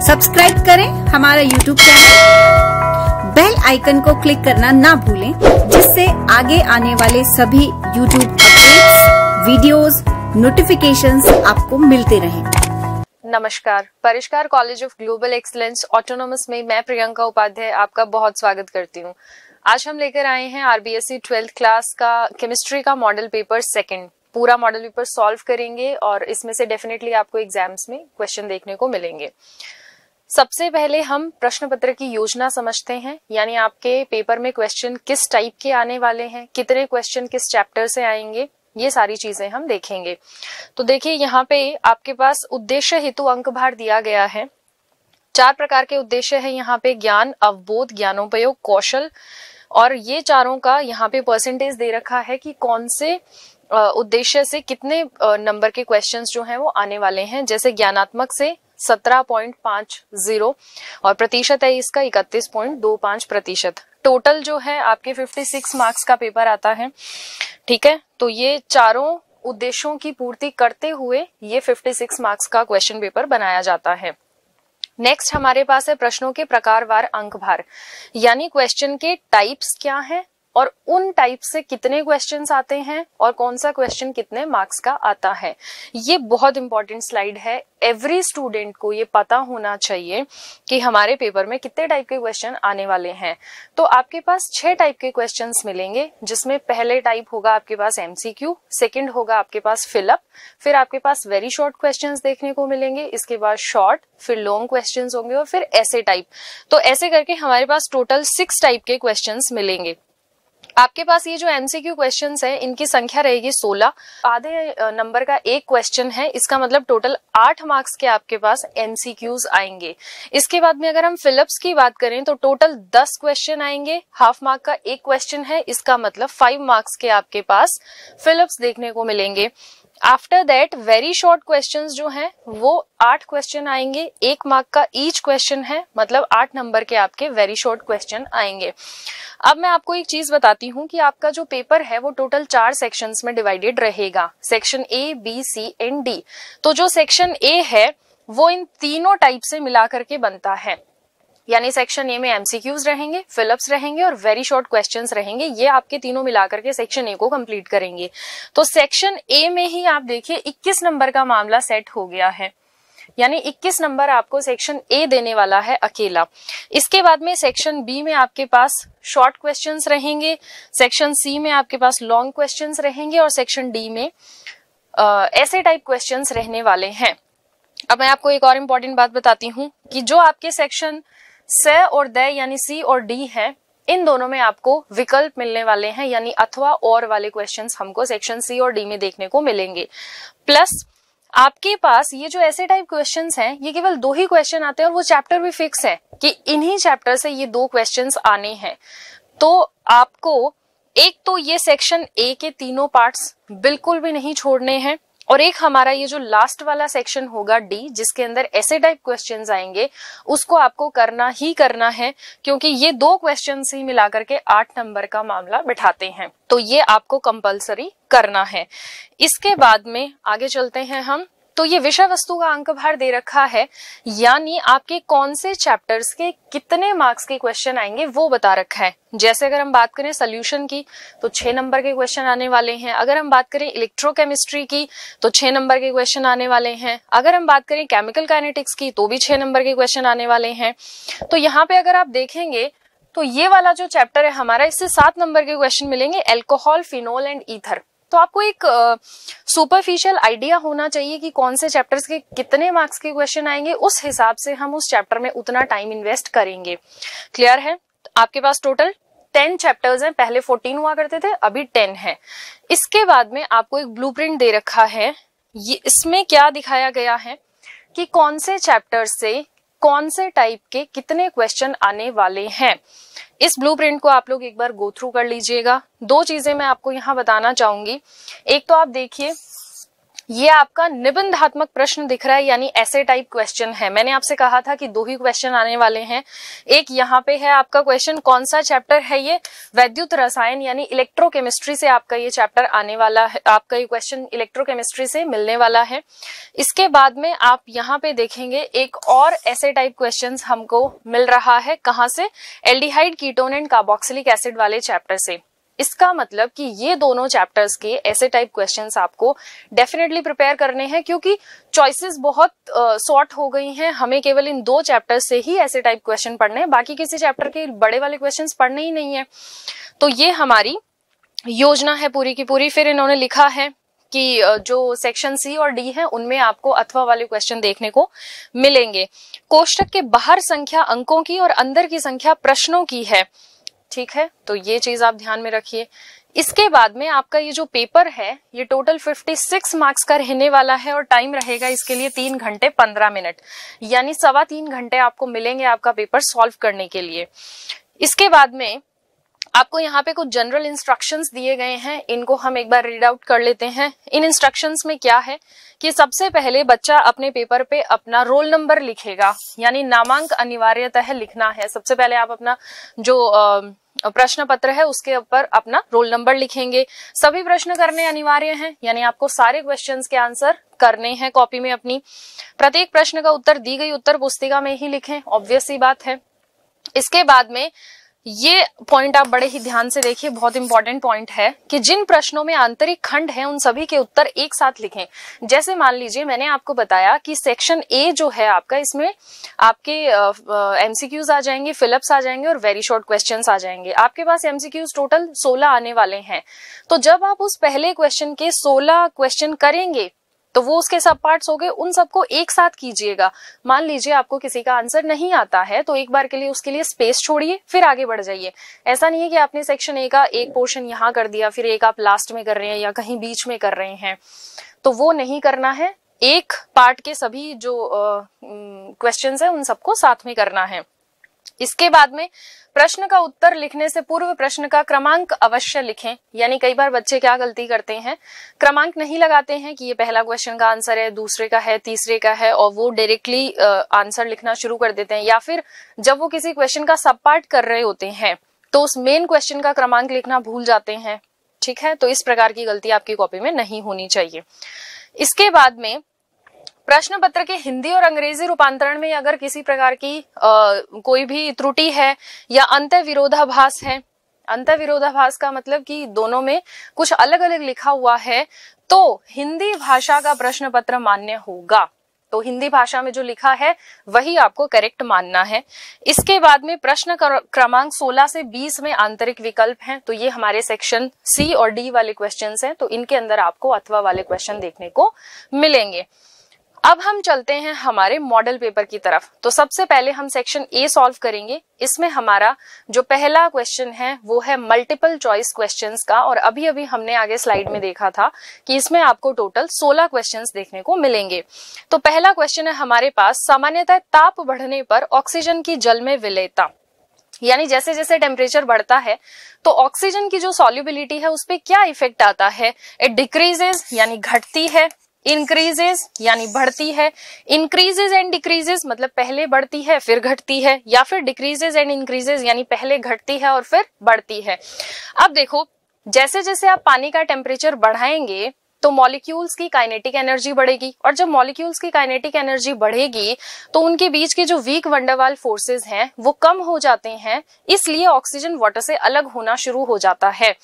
Subscribe करें हमारा YouTube channel bell icon को क्लिक करना ना भूलें जिससे आगे आने वाले सभी यूट्यूब अपडेट्स वीडियोस, नोटिफिकेशंस आपको मिलते रहें। नमस्कार। Parishkar college of global excellence autonomous में मैं प्रियंका उपाध्याय आपका बहुत स्वागत करती हूँ। आज हम लेकर आए हैं आरबीएससी ट्वेल्थ क्लास का केमिस्ट्री का मॉडल पेपर सेकंड पूरा मॉडल पेपर सॉल्व करेंगे और इसमें से डेफिनेटली आपको एग्ज़ाम्स में क्वेश्चन देखने को मिलेंगे। सबसे पहले हम प्रश्न पत्र की योजना समझते हैं, यानी आपके पेपर में क्वेश्चन किस टाइप के आने वाले हैं, कितने क्वेश्चन किस चैप्टर से आएँगे, ये सारी चीज़ें हम देखेंगे। तो देखिए, यहाँ पे आपके पास उद्देश्य हेतु अंक भार दिया गया है। चार प्रकार के उद्देश्य है, यहाँ पे ज्ञान, अवबोध, ज्ञानोपयोग, कौशल, और ये चारों का यहाँ पे परसेंटेज दे रखा है कि कौन से उद्देश्य से कितने नंबर के क्वेश्चंस जो हैं वो आने वाले हैं। जैसे ज्ञानात्मक से सत्रह पॉइंट पाँच ज़ीरो और प्रतिशत है इसका इकतीस पॉइंट दो पाँच प्रतिशत। टोटल जो है आपके फिफ्टी सिक्स मार्क्स का पेपर आता है। ठीक है? तो ये चारों उद्देश्यों की पूर्ति करते हुए ये फिफ्टी सिक्स मार्क्स का क्वेश्चन पेपर बनाया जाता है। नेक्स्ट हमारे पास है प्रश्नों के प्रकारवार अंक भार। यानी क्वेश्चन के टाइप्स क्या हैं? और उन टाइप से कितने क्वेश्चन आते हैं और कौन सा क्वेश्चन कितने मार्क्स का आता है। ये बहुत इंपॉर्टेंट स्लाइड है। एवरी स्टूडेंट को ये पता होना चाहिए कि हमारे पेपर में कितने टाइप के क्वेश्चन आने वाले हैं। तो आपके पास छह टाइप के क्वेश्चन मिलेंगे, जिसमें पहले टाइप होगा आपके पास एमसीक्यू सेकेंड होगा आपके पास फिलअप फिर आपके पास वेरी शॉर्ट क्वेश्चन देखने को मिलेंगे, इसके बाद शॉर्ट फिर लॉन्ग क्वेश्चन होंगे और फिर ऐसे टाइप तो ऐसे करके हमारे पास टोटल सिक्स टाइप के क्वेश्चन मिलेंगे। आपके पास ये जो एमसीक्यू क्वेश्चन है, इनकी संख्या रहेगी 16 आधे नंबर का एक क्वेश्चन है, इसका मतलब टोटल आठ मार्क्स के आपके पास एमसीक्यूज आएँगे। इसके बाद में अगर हम फिलिप्स की बात करें तो टोटल दस क्वेश्चन आएँगे हाफ़ मार्क का एक क्वेश्चन है, इसका मतलब फाइव मार्क्स के आपके पास फिलिप्स देखने को मिलेंगे। After that very short question जो हैं, वो आठ क्वेश्चन आएँगे, एक मार्क का ईच क्वेश्चन है मतलब आठ नंबर के आपके वेरी शॉर्ट क्वेश्चन आएँगे। अब मैं आपको एक चीज़ बताती हूँ कि आपका जो पेपर है, वो टोटल चार सेक्शन में डिवाइडेड रहेगा। Section A B C and D तो जो सेक्शन ए है, वो इन तीनों टाइप से मिला करके बनता है। यानी सेक्शन ए में एमसीक्यूज रहेंगे फिलिप्स रहेंगे और वेरी शॉर्ट क्वेश्चन रहेंगे। ये आपके तीनों मिलाकर के सेक्शन ए को कंप्लीट करेंगे। तो सेक्शन ए में ही आप देखिए 21 नंबर का मामला सेट हो गया है। यानी 21 नंबर आपको सेक्शन ए देने वाला है अकेला। इसके बाद में सेक्शन बी में आपके पास शॉर्ट क्वेश्चंस रहेंगे सेक्शन सी में आपके पास लॉन्ग क्वेश्चंस रहेंगे और सेक्शन डी में आ, ऐसे टाइप क्वेश्चंस रहने वाले हैं। अब मैं आपको एक और इम्पोर्टेंट बात बताती हूँ कि जो आपके सेक्शन स और द यानी सी और डी है, इन दोनों में आपको विकल्प मिलने वाले हैं, यानी अथवा और वाले क्वेश्चंस हमको सेक्शन सी और डी में देखने को मिलेंगे। प्लस आपके पास ये जो ऐसे टाइप क्वेश्चंस हैं, ये केवल दो ही क्वेश्चन आते हैं और वो चैप्टर भी फिक्स है कि इन्हीं चैप्टर से ये दो क्वेश्चंस आने हैं। तो आपको एक तो ये सेक्शन ए के तीनों पार्ट्स बिल्कुल भी नहीं छोड़ने हैं और एक हमारा ये जो लास्ट वाला सेक्शन होगा डी जिसके अंदर ऐसे टाइप क्वेश्चन आएँगे, उसको आपको करना ही करना है, क्योंकि ये दो क्वेश्चन ही मिलाकर के आठ नंबर का मामला बिठाते हैं। तो ये आपको कंपल्सरी करना है। इसके बाद में आगे चलते हैं हम। तो ये विषय वस्तु का अंक भार दे रखा है। यानी आपके कौन से चैप्टर्स के कितने मार्क्स के क्वेश्चन आएँगे, वो बता रखा है। जैसे अगर हम बात करें सोल्यूशन की तो छह नंबर के क्वेश्चन आने वाले हैं। अगर हम बात करें इलेक्ट्रोकेमिस्ट्री की तो छह नंबर के क्वेश्चन आने वाले हैं। अगर हम बात करें केमिकल काइनेटिक्स की तो भी छह नंबर के क्वेश्चन आने वाले हैं। तो यहाँ पे अगर आप देखेंगे तो ये वाला जो चैप्टर है, हमारा, इससे सात नंबर के क्वेश्चन मिलेंगे एल्कोहल फिनोल एंड ईथर तो आपको एक सुपरफिशियल uh, आइडिया होना चाहिए कि कौन से चैप्टर्स के कितने मार्क्स के क्वेश्चन आएँगे। उस हिसाब से हम उस चैप्टर में उतना टाइम इन्वेस्ट करेंगे। क्लियर है? आपके पास टोटल टेन चैप्टर्स हैं। पहले फोर्टीन हुआ करते थे अभी टेन है। इसके बाद में आपको एक ब्लूप्रिंट दे रखा है। ये इसमें क्या दिखाया गया है कि कौन से चैप्टर से कौन से टाइप के कितने क्वेश्चन आने वाले हैं? इस ब्लूप्रिंट को आप लोग एक बार गो थ्रू कर लीजिएगा। दो चीज़ें मैं आपको यहाँ बताना चाहूँगी। एक तो आप देखिए ये आपका निबंधात्मक प्रश्न दिख रहा है, यानी ऐसे टाइप क्वेश्चन है। मैंने आपसे कहा था कि दो ही क्वेश्चन आने वाले हैं। एक यहाँ पे है आपका क्वेश्चन कौन सा चैप्टर है ये? वैद्युत रसायन, यानी इलेक्ट्रोकेमिस्ट्री से आपका ये चैप्टर आने वाला है। आपका ये क्वेश्चन इलेक्ट्रोकेमिस्ट्री से मिलने वाला है। इसके बाद में आप यहाँ पे देखेंगे, एक और ऐसे टाइप क्वेश्चन हमको मिल रहा है कहाँ से? Aldehyde ketone and carboxylic acid वाले चैप्टर से। इसका मतलब कि ये दोनों चैप्टर्स के ऐसे टाइप क्वेश्चंस आपको डेफिनेटली प्रिपेयर करने हैं क्योंकि चॉइसेस बहुत सॉर्ट uh, हो गई हैं। हमें केवल इन दो चैप्टर्स से ही ऐसे टाइप क्वेश्चन पढ़ने हैं बाकी किसी चैप्टर के बड़े वाले क्वेश्चन पढ़ने ही नहीं है। तो ये हमारी योजना है पूरी की पूरी। फिर इन्होंने लिखा है कि जो सेक्शन सी और डी है उनमें आपको अथवा वाले क्वेश्चन देखने को मिलेंगे। कोष्टक के बाहर संख्या अंकों की और अंदर की संख्या प्रश्नों की है। ठीक है? तो ये चीज़ आप ध्यान में रखिए। इसके बाद में आपका ये जो पेपर है, ये टोटल 56 मार्क्स का रहने वाला है और टाइम रहेगा इसके लिए तीन घंटे पंद्रह मिनट। यानी सवा तीन घंटे आपको मिलेंगे आपका पेपर सॉल्व करने के लिए। इसके बाद में आपको यहाँ पे कुछ जनरल इंस्ट्रक्शंस दिए गए हैं, इनको हम एक बार रीड आउट कर लेते हैं। इन इंस्ट्रक्शंस में क्या है कि सबसे पहले बच्चा अपने पेपर पे अपना रोल नंबर लिखेगा, यानी नामांक अनिवार्यतः लिखना है। सबसे पहले आप अपना जो प्रश्न पत्र है, उसके ऊपर अपना रोल नंबर लिखेंगे। सभी प्रश्न करने अनिवार्य हैं, यानी आपको सारे क्वेश्चंस के आंसर करने हैं कॉपी में अपनी। प्रत्येक प्रश्न का उत्तर, दी गई उत्तर पुस्तिका में ही लिखें ऑब्वियस सी बात है। इसके बाद में ये पॉइंट आप बड़े ही ध्यान से देखिए, बहुत इंपॉर्टेंट पॉइंट है कि जिन प्रश्नों में आंतरिक खंड है, उन सभी के उत्तर एक साथ लिखें। जैसे मान लीजिए, मैंने आपको बताया कि सेक्शन ए जो है आपका, इसमें आपके एमसीक्यूज आ जाएँगे फिलअप्स आ जाएँगे और वेरी शॉर्ट क्वेश्चंस आ जाएँगे। आपके पास एमसीक्यूज टोटल 16 आने वाले हैं। तो जब आप उस पहले क्वेश्चन के 16 क्वेश्चन करेंगे तो वो उसके सब पार्ट्स हो गए, उन सबको एक साथ कीजिएगा। मान लीजिए आपको किसी का आंसर नहीं आता है तो एक बार के लिए उसके लिए स्पेस छोड़िए, फिर आगे बढ़ जाइए। ऐसा नहीं है कि आपने सेक्शन ए का एक पोर्शन यहाँ कर दिया, फिर एक आप लास्ट में कर रहे हैं या कहीं बीच में कर रहे हैं। तो वो नहीं करना है, एक पार्ट के सभी जो क्वेश्चन है, उन सबको साथ में करना है। इसके बाद में प्रश्न का उत्तर लिखने से पूर्व प्रश्न का क्रमांक अवश्य लिखें। यानी कई बार बच्चे क्या गलती करते हैं? क्रमांक नहीं लगाते हैं कि ये पहला क्वेश्चन का आंसर है, दूसरे का है, तीसरे का है, और वो डायरेक्टली आंसर लिखना शुरू कर देते हैं। या फिर जब वो किसी क्वेश्चन का सब पार्ट कर रहे होते हैं तो उस मेन क्वेश्चन का क्रमांक लिखना भूल जाते हैं। ठीक है? तो इस प्रकार की गलती आपकी कॉपी में नहीं होनी चाहिए। इसके बाद में प्रश्न पत्र के हिंदी और अंग्रेज़ी रूपांतरण में अगर किसी प्रकार की आ, कोई भी त्रुटि है या अंत विरोधाभास है अंत विरोधाभास का मतलब कि दोनों में कुछ अलग अलग लिखा हुआ है तो हिंदी भाषा का प्रश्न पत्र मान्य होगा। तो हिंदी भाषा में जो लिखा है वही आपको करेक्ट मानना है। इसके बाद में प्रश्न क्रमांक 16 से 20 में आंतरिक विकल्प हैं तो ये हमारे सेक्शन सी और डी वाले क्वेश्चंस हैं तो इनके अंदर आपको अथवा वाले क्वेश्चन देखने को मिलेंगे। अब हम चलते हैं हमारे मॉडल पेपर की तरफ़। तो सबसे पहले हम सेक्शन ए सॉल्व करेंगे। इसमें हमारा जो पहला क्वेश्चन है, वो है मल्टीपल चॉइस क्वेश्चंस का, और अभी अभी हमने आगे स्लाइड में देखा था कि इसमें आपको टोटल 16 क्वेश्चंस देखने को मिलेंगे। तो पहला क्वेश्चन है हमारे पास, सामान्यतः ताप बढ़ने पर ऑक्सीजन की जल में विलेयता। यानी जैसे जैसे टेम्परेचर बढ़ता है तो ऑक्सीजन की जो सॉल्युबिलिटी है, उस पर क्या इफ़ेक्ट आता है? इट डिक्रीजेज यानी घटती है। इंक्रीजेस यानी बढ़ती है। इंक्रीजेज एंड डिक्रीजेज मतलब पहले बढ़ती है, फिर घटती है, या फिर डिक्रीजेज एंड इंक्रीजेज यानी पहले घटती है और फिर बढ़ती है। अब देखो जैसे जैसे आप पानी का टेम्परेचर बढ़ाएँगे तो मॉलिक्यूल्स की काइनेटिक एनर्जी बढ़ेगी। और जब मॉलिक्यूल्स की काइनेटिक एनर्जी बढ़ेगी तो उनके बीच के जो वीक वंडरवाल फोर्सेस हैं, वो कम हो जाते हैं। इसलिए ऑक्सीजन वाटर से अलग होना शुरू हो जाता है।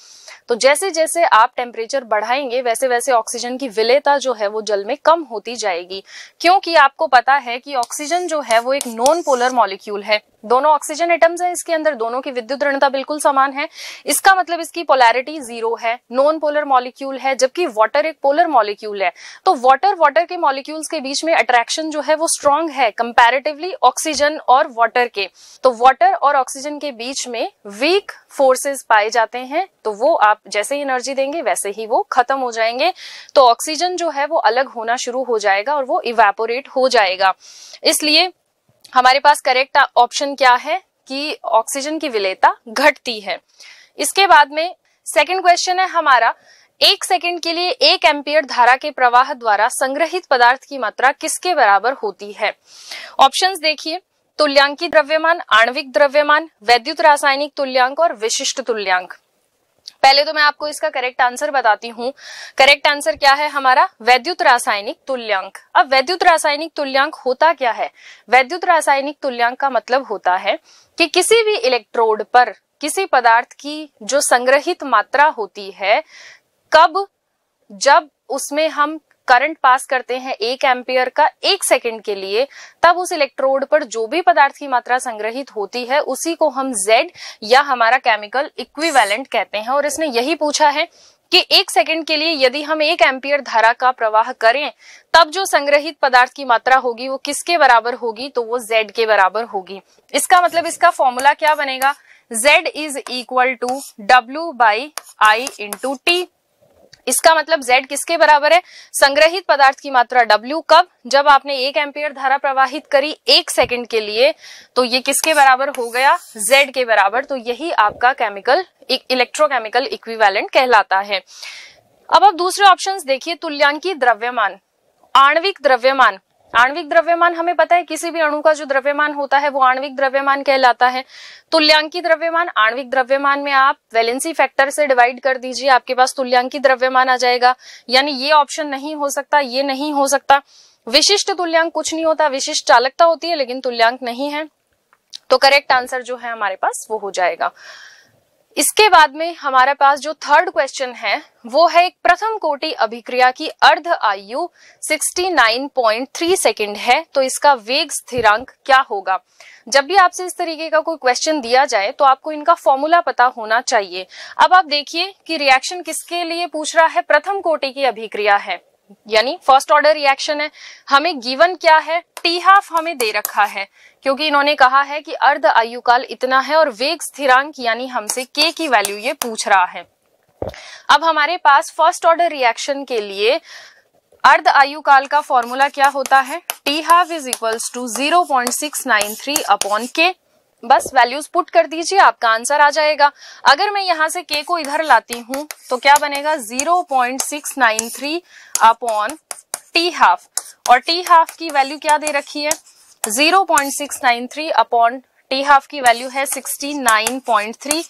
तो जैसे जैसे आप टेम्परेचर बढ़ाएँगे वैसे वैसे ऑक्सीजन की विलेयता जो है, वो जल में कम होती जाएगी। क्योंकि आपको पता है कि ऑक्सीजन जो है, वो एक नॉन पोलर मॉलिक्यूल है। दोनों ऑक्सीजन एटम्स हैं इसके अंदर, दोनों की विद्युत ऋणता बिल्कुल समान है। इसका मतलब इसकी पोलैरिटी ज़ीरो है नॉन पोलर मॉलिक्यूल है, जबकि वाटर एक पोलर मॉलिक्यूल है। तो वाटर वाटर के मॉलिक्यूल्स के बीच में अट्रैक्शन जो है वो स्ट्रॉन्ग है कंपैरेटिवली ऑक्सीजन और वाटर के। तो वाटर और ऑक्सीजन के बीच में वीक फोर्सेस पाए जाते हैं तो वो आप जैसे ही एनर्जी देंगे, वैसे ही वो खत्म हो जाएँगे। तो ऑक्सीजन जो है वो अलग होना शुरू हो जाएगा और वो इवेपोरेट हो जाएगा। इसलिए हमारे पास करेक्ट ऑप्शन क्या है कि ऑक्सीजन की विलेयता घटती है। इसके बाद में सेकंड क्वेश्चन है हमारा एक सेकंड के लिए एक एम्पियर धारा के प्रवाह द्वारा संग्रहित पदार्थ की मात्रा किसके बराबर होती है? ऑप्शंस देखिए। तुल्यांकी द्रव्यमान, आणविक द्रव्यमान, वैद्युत रासायनिक तुल्यांक और विशिष्ट तुल्यांक। पहले तो मैं आपको इसका करेक्ट आंसर बताती हूँ। करेक्ट आंसर क्या है हमारा? वैद्युत रासायनिक तुल्यांक। अब वैद्युत रासायनिक तुल्यांक होता क्या है? वैद्युत रासायनिक तुल्यांक का मतलब होता है कि किसी भी इलेक्ट्रोड पर किसी पदार्थ की जो संग्रहित मात्रा होती है कब, जब उसमें हम करंट पास करते हैं एक एम्पियर का एक सेकंड के लिए, तब उस इलेक्ट्रोड पर जो भी पदार्थ की मात्रा संग्रहित होती है, उसी को हम Z या हमारा केमिकल इक्विवेलेंट कहते हैं। और इसने यही पूछा है कि एक सेकंड के लिए यदि हम एक एम्पियर धारा का प्रवाह करें, तब जो संग्रहित पदार्थ की मात्रा होगी वो किसके बराबर होगी? तो वो Z के बराबर होगी। इसका मतलब इसका फॉर्मूला क्या बनेगा? Z is equal to W by I into T इसका मतलब Z किसके बराबर है? संग्रहित पदार्थ की मात्रा W कब? जब आपने एक एम्पियर धारा प्रवाहित करी एक सेकंड के लिए तो ये किसके बराबर हो गया? Z के बराबर। तो यही आपका केमिकल इलेक्ट्रोकेमिकल इक्विवेलेंट कहलाता है। अब आप दूसरे ऑप्शंस देखिए, तुल्यांकी द्रव्यमान, आणविक द्रव्यमान। आणविक द्रव्यमान, हमें पता है किसी भी अणु का जो द्रव्यमान होता है वो आणविक द्रव्यमान कहलाता है। तुल्यांकी द्रव्यमान, आणविक द्रव्यमान में आप वैलेंसी फैक्टर से डिवाइड कर दीजिए, आपके पास तुल्यांकी द्रव्यमान आ जाएगा। यानी ये ऑप्शन नहीं हो सकता, ये नहीं हो सकता। विशिष्ट तुल्यांक कुछ नहीं होता, विशिष्ट चालकता होती है, लेकिन तुल्यांक नहीं है। तो करेक्ट आंसर जो है हमारे पास वो हो जाएगा। इसके बाद में हमारे पास जो थर्ड क्वेश्चन है, वो है एक प्रथम कोटि अभिक्रिया की अर्ध आयु 69.3 सेकंड है तो इसका वेग स्थिरांक क्या होगा? जब भी आपसे इस तरीके का कोई क्वेश्चन दिया जाए तो आपको इनका फॉर्मूला पता होना चाहिए। अब आप देखिए कि रिएक्शन किसके लिए पूछ रहा है? प्रथम कोटि की अभिक्रिया है। यानी फ़र्स्ट ऑर्डर रिएक्शन है। हमें गिवन क्या है? टी हाफ़ हमें दे रखा है। क्योंकि इन्होंने कहा है कि अर्ध आयुकाल इतना है और वेग स्थिरांक यानी हमसे के की वैल्यू ये पूछ रहा है। अब हमारे पास फ़र्स्ट ऑर्डर रिएक्शन के लिए अर्ध आयुकाल का फॉर्मूला क्या होता है? T half is equals to zero point six nine three upon K बस वैल्यूज़ पुट कर दीजिए, आपका आंसर आ जाएगा। अगर मैं यहाँ से के को इधर लाती हूँ तो क्या बनेगा? 0.693 अपॉन टी हाफ़ और टी हाफ़ की वैल्यू क्या दे रखी है? 0.693 अपॉन टी हाफ़ की वैल्यू है 69.3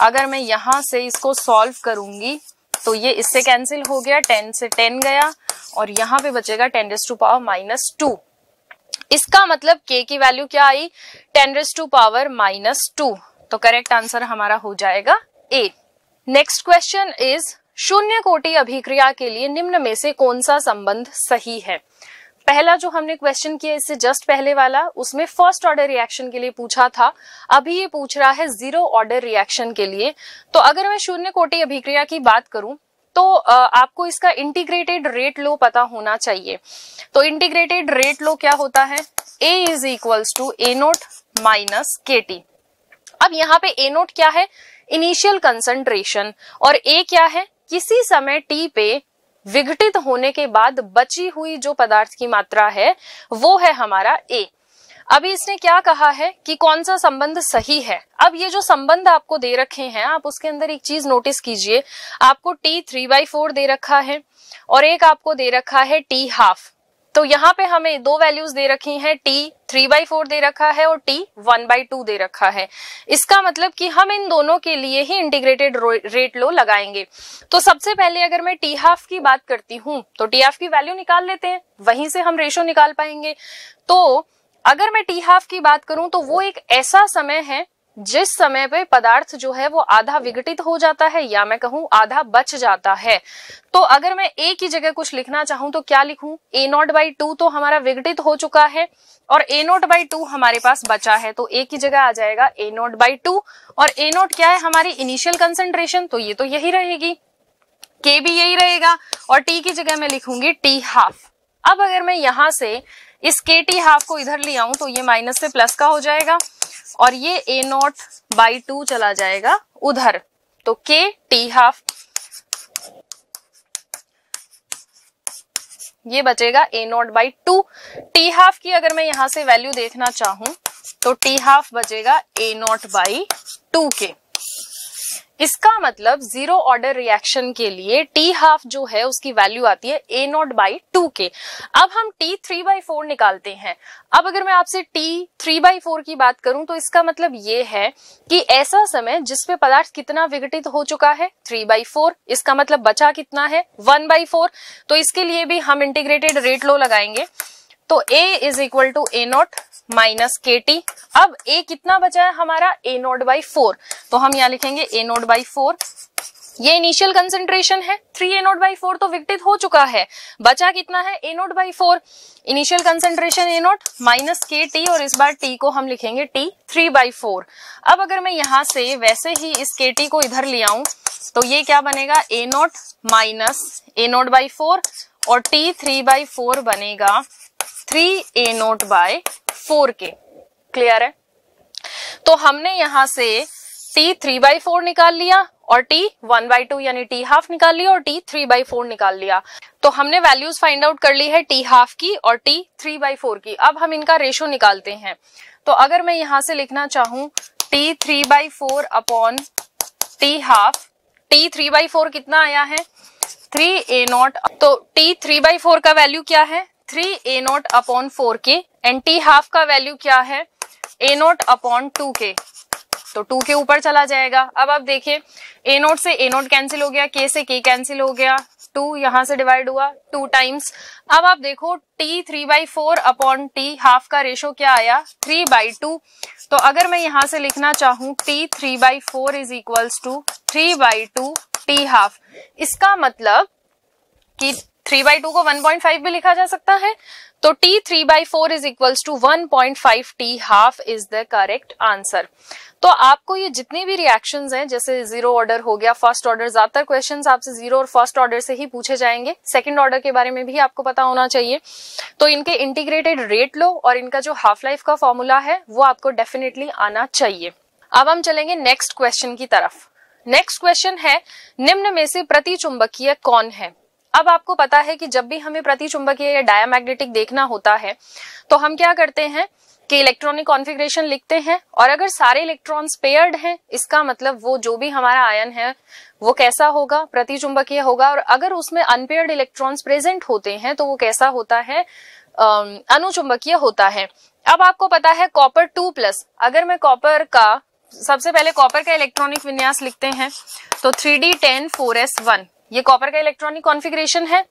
अगर मैं यहाँ से इसको सॉल्व करूँगी तो ये इससे कैंसिल हो गया 10 से 10 गया, और यहाँ पे बचेगा 10 टू पावर माइनस टू इसका मतलब के की वैल्यू क्या आई? Ten raise to power minus two तो करेक्ट आंसर हमारा हो जाएगा ए नेक्स्ट क्वेश्चन इज़ शून्य कोटि अभिक्रिया के लिए निम्न में से कौन सा संबंध सही है? पहला जो हमने क्वेश्चन किया इससे जस्ट पहले वाला, उसमें फ़र्स्ट ऑर्डर रिएक्शन के लिए पूछा था। अभी ये पूछ रहा है ज़ीरो ऑर्डर रिएक्शन के लिए। तो अगर मैं शून्य कोटि अभिक्रिया की बात करूँ तो आपको इसका इंटीग्रेटेड रेट लो पता होना चाहिए। तो इंटीग्रेटेड रेट लो क्या होता है? A is equals to A naught minus K T अब यहाँ पे ए नोट क्या है? इनिशियल कंसंट्रेशन और ए क्या है? किसी समय टी पे विघटित होने के बाद बची हुई जो पदार्थ की मात्रा है, वो है हमारा ए अभी इसने क्या कहा है कि कौन सा संबंध सही है? अब ये जो संबंध आपको दे रखे हैं, आप उसके अंदर एक चीज़ नोटिस कीजिए। आपको टी थ्री बाई फोर दे रखा है और एक आपको दे रखा है टी हाफ़ तो यहाँ पे हमें दो वैल्यूज़ दे रखी हैं टी थ्री बाई फोर दे रखा है और टी वन बाई टू दे रखा है। इसका मतलब कि हम इन दोनों के लिए ही इंटीग्रेटेड रेट लो लगाएँगे। तो सबसे पहले अगर मैं टी हाफ़ की बात करती हूँ तो टी हाफ़ की वैल्यू निकाल लेते हैं, वहीं से हम रेशो निकाल पाएँगे। तो अगर मैं टी हाफ़ की बात करूँ तो वो एक ऐसा समय है, जिस समय पे पदार्थ जो है वो आधा विघटित हो जाता है, या मैं कहूँ आधा बच जाता है। तो अगर मैं ए की जगह कुछ लिखना चाहूँ तो क्या लिखूं? ए नॉट बाई टू तो हमारा विघटित हो चुका है, और ए नोट बाई टू हमारे पास बचा है तो ए की जगह आ जाएगा ए नॉट बाई टू और ए नोट क्या है? हमारी इनिशियल कंसेंट्रेशन तो ये तो यही रहेगी। के भी यही रहेगा, और टी की जगह मैं लिखूँगी टी हाफ़ अब अगर मैं यहाँ से इस के टी हाफ़ को इधर ले आऊँ तो ये माइनस से प्लस का हो जाएगा और ये ए नॉट बाई टू चला जाएगा उधर। तो के टी हाफ़ ये बचेगा A naught by two T half की अगर मैं यहाँ से वैल्यू देखना चाहूँ तो टी हाफ़ बचेगा ए नॉट बाई टू के इसका मतलब ज़ीरो ऑर्डर रिएक्शन के लिए टी हाफ़ जो है, उसकी वैल्यू आती है ए नॉट बाई टू के अब हम टी थ्री बाई फोर निकालते हैं। अब अगर मैं आपसे टी थ्री बाई फोर की बात करूँ तो इसका मतलब ये है कि ऐसा समय जिसपे पदार्थ कितना विघटित हो चुका है थ्री बाई फोर इसका मतलब बचा कितना है वन बाई फोर तो इसके लिए भी हम इंटीग्रेटेड रेट लो लगाएँगे। तो A is equal to A naught minus K T. अब ए कितना बचा है हमारा? A naught by four. तो हम यहाँ लिखेंगे ए नोट बाई फोर। ये इनिशियल कंसेंट्रेशन है। Three A naught by four तो विकटित हो चुका है। बचा कितना है? A naught by four. Initial concentration A naught minus K T और इस बार टी को हम लिखेंगे टी। थ्री बाई फोर अब अगर मैं यहाँ से वैसे ही इस के टी को इधर ले आऊँ तो ये क्या बनेगा? A naught minus A naught by four और टी थ्री बाई फोर बनेगा। Three A naught by four K. Clear है? तो हमने यहाँ से टी थ्री बाई फोर निकाल लिया और टी वन बाई टू यानी टी हाफ़ निकाल लिया और टी थ्री बाई फोर निकाल लिया। तो हमने वैल्यूज़ फाइंड आउट कर ली है टी हाफ़ की और टी थ्री बाई फोर की। अब हम इनका रेशो निकालते हैं। तो अगर मैं यहाँ से लिखना चाहूँ T three by four upon T half T three by four कितना आया है? थ्री ए नॉट तो टी थ्री बाई फोर का वैल्यू क्या है? Three A naught upon four K and T half का वैल्यू क्या है? ए नोट अपॉन टू के तो टू के ऊपर चला जाएगा। अब आप देखिए ए नोट से ए नोट कैंसिल हो गया के से के कैंसिल हो गया। टू यहाँ से डिवाइड हुआ टू टाइम्स अब आप देखो T three by four upon T half का रेशो क्या आया? थ्री बाई टू तो अगर मैं यहाँ से लिखना चाहूँ T three by four is equals to three by two T half इसका मतलब कि थ्री बाई टू को वन पॉइंट फाइव भी लिखा जा सकता है। तो T three by four is equals to one point five T half is the correct answer तो आपको ये जितने भी रिएक्शन हैं, जैसे ज़ीरो ऑर्डर हो गया फ़र्स्ट ऑर्डर ज़्यादातर क्वेश्चन आपसे ज़ीरो और फ़र्स्ट ऑर्डर से ही पूछे जाएँगे। सेकंड ऑर्डर के बारे में भी आपको पता होना चाहिए। तो इनके इंटीग्रेटेड रेट लो और इनका जो हाफ़ लाइफ का फॉर्मूला है, वो आपको डेफिनेटली आना चाहिए। अब हम चलेंगे नेक्स्ट क्वेश्चन की तरफ़। नेक्स्ट क्वेश्चन है, निम्न में से प्रति चुंबकीय कौन है? अब आपको पता है कि जब भी हमें प्रति चुंबकीय या डायामैग्नेटिक देखना होता है तो हम क्या करते हैं कि इलेक्ट्रॉनिक कॉन्फ़िगरेशन लिखते हैं, और अगर सारे इलेक्ट्रॉन्स पेयर्ड हैं, इसका मतलब वो जो भी हमारा आयन है, वो कैसा होगा प्रति चुंबकीय होगा, और अगर उसमें अनपेयर्ड इलेक्ट्रॉन्स प्रेजेंट होते हैं तो वो कैसा होता है अनुचुंबकीय होता है। अब आपको पता है कॉपर टू प्लस अगर मैं कॉपर का, सबसे पहले कॉपर का इलेक्ट्रॉनिक विन्यास लिखते हैं तो three D ten four S one ये कॉपर का इलेक्ट्रॉनिक कॉन्फ़िगरेशन है।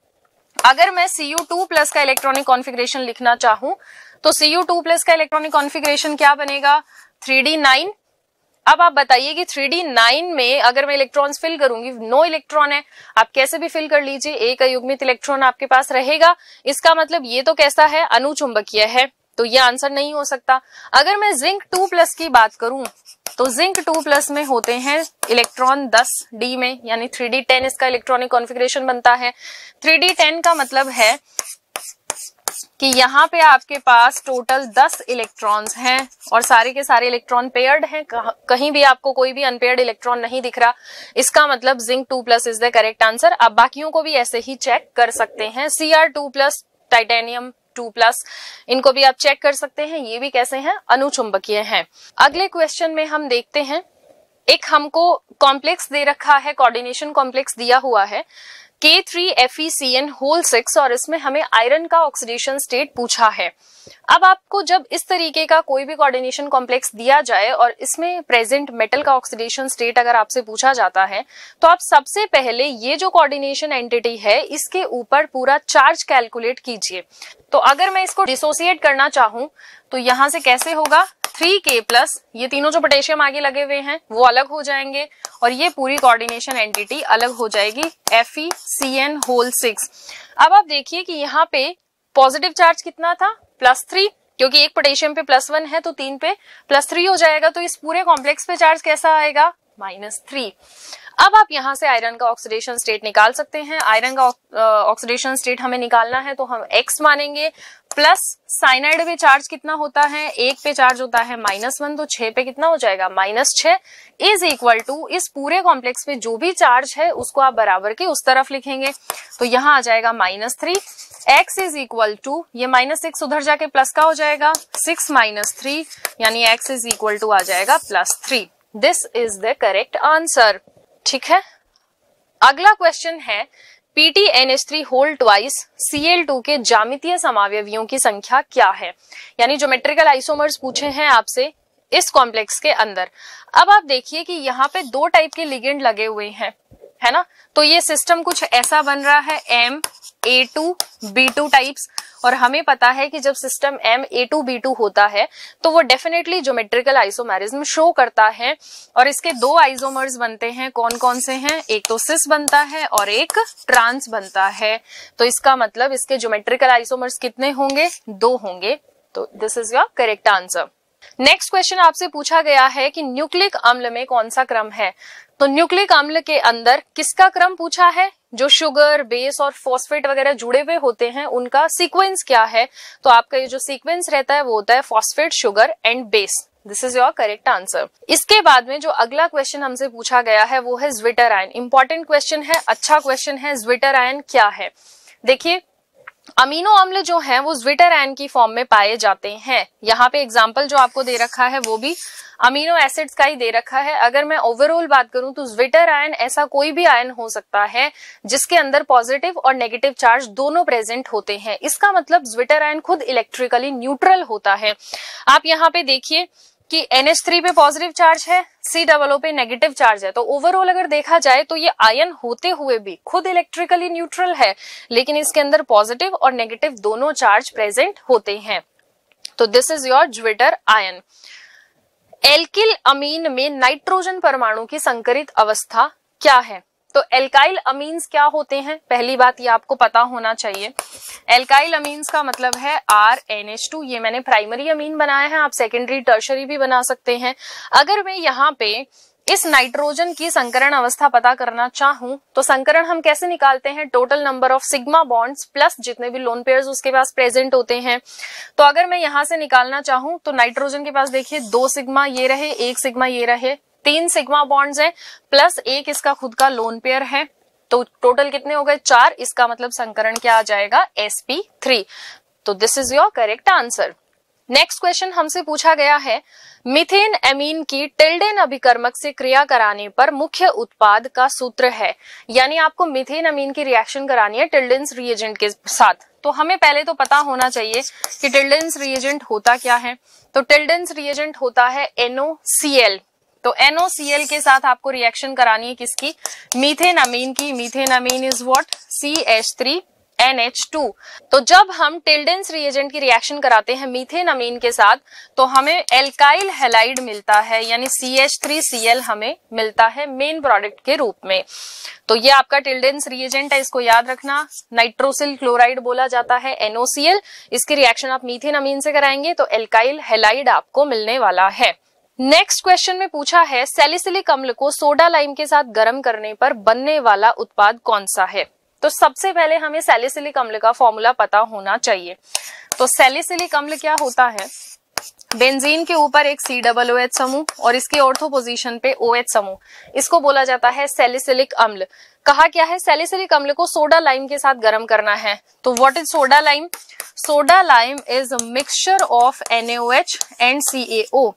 अगर मैं टू प्लस का इलेक्ट्रॉनिक कॉन्फ़िगरेशन लिखना चाहूँ तो टू प्लस का इलेक्ट्रॉनिक कॉन्फ़िगरेशन क्या बनेगा? थ्री डी नाइन अब आप बताइए कि थ्री डी नाइन में अगर मैं इलेक्ट्रॉन्स फिल करूँगी नो इलेक्ट्रॉन है, आप कैसे भी फिल कर लीजिए, एक अयुग्मित इलेक्ट्रॉन आपके पास रहेगा। इसका मतलब ये तो कैसा है? अनुचुंबकीय है। तो ये आंसर नहीं हो सकता। अगर मैं जिंक टू प्लस की बात करूँ तो जिंक टू प्लस में होते हैं इलेक्ट्रॉन 10 डी में, यानी थ्री डी टेन इसका इलेक्ट्रॉनिक कॉन्फ़िगरेशन बनता है। थ्री डी टेन का मतलब है कि यहाँ पे आपके पास टोटल 10 इलेक्ट्रॉन्स हैं और सारे के सारे इलेक्ट्रॉन पेयर्ड हैं। कहीं भी आपको कोई भी अनपेयर्ड इलेक्ट्रॉन नहीं दिख रहा। इसका मतलब zinc two plus is the correct answer. आप बाकियों को भी ऐसे ही चेक कर सकते हैं। C R two plus titanium two plus. इनको भी आप चेक कर सकते हैं, ये भी कैसे हैं? अनुचुंबकीय हैं। अगले क्वेश्चन में हम देखते हैं एक हमको कॉम्प्लेक्स दे रखा है कोऑर्डिनेशन कॉम्प्लेक्स दिया हुआ है K three F C N whole six और इसमें हमें आयरन का ऑक्सीडेशन स्टेट पूछा है। अब आपको जब इस तरीके का कोई भी कोऑर्डिनेशन कॉम्प्लेक्स दिया जाए और इसमें प्रेजेंट मेटल का ऑक्सीडेशन स्टेट अगर आपसे पूछा जाता है तो आप सबसे पहले ये जो कोऑर्डिनेशन एंटिटी है, इसके ऊपर पूरा चार्ज कैलकुलेट कीजिए। तो अगर मैं इसको डिसोसिएट करना चाहूँ तो यहाँ से कैसे होगा? थ्री के प्लस ये तीनों जो पोटेशियम आगे लगे हुए हैं, वो अलग हो जाएँगे और ये पूरी कोऑर्डिनेशन एंटिटी अलग हो जाएगी F E C N whole six अब आप देखिए कि यहाँ पे पॉजिटिव चार्ज कितना था? प्लस थ्री क्योंकि एक पोटेशियम पे प्लस वन है तो तीन पे प्लस थ्री हो जाएगा तो इस पूरे कॉम्प्लेक्स पे चार्ज कैसा आएगा? माइनस थ्री अब आप यहाँ से आयरन का ऑक्सीडेशन स्टेट निकाल सकते हैं। आयरन का ऑक्सीडेशन स्टेट हमें निकालना है तो हम एक्स मानेंगे प्लस साइनाइड पे चार्ज कितना होता है? एक पे चार्ज होता है माइनस वन तो छह पे कितना हो जाएगा? माइनस छ इज़ इक्वल टू इस पूरे कॉम्प्लेक्स में जो भी चार्ज है, उसको आप बराबर के उस तरफ़ लिखेंगे। तो यहाँ आ जाएगा minus three X is equal to ये माइनस सिक्स उधर जाके प्लस का हो जाएगा। सिक्स माइनस थ्री यानी एक्स इज़ इक्वल टू आ जाएगा plus three this is the correct answer ठीक है? अगला क्वेश्चन है थ्री होल ट्वाइस टू के जामितीय समावयवियों की संख्या क्या है? यानी ज्योमेट्रिकल आइसोमर्स पूछे हैं आपसे इस कॉम्प्लेक्स के अंदर। अब आप देखिए कि यहाँ पे दो टाइप के लिगेंड लगे हुए हैं। है ना? तो ये सिस्टम कुछ ऐसा बन रहा है M A two B two types और हमें पता है कि जब system M A two B two होता है तो वो डेफिनेटली ज्योमेट्रिकल आइसोमेरिज्म शो करता है। और इसके दो आइसोमर्स बनते हैं। कौन कौन से हैं? एक तो सिस बनता है और एक ट्रांस बनता है। तो इसका मतलब इसके ज्योमेट्रिकल आइसोमर्स कितने होंगे? दो होंगे। तो this is your correct answer next question आपसे पूछा गया है कि न्यूक्लिक अम्ल में कौन सा क्रम है? तो न्यूक्लिक अम्ल के अंदर किसका क्रम पूछा है? जो शुगर, बेस और फॉस्फेट वगैरह जुड़े हुए होते हैं, उनका सीक्वेंस क्या है? तो आपका ये जो सीक्वेंस रहता है, वो होता है phosphate, sugar and base. This is your correct answer इसके बाद में जो अगला क्वेश्चन हमसे पूछा गया है, वो है ज्विटर आयन इंपॉर्टेंट क्वेश्चन है अच्छा क्वेश्चन है ज्विटर आयन क्या है? देखिए अमीनो अम्ल जो है, वो ज्विटर आयन की फॉर्म में पाए जाते हैं। यहाँ पे एग्ज़ाम्पल जो आपको दे रखा है, वो भी अमीनो एसिड्स का ही दे रखा है। अगर मैं ओवरऑल बात करूँ तो ज्विटर आयन ऐसा कोई भी आयन हो सकता है, जिसके अंदर पॉजिटिव और नेगेटिव चार्ज दोनों प्रेजेंट होते हैं। इसका मतलब ज्विटर आयन खुद इलेक्ट्रिकली न्यूट्रल होता है। आप यहाँ पे देखिए कि NH3 पे पॉजिटिव चार्ज है सी डबल ओ पे नेगेटिव चार्ज है। तो ओवरऑल अगर देखा जाए तो ये आयन होते हुए भी खुद इलेक्ट्रिकली न्यूट्रल है, लेकिन इसके अंदर पॉजिटिव और नेगेटिव दोनों चार्ज प्रेजेंट होते हैं। तो this is your zwitter ion alkyl amine में नाइट्रोजन परमाणु की संकरित अवस्था क्या है? तो एल्काइल अमीन्स क्या होते हैं? पहली बात ये आपको पता होना चाहिए। एल्काइल अमीन्स का मतलब है आर एन एच टू ये मैंने प्राइमरी अमीन बनाया है, आप सेकेंडरी टर्शरी भी बना सकते हैं। अगर मैं यहाँ पे इस नाइट्रोजन की संकरण अवस्था पता करना चाहूँ तो संकरण हम कैसे निकालते हैं? Total number of sigma bonds plus जितने भी लोन पेयर्स उसके पास प्रेजेंट होते हैं। तो अगर मैं यहाँ से निकालना चाहूँ तो नाइट्रोजन के पास देखिए, दो सिग्मा ये रहे, एक सिग्मा ये रहे तीन सिग्मा बॉन्ड्स हैं, प्लस एक इसका खुद का लोन पेयर है तो टोटल कितने हो गए? चार, इसका मतलब संकरण क्या आ जाएगा? एसपी थ्री तो this is your correct answer next question हमसे पूछा गया है मिथेन एमीन की टिल्डेन अभिकर्मक से क्रिया कराने पर मुख्य उत्पाद का सूत्र है। यानी आपको मिथेन अमीन की रिएक्शन करानी है टिल्डेंस रिएजेंट के साथ। तो हमें पहले तो पता होना चाहिए कि टिल्डेंस रिएजेंट होता क्या है। तो टिल्डेंस रिएजेंट होता है एनओसीएल तो एनओसीएल के साथ आपको रिएक्शन करानी है किसकी? मीथेन अमीन की methane amine is what C H three NH2 तो जब हम टिल्डेंस रिएजेंट की रिएक्शन कराते हैं मीथेन अमीन के साथ तो हमें एल्काइल हेलाइड मिलता है, यानी CH3Cl हमें मिलता है मेन प्रोडक्ट के रूप में। तो ये आपका टिल्डेंस रिएजेंट है, इसको याद रखना। नाइट्रोसिल क्लोराइड बोला जाता है NOCl इसकी रिएक्शन आप मीथेन अमीन से कराएँगे तो एल्काइल हेलाइड आपको मिलने वाला है। नेक्स्ट क्वेश्चन में पूछा है सेलिसिलिक अम्ल को सोडा लाइम के साथ गर्म करने पर बनने वाला उत्पाद कौन सा है? तो सबसे पहले हमें सैलिसिलिक अम्ल का फॉर्मूला पता होना चाहिए। तो सैलिसिलिक अम्ल क्या होता है? बेंजीन के ऊपर एक सी डबल ओ एच समूह और इसके ऑर्थो पोजीशन पे ओ एच समूह। इसको बोला जाता है सेलिसिलिक अम्ल। कहा क्या है? सेलिसिलिक अम्ल को सोडा लाइम के साथ गर्म करना है। तो what is soda lime soda lime is mixture of NAOH and CAO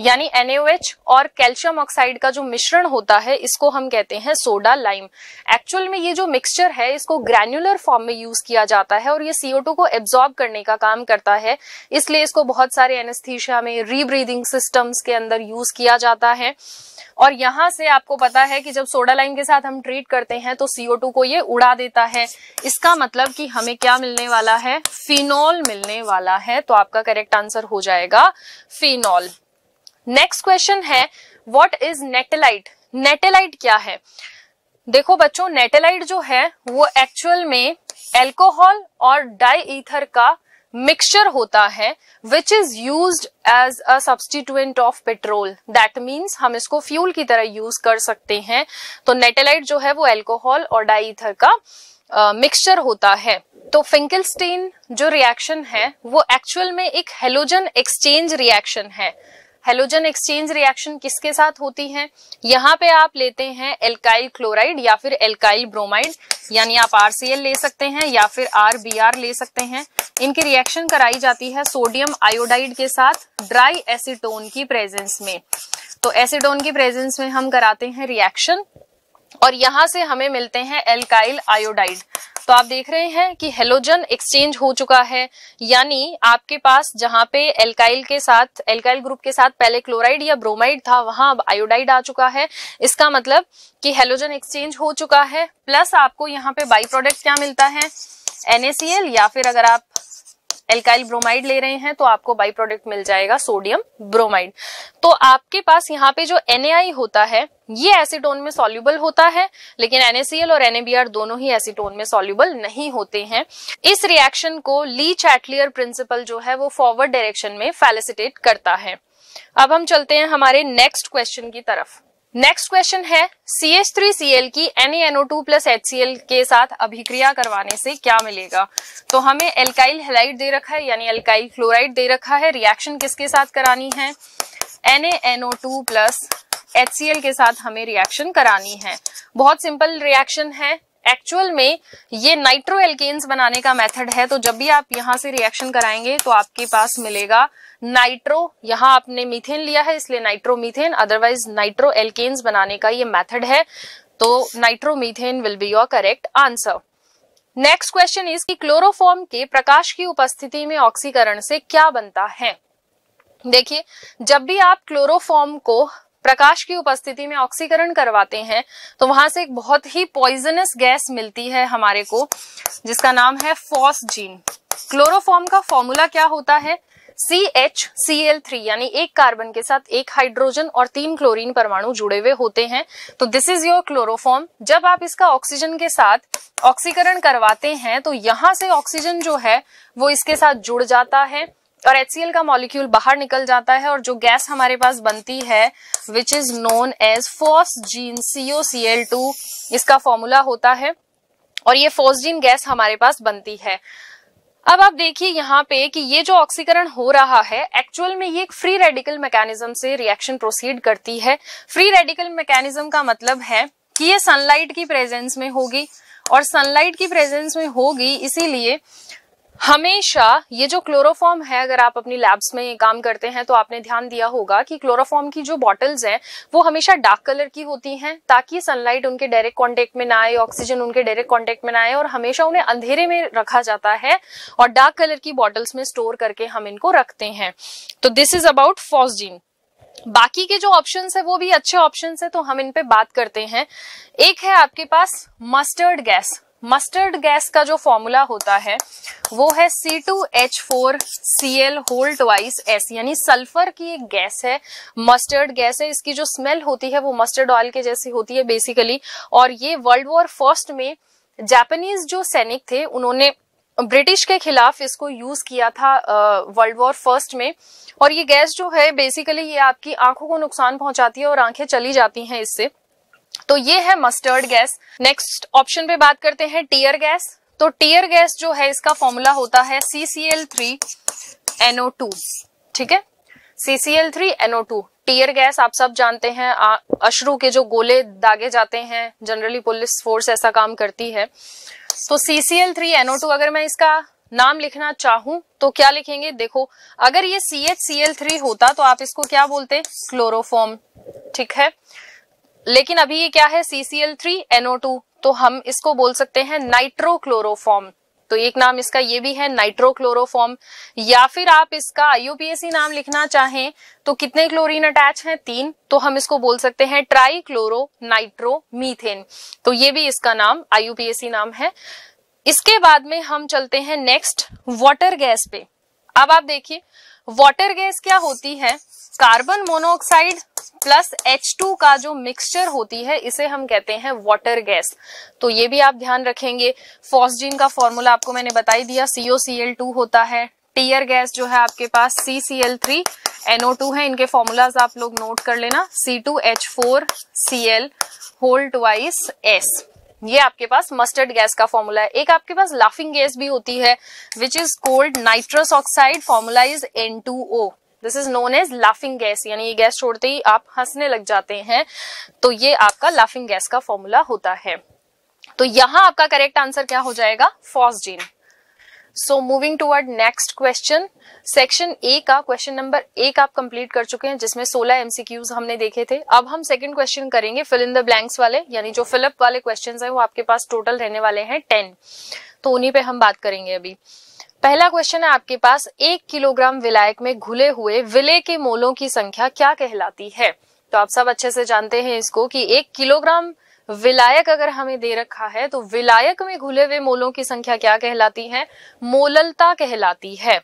यानी NaOH और कैल्शियम ऑक्साइड का जो मिश्रण होता है, इसको हम कहते हैं सोडा लाइम। एक्चुअल में ये जो मिक्सचर है, इसको ग्रैन्युलर फॉर्म में यूज़ किया जाता है और ये CO2 को एब्जॉर्ब करने का काम करता है। इसलिए इसको बहुत सारे एनेस्थीशिया में रीब्रीदिंग सिस्टम्स के अंदर यूज़ किया जाता है। और यहाँ से आपको पता है कि जब सोडा लाइम के साथ हम ट्रीट करते हैं तो CO2 को ये उड़ा देता है। इसका मतलब कि हमें क्या मिलने वाला है? फिनॉल मिलने वाला है। तो आपका करेक्ट आंसर हो जाएगा फिनॉल नेक्स्ट क्वेश्चन है व्हाट इज़ नेटेलाइट नेटेलाइट क्या है? देखो बच्चों नेटेलाइट जो है वो एक्चुअल में एल्कोहल और डाई ईथर का मिक्सचर होता है which is use as a substituent of petrol that means हम इसको फ्यूल की तरह यूज़ कर सकते हैं। तो नेटेलाइट जो है वो एल्कोहल और डाईथर का मिक्सचर uh, होता है। तो फिंकलस्टीन जो रिएक्शन है वो एक्चुअल में एक हेलोजन एक्सचेंज रिएक्शन है। हेलोजन एक्सचेंज रिएक्शन किसके साथ होती है? यहाँ पे आप लेते हैं एल्काइल क्लोराइड या फिर एल्काइल ब्रोमाइड यानी आप आरसीएल ले सकते हैं या फिर आरबीआर ले सकते हैं। इनकी रिएक्शन कराई जाती है सोडियम आयोडाइड के साथ ड्राई एसिटोन की प्रेजेंस में। तो एसिडोन की प्रेजेंस में हम कराते हैं रिएक्शन और यहाँ से हमें मिलते हैं एल्काइल आयोडाइड तो आप देख रहे हैं कि हेलोजन एक्सचेंज हो चुका है। यानी आपके पास जहाँ पे एल्काइल के साथ एल्काइल ग्रुप के साथ पहले क्लोराइड या ब्रोमाइड था, वहाँ अब आयोडाइड आ चुका है। इसका मतलब कि हेलोजन एक्सचेंज हो चुका है। प्लस आपको यहाँ पे बाई प्रोडक्ट क्या मिलता है? NaCl या फिर अगर आप एल्काइल ब्रोमाइड ले रहे हैं तो आपको बाई प्रोडक्ट मिल जाएगा सोडियम ब्रोमाइड तो आपके पास यहाँ पे जो Na होता है, ये एसीटोन में सॉल्युबल होता है, लेकिन NaCl और NaBr दोनों ही एसीटोन में सॉल्युबल नहीं होते हैं. इस रिएक्शन को ली चैटलियर प्रिंसिपल जो है, वो फॉरवर्ड डायरेक्शन में फैलिसिटेट करता है. अब हम चलते हैं हमारे नेक्स्ट क्वेश्चन की तरफ़. नेक्स्ट क्वेश्चन है C H three C L की NaNO2 plus H C L के साथ अभिक्रिया करवाने से क्या मिलेगा? तो हमें एल्काइल हेलाइट दे रखा है, यानी एल्काइल क्लोराइड दे रखा है। रिएक्शन किसके साथ करानी है? NaNO2 plus H C L के साथ हमें रिएक्शन करानी है। बहुत सिंपल रिएक्शन है। एक्चुअल में ये नाइट्रो एल्केन्स बनाने का मेथड है तो जब भी आप यहाँ से रिएक्शन कराएँगे तो आपके पास मिलेगा नाइट्रो यहाँ आपने मीथेन लिया है, इसलिए nitro methane otherwise nitro alkanes बनाने का ये मेथड है। तो nitro methane will be your correct answer next question is कि क्लोरोफॉर्म के प्रकाश की उपस्थिति में ऑक्सीकरण से क्या बनता है? देखिए, जब भी आप क्लोरोफॉर्म को प्रकाश की उपस्थिति में ऑक्सीकरण करवाते हैं तो वहाँ से एक बहुत ही पॉइजनस गैस मिलती है हमारे को, जिसका नाम है फॉसजीन क्लोरोफॉर्म का फॉर्मूला क्या होता है? C H C L three यानी एक कार्बन के साथ एक हाइड्रोजन और तीन क्लोरीन परमाणु जुड़े हुए होते हैं। तो दिस इज़ योर क्लोरोफॉर्म जब आप इसका ऑक्सीजन के साथ ऑक्सीकरण करवाते हैं तो यहाँ से ऑक्सीजन जो है, वो इसके साथ जुड़ जाता है। और एचसीएल का मॉलिक्यूल बाहर निकल जाता है और जो गैस हमारे पास बनती है which is known as phosgene to इसका फॉर्मूला होता है और ये फोस्जीन गैस हमारे पास बनती है। अब आप देखिए यहाँ पे कि ये जो ऑक्सीकरण हो रहा है एक्चुअल में ये एक फ्री रेडिकल मैकेनिज्म से रिएक्शन प्रोसीड करती है। फ्री रेडिकल मैकेनिज्म का मतलब है कि ये सनलाइट की प्रेजेंस में होगी और सनलाइट की प्रेजेंस में होगी, इसीलिए हमेशा ये जो क्लोरोफॉर्म है, अगर आप अपनी लैब्स में काम करते हैं तो आपने ध्यान दिया होगा कि क्लोरोफॉर्म की जो बॉटल्स हैं, वो हमेशा डार्क कलर की होती हैं, ताकि सनलाइट उनके डायरेक्ट कांटेक्ट में ना आए ऑक्सीजन उनके डायरेक्ट कांटेक्ट में ना आए, और हमेशा उन्हें अंधेरे में रखा जाता है, और डार्क कलर की बॉटल्स में स्टोर करके हम इनको रखते हैं। तो दिस इज़ अबाउट फॉस्जीन बाकी के जो ऑप्शन है, वो भी अच्छे ऑप्शन है तो हम इन पे बात करते हैं। एक है आपके पास मस्टर्ड गैस मस्टर्ड गैस का जो फॉर्मूला होता है, वो है C two H four C2H4Cl whole twice S यानी सल्फ़र की एक गैस है मस्टर्ड गैस है, इसकी जो स्मेल होती है वो मस्टर्ड ऑयल के जैसी होती है बेसिकली और ये वर्ल्ड वॉर फ़र्स्ट में जापानीज जो सैनिक थे, उन्होंने ब्रिटिश के खिलाफ इसको यूज़ किया था वर्ल्ड वॉर फ़र्स्ट में। और ये गैस जो है बेसिकली ये आपकी आँखों को नुकसान पहुंचाती है और आँखें चली जाती हैं इससे। तो ये है मस्टर्ड गैस नेक्स्ट ऑप्शन पे बात करते हैं टीयर गैस तो टीयर गैस जो है, इसका फॉर्मूला होता है सीसीएल थ्री एनओ टू ठीक है? CCL three NO two tear gas आप सब जानते हैं अशरु के जो गोले दागे जाते हैं जनरली पुलिस फोर्स ऐसा काम करती है. तो सीसीएल थ्री एनओ टू अगर मैं इसका नाम लिखना चाहूँ तो क्या लिखेंगे? देखो, अगर ये C H C L three होता तो आप इसको क्या बोलते? क्लोरोफॉर्म ठीक है? लेकिन अभी ये क्या है? सीसीएल थ्री एनओ टू तो हम इसको बोल सकते हैं नाइट्रोक्लोरोफॉर्म। तो एक नाम इसका ये भी है, नाइट्रोक्लोरोफॉर्म। या फिर आप इसका आईयूपीएसी नाम लिखना चाहें तो कितने क्लोरीन अटैच हैं? तीन। तो हम इसको बोल सकते हैं ट्राई क्लोरो नाइट्रो मीथेन तो ये भी इसका नाम आईयूपीएसी नाम है। इसके बाद में हम चलते हैं नेक्स्ट, वाटर गैस पे। अब आप देखिए वाटर गैस क्या होती है? कार्बन मोनोऑक्साइड प्लस H2 का जो मिक्सचर होती है, इसे हम कहते हैं वाटर गैस तो ये भी आप ध्यान रखेंगे। फॉस्जिन का फॉर्मूला आपको मैंने बताई दिया COCl2 होता है। टीयर गैस जो है आपके पास CCl3 NO2 है। इनके फॉर्मूलाज आप लोग नोट कर लेना। C2H4Cl whole twice S. ये आपके पास मस्टर्ड गैस का फॉर्मूला है। एक आपके पास लाफिंग गैस भी होती है which is called nitrous oxide formula is N2O this is known as laughing gas यानी ये गैस छोड़ते ही आप हंसने लग जाते हैं। तो ये आपका लाफिंग गैस का फॉर्मूला होता है। तो यहाँ आपका करेक्ट आंसर क्या हो जाएगा? Phosgene so moving toward next question section A का क्वेश्चन नंबर एक आप कंप्लीट कर चुके हैं, जिसमें 16 एमसीक्यूज हमने देखे थे। अब हम सेकंड क्वेश्चन करेंगे फिल इन द ब्लैंक्स वाले, यानी जो फिलअप वाले क्वेश्चन हैं, वो आपके पास टोटल रहने वाले हैं टेन तो उन्हीं पे हम बात करेंगे अभी। पहला क्वेश्चन है आपके पास, एक किलोग्राम विलायक में घुले हुए विले के मोलों की संख्या क्या कहलाती है? तो आप सब अच्छे से जानते हैं इसको कि एक किलोग्राम विलायक अगर हमें दे रखा है तो विलायक में घुले हुए मोलों की संख्या क्या कहलाती है? मोललता कहलाती है।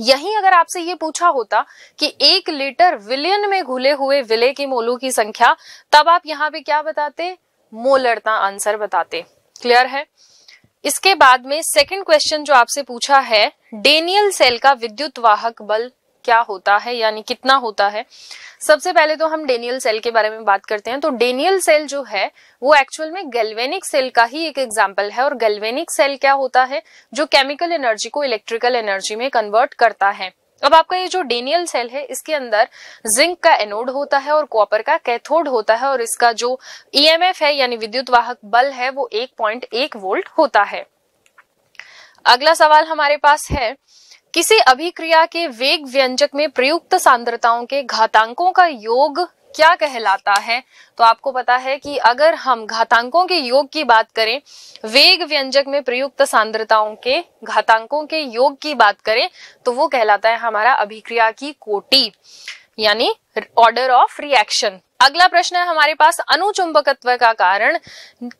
यही अगर आपसे ये पूछा होता कि एक लीटर विलियन में घुले हुए विले के मोलों की संख्या, तब आप यहाँ पे क्या बताते? मोलरता आंसर बताते। क्लियर है? इसके बाद में सेकंड क्वेश्चन जो आपसे पूछा है, डेनियल सेल का विद्युत वाहक बल क्या होता है, यानी कितना होता है। सबसे पहले तो हम डेनियल सेल के बारे में बात करते हैं। तो डेनियल सेल जो है, वो एक्चुअल में गैल्वेनिक सेल का ही एक एग्ज़ाम्पल है और गैल्वेनिक सेल क्या होता है, जो केमिकल एनर्जी को इलेक्ट्रिकल एनर्जी में कन्वर्ट करता है। अब आपका ये जो डेनियल सेल है, इसके अंदर जिंक का एनोड होता है और कॉपर का कैथोड होता है और इसका जो ईएमएफ है, यानी विद्युत वाहक बल है, वो 1.1 वोल्ट होता है। अगला सवाल हमारे पास है किसी अभिक्रिया के वेग व्यंजक में प्रयुक्त सांद्रताओं के घातांकों का योग क्या कहलाता है? तो आपको पता है कि अगर हम घातांकों के योग की बात करें, वेग व्यंजक में प्रयुक्त सांद्रताओं के घातांकों के योग की बात करें तो वो कहलाता है हमारा अभिक्रिया की कोटि, यानी ऑर्डर ऑफ़ रिएक्शन अगला प्रश्न है हमारे पास अनुचुंबकत्व का कारण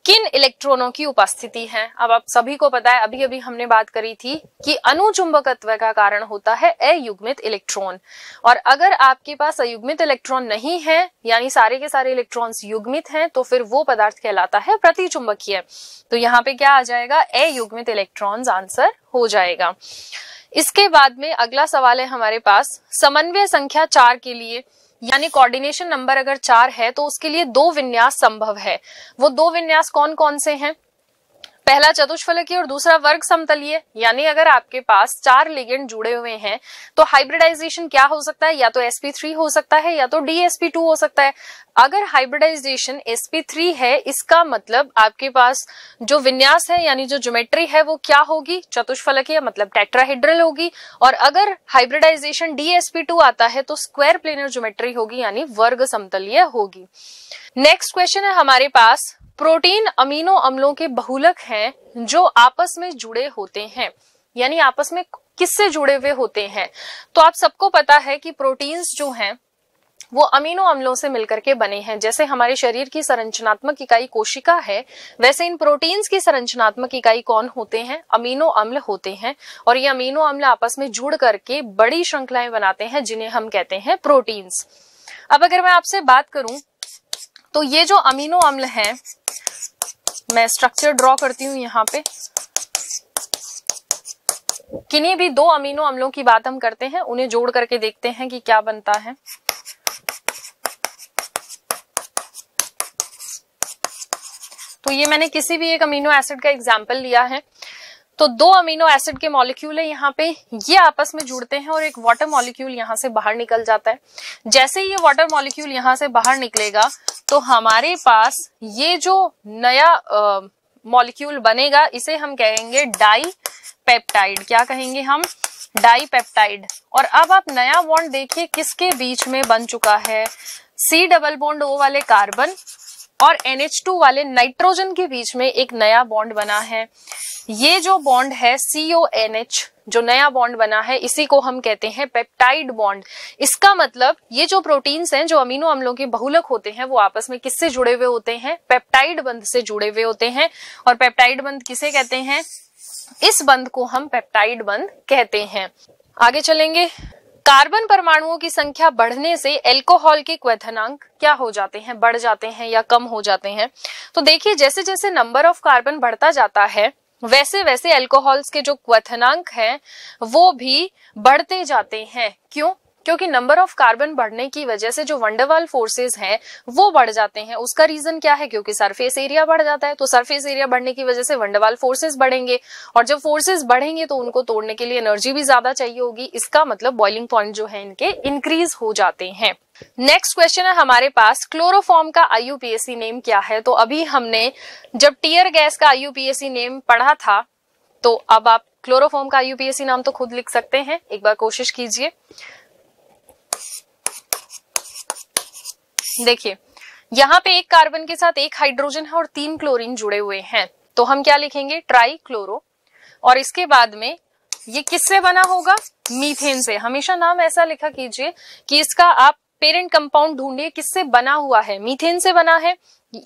किन इलेक्ट्रॉनों की उपस्थिति है? अब आप सभी को पता है अभी अभी हमने बात करी थी कि अनुचुंबकत्व का कारण होता है अयुग्मित इलेक्ट्रॉन। और अगर आपके पास अयुग्मित इलेक्ट्रॉन नहीं है, यानी सारे के सारे इलेक्ट्रॉन्स युग्मित हैं तो फिर वो पदार्थ कहलाता है प्रतिचुंबकीय। तो यहाँ पे क्या आ जाएगा? अयुग्मित इलेक्ट्रॉन्स आंसर हो जाएगा। इसके बाद में अगला सवाल है हमारे पास, समन्वय संख्या चार के लिए। यानी कोऑर्डिनेशन नंबर अगर चार है तो उसके लिए दो विन्यास संभव है। वो दो विन्यास कौन कौन से हैं? पहला चतुष्फलकीय और दूसरा वर्ग समतलीय, यानी अगर आपके पास चार लिगेंड जुड़े हुए हैं तो हाइब्रिडाइजेशन क्या हो सकता है? या तो sp3 हो सकता है, या तो dsp2 हो सकता है। अगर हाइब्रिडाइजेशन sp3 है, इसका मतलब आपके पास जो विन्यास है, यानी जो ज्योमेट्री है, वो क्या होगी? चतुष्फलकीय मतलब टेट्राहेड्रल होगी। और अगर हाइब्रिडाइजेशन dsp2 आता है तो स्क्वायर प्लेनर ज्योमेट्री होगी, यानी वर्ग समतलीय होगी। नेक्स्ट क्वेश्चन है हमारे पास। प्रोटीन अमीनो अम्लों के बहुलक हैं, जो आपस में जुड़े होते हैं, यानी आपस में किससे जुड़े हुए होते हैं? तो आप सबको पता है कि प्रोटीन्स जो हैं, वो अमीनो अम्लों से मिलकर के बने हैं। जैसे हमारे शरीर की संरचनात्मक इकाई कोशिका है, वैसे इन प्रोटीन्स की संरचनात्मक इकाई कौन होते हैं? अमीनो अम्ल होते हैं, और ये अमीनो अम्ल आपस में जुड़ करके बड़ी श्रृंखलाएँ बनाते हैं, जिन्हें हम कहते हैं प्रोटीन्स। अब अगर मैं आपसे बात करूँ तो ये जो अमीनो अम्ल है, मैं स्ट्रक्चर ड्रॉ करती हूँ यहाँ पे। किन्हीं भी दो अमीनो अम्लों की बात हम करते हैं, उन्हें जोड़ करके देखते हैं कि क्या बनता है। तो ये मैंने किसी भी एक अमीनो एसिड का एग्ज़ाम्पल लिया है। तो दो अमीनो एसिड के मॉलिक्यूल है यहाँ पे। ये आपस में जुड़ते हैं और एक वाटर मॉलिक्यूल यहाँ से बाहर निकल जाता है। जैसे ही ये वाटर मॉलिक्यूल यहाँ से बाहर निकलेगा तो हमारे पास ये जो नया मॉलिक्यूल बनेगा, इसे हम कहेंगे डाई पेप्टाइड क्या कहेंगे हम? डाई पेप्टाइड और अब आप नया बॉन्ड देखिए, किसके बीच में बन चुका है? सी डबल बॉन्ड ओ वाले कार्बन और NH2 वाले नाइट्रोजन के बीच में एक नया बॉन्ड बना है। ये जो बॉन्ड है CONH जो नया बॉन्ड बना है, इसी को हम कहते हैं पेप्टाइड बॉन्ड। इसका मतलब ये जो प्रोटीन्स हैं, जो अमीनो अम्लों के बहुलक होते हैं, वो आपस में किससे जुड़े हुए होते हैं? पेप्टाइड बंध से जुड़े हुए होते हैं। और पेप्टाइड बंध किसे कहते हैं? इस बंध को हम पेप्टाइड बंध कहते हैं। आगे चलेंगे। कार्बन परमाणुओं की संख्या बढ़ने से एल्कोहल के क्वेथनांक क्या हो जाते हैं, बढ़ जाते हैं या कम हो जाते हैं? तो देखिए जैसे जैसे नंबर ऑफ़ कार्बन बढ़ता जाता है वैसे वैसे एल्कोहल्स के जो क्वेथनांक हैं, वो भी बढ़ते जाते हैं। क्यों? क्योंकि नंबर ऑफ़ कार्बन बढ़ने की वजह से जो वंडरवाल फोर्सेस हैं, वो बढ़ जाते हैं। उसका रीजन क्या है? क्योंकि सरफेस एरिया बढ़ जाता है तो सरफेस एरिया बढ़ने की वजह से वंडरवाल फोर्सेस बढ़ेंगे। और जब फोर्सेस बढ़ेंगे तो उनको तोड़ने के लिए एनर्जी भी ज़्यादा चाहिए होगी। इसका मतलब बॉइलिंग पॉइंट जो है, इनके इंक्रीज हो जाते हैं। नेक्स्ट क्वेश्चन है हमारे पास क्लोरोफॉर्म का आईयूपीएससी नेम क्या है? तो अभी हमने, जब टीयर गैस का आईयूपीएससी नेम पढ़ा था तो अब आप क्लोरोफॉर्म का आईयूपीएससी नाम तो खुद लिख सकते हैं। एक बार कोशिश कीजिए। देखिए, यहाँ पे एक कार्बन के साथ एक हाइड्रोजन है और तीन क्लोरीन जुड़े हुए हैं। तो हम क्या लिखेंगे? ट्राई क्लोरो और इसके बाद में ये किससे बना होगा? मीथेन से। हमेशा नाम ऐसा लिखा कीजिए कि इसका आप पेरेंट कंपाउंड ढूंढिए किससे बना हुआ है। मीथेन से बना है।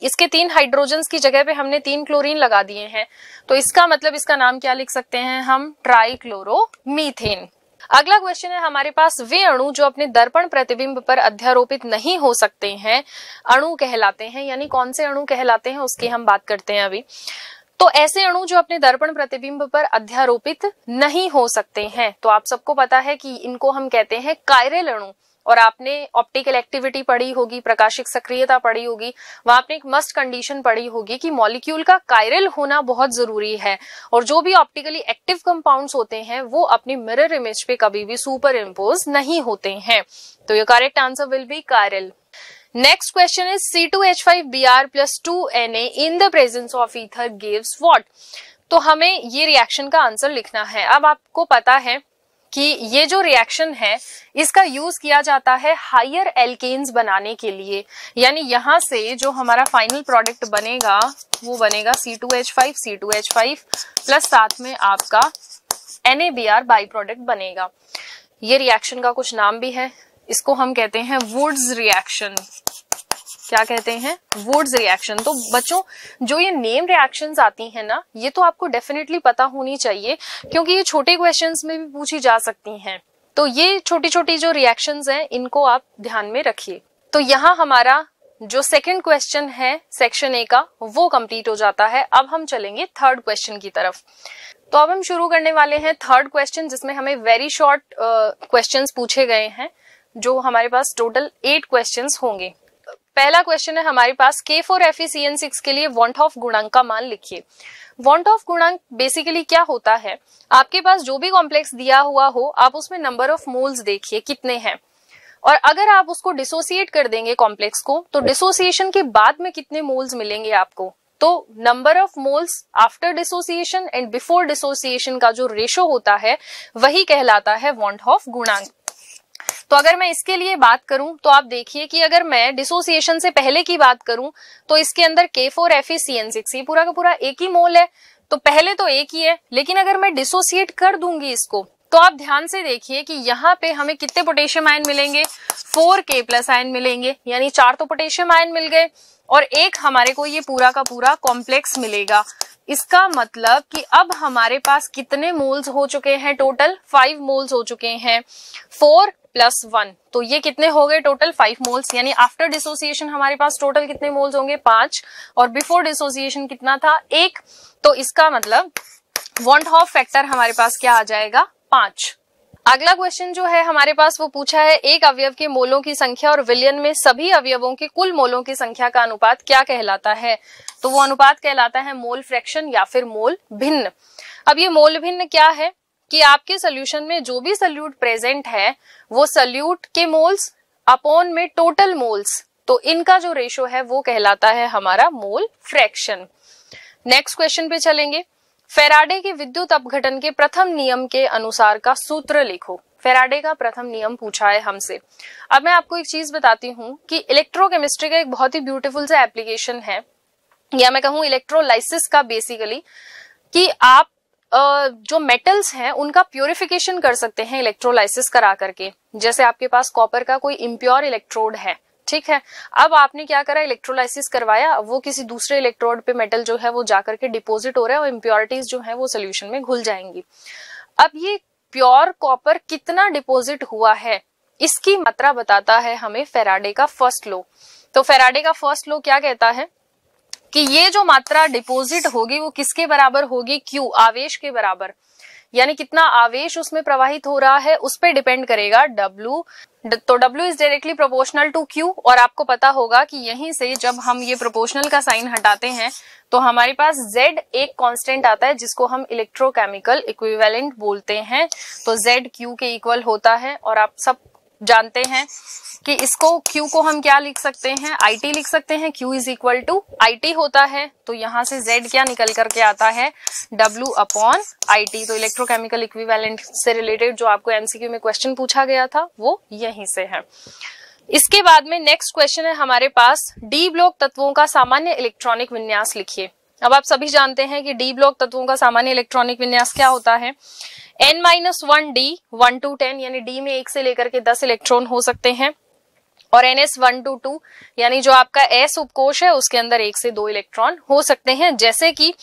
इसके तीन हाइड्रोजन की जगह पे हमने तीन क्लोरीन लगा दिए हैं। तो इसका मतलब इसका नाम क्या लिख सकते हैं हम? Try chloro methane. अगला क्वेश्चन है हमारे पास, वे अणु जो अपने दर्पण प्रतिबिंब पर अध्यारोपित नहीं हो सकते हैं, अणु कहलाते हैं, यानी कौन से अणु कहलाते हैं, उसकी हम बात करते हैं अभी। तो ऐसे अणु जो अपने दर्पण प्रतिबिंब पर अध्यारोपित नहीं हो सकते हैं तो आप सबको पता है कि इनको हम कहते हैं कायरल अणु। और आपने ऑप्टिकल एक्टिविटी पढ़ी होगी, प्रकाशिक सक्रियता पढ़ी होगी, वहाँ आपने एक मस्ट कंडीशन पढ़ी होगी कि मॉलिक्यूल का कायरल होना बहुत ज़रूरी है। और जो भी ऑप्टिकली एक्टिव कंपाउंड्स होते हैं, वो अपनी मिरर इमेज पे कभी भी सुपर इम्पोज नहीं होते हैं। तो ये correct answer will be chiral B R plus two N A in the presence of ether gives what तो हमें ये रिएक्शन का आंसर लिखना है। अब आपको पता है कि ये जो रिएक्शन है, इसका यूज़ किया जाता है हायर एल्केन्स बनाने के लिए। यानी यहाँ से जो हमारा फाइनल प्रोडक्ट बनेगा, वो बनेगा C two H five C two H five plus साथ में आपका एन बाई प्रोडक्ट बनेगा। ये रिएक्शन का कुछ नाम भी है। इसको हम कहते हैं वुड्स रिएक्शन क्या कहते हैं? वुड्स रिएक्शन तो बच्चों, जो ये नेम रिएक्शंस आती हैं ना, ये तो आपको डेफिनेटली पता होनी चाहिए, क्योंकि ये छोटे क्वेश्चंस में भी पूछी जा सकती हैं। तो ये छोटी छोटी जो रिएक्शंस हैं, इनको आप ध्यान में रखिए। तो यहाँ हमारा जो सेकंड क्वेश्चन है सेक्शन ए का, वो कंप्लीट हो जाता है। अब हम चलेंगे थर्ड क्वेश्चन की तरफ़। तो अब हम शुरू करने वाले हैं थर्ड क्वेश्चन जिसमें हमें वेरी शॉर्ट क्वेश्चंस पूछे गए हैं, जो हमारे पास टोटल एट क्वेश्चंस होंगे। पहला क्वेश्चन है हमारे पास K four F N six के लिए वॉन्ट ऑफ़ गुणांक का मान लिखिए। वॉन्ट ऑफ़ गुणांक बेसिकली क्या होता है? आपके पास जो भी कॉम्प्लेक्स दिया हुआ हो, आप उसमें नंबर ऑफ़ मोल्स देखिए कितने हैं। और अगर आप उसको डिसोसिएट कर देंगे कॉम्प्लेक्स को तो डिसोसिएशन के बाद में कितने मोल्स मिलेंगे आपको? तो number of moles after dissociation and before dissociation का जो रेशो होता है, वही कहलाता है वॉन्ट ऑफ़ गुणांक। तो अगर मैं इसके लिए बात करूँ तो आप देखिए कि अगर मैं डिसोसिएशन से पहले की बात करूँ तो इसके अंदर K four F C N six ये पूरा का पूरा एक ही मोल है। तो पहले तो एक ही है, लेकिन अगर मैं डिसोसिएट कर दूँगी इसको तो आप ध्यान से देखिए कि यहाँ पे हमें कितने पोटेशियम आयन मिलेंगे? फोर के प्लस आयन मिलेंगे, यानी चार तो पोटेशियम आयन मिल गए, और एक हमारे को ये पूरा का पूरा कॉम्प्लेक्स मिलेगा। इसका मतलब कि अब हमारे पास कितने मोल्स हो चुके हैं? टोटल फाइव मोल्स हो चुके हैं। फोर प्लस वन तो ये कितने हो गए टोटल फाइव मोल्स यानी आफ्टर डिसोसिएशन हमारे पास टोटल कितने मोल्स होंगे? पाँच। और बिफोर डिसोसिएशन कितना था? एक। तो इसका मतलब वॉन्ट हॉफ फैक्टर हमारे पास क्या आ जाएगा? पाँच। अगला क्वेश्चन जो है हमारे पास वो पूछा है, एक अवयव के मोलों की संख्या और विलियन में सभी अवयवों के कुल मोलों की संख्या का अनुपात क्या कहलाता है? तो वो अनुपात कहलाता है मोल फ्रैक्शन या फिर मोल भिन्न। अब ये मोल भिन्न क्या है? कि आपके सोल्यूशन में जो भी सल्यूट प्रेजेंट है, वो सल्यूट के मोल्स अपॉन में टोटल मोल्स तो इनका जो रेशो है, वो कहलाता है हमारा मोल फ्रैक्शन नेक्स्ट क्वेश्चन पे चलेंगे। फेराडे के विद्युत अपघटन के प्रथम नियम के अनुसार का सूत्र लिखो। फेराडे का प्रथम नियम पूछा है हमसे। अब मैं आपको एक चीज़ बताती हूँ कि इलेक्ट्रोकेमिस्ट्री का एक बहुत ही ब्यूटीफुल सा एप्लीकेशन है। या मैं कहूँ इलेक्ट्रोलाइसिस का बेसिकली कि आप जो मेटल्स हैं, उनका प्योरिफिकेशन कर सकते हैं इलेक्ट्रोलाइसिस करा करके। जैसे आपके पास कॉपर का कोई इम्प्योर इलेक्ट्रोड है, ठीक है? अब आपने क्या करा इलेक्ट्रोलाइसिस करवाया वो किसी दूसरे इलेक्ट्रोड पे मेटल जो है, वो जाकर के डिपोजिट हो रहा है और इम्प्योरिटीज जो है, वो सोल्यूशन में घुल जाएँगी। अब ये प्योर कॉपर कितना डिपोजिट हुआ है, इसकी मात्रा बताता है हमें फेराडे का फ़र्स्ट लो तो फेराडे का फ़र्स्ट लो क्या कहता है? कि ये जो मात्रा डिपॉजिट होगी, वो किसके बराबर होगी? क्यू? आवेश के बराबर। यानी कितना आवेश उसमें प्रवाहित हो रहा है, उस पर डिपेंड करेगा W. तो W is directly proportional to Q, और आपको पता होगा कि यहीं से जब हम ये प्रोपोर्शनल का साइन हटाते हैं तो हमारे पास Z एक कांस्टेंट आता है, जिसको हम इलेक्ट्रोकेमिकल इक्विवेलेंट बोलते हैं। तो Z Q के इक्वल होता है, और आप सब जानते हैं कि इसको Q को हम क्या लिख सकते हैं? IT लिख सकते हैं। Q is equal to I होता है। तो यहाँ से Z क्या निकल करके आता है? W अपॉन आई तो इलेक्ट्रोकेमिकल इक्विवेलेंट से रिलेटेड जो आपको एमसीक्यू में क्वेश्चन पूछा गया था, वो यहीं से है। इसके बाद में नेक्स्ट क्वेश्चन है हमारे पास। डी ब्लॉक तत्वों का सामान्य इलेक्ट्रॉनिक विन्यास लिखिए। अब आप सभी जानते हैं कि डी ब्लॉक तत्वों का सामान्य इलेक्ट्रॉनिक विन्यास क्या होता है? N minus one D one to ten यानी डी में एक से लेकर के दस इलेक्ट्रॉन हो सकते हैं। और N S one to two यानी जो आपका एस उपकोष है, उसके अंदर एक से दो इलेक्ट्रॉन हो सकते हैं। जैसे कि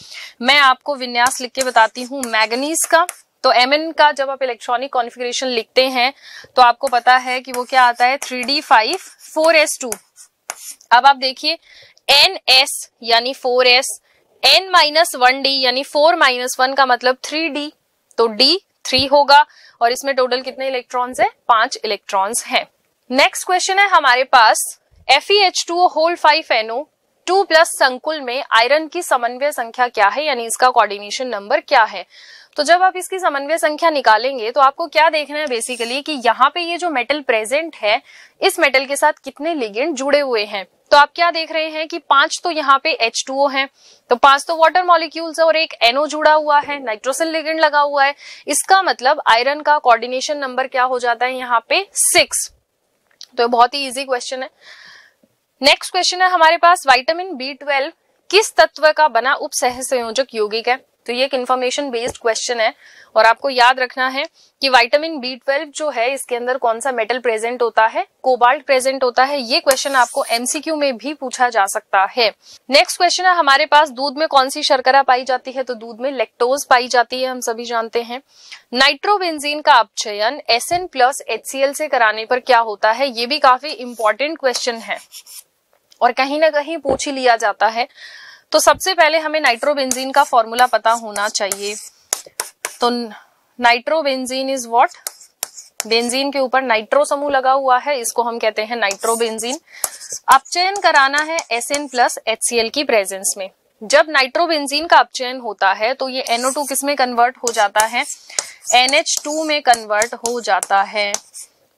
मैं आपको विन्यास लिख के बताती हूँ मैगनीज का। तो एम का जब आप इलेक्ट्रॉनिक कॉन्फ़िगरेशन लिखते हैं तो आपको पता है कि वो क्या आता है? Three D five four S two अब आप देखिए एन एस यानी four S N minus one D यानी फोर माइनस वन का मतलब थ्री डी तो डी थ्री होगा और इसमें टोटल कितने इलेक्ट्रॉन्स है? पाँच इलेक्ट्रॉन्स हैं। नेक्स्ट क्वेश्चन है हमारे पास F E H two whole five NO two plus संकुल में आयरन की समन्वय संख्या क्या है? यानी इसका कोऑर्डिनेशन नंबर क्या है? तो जब आप इसकी समन्वय संख्या निकालेंगे तो आपको क्या देखना है बेसिकली कि यहाँ पे ये जो मेटल प्रेजेंट है, इस मेटल के साथ कितने लिगेंड जुड़े हुए हैं? तो आप क्या देख रहे हैं कि पाँच तो यहाँ पे H2O है। तो पाँच तो वाटर मॉलिक्यूल्स है और एक NO जुड़ा हुआ है नाइट्रोसिल लिगेंड लगा हुआ है। इसका मतलब आयरन का कोऑर्डिनेशन नंबर क्या हो जाता है यहाँ पे? सिक्स तो बहुत ही इजी क्वेश्चन है। नेक्स्ट क्वेश्चन है हमारे पास वाइटामिन बी ट्वेल्व किस तत्व का बना उप सह संयोजक यौगिक है? तो ये एक इन्फॉर्मेशन बेस्ड क्वेश्चन है और आपको याद रखना है कि विटामिन बी ट्वेल्व जो है, इसके अंदर कौन सा मेटल प्रेजेंट होता है कोबाल्ट प्रेजेंट होता है, ये क्वेश्चन आपको एमसीक्यू में भी पूछा जा सकता है। नेक्स्ट क्वेश्चन है, हमारे पास दूध में कौन सी शर्करा पाई जाती है? तो दूध में लेक्टोज पाई जाती है, हम सभी जानते हैं। नाइट्रोबेंजीन का अपचयन एस एन प्लस एच से कराने पर क्या होता है? ये भी काफ़ी इंपॉर्टेंट क्वेश्चन है। और कहीं ना कहीं पूछ ही लिया जाता है। तो सबसे पहले हमें नाइट्रोबेंजीन का फॉर्मूला पता होना चाहिए। तो नाइट्रोबेंजीन इज़ व्हाट? बेंजीन के ऊपर नाइट्रो समूह लगा हुआ है, इसको हम कहते हैं नाइट्रोबेंजीन। अपचयन कराना है एस एन प्लस एचसीएल की प्रेजेंस में। जब नाइट्रोबेंजीन का अपचयन होता है तो ये NO2 किसमें कन्वर्ट हो जाता है? NH2 में कन्वर्ट हो जाता है।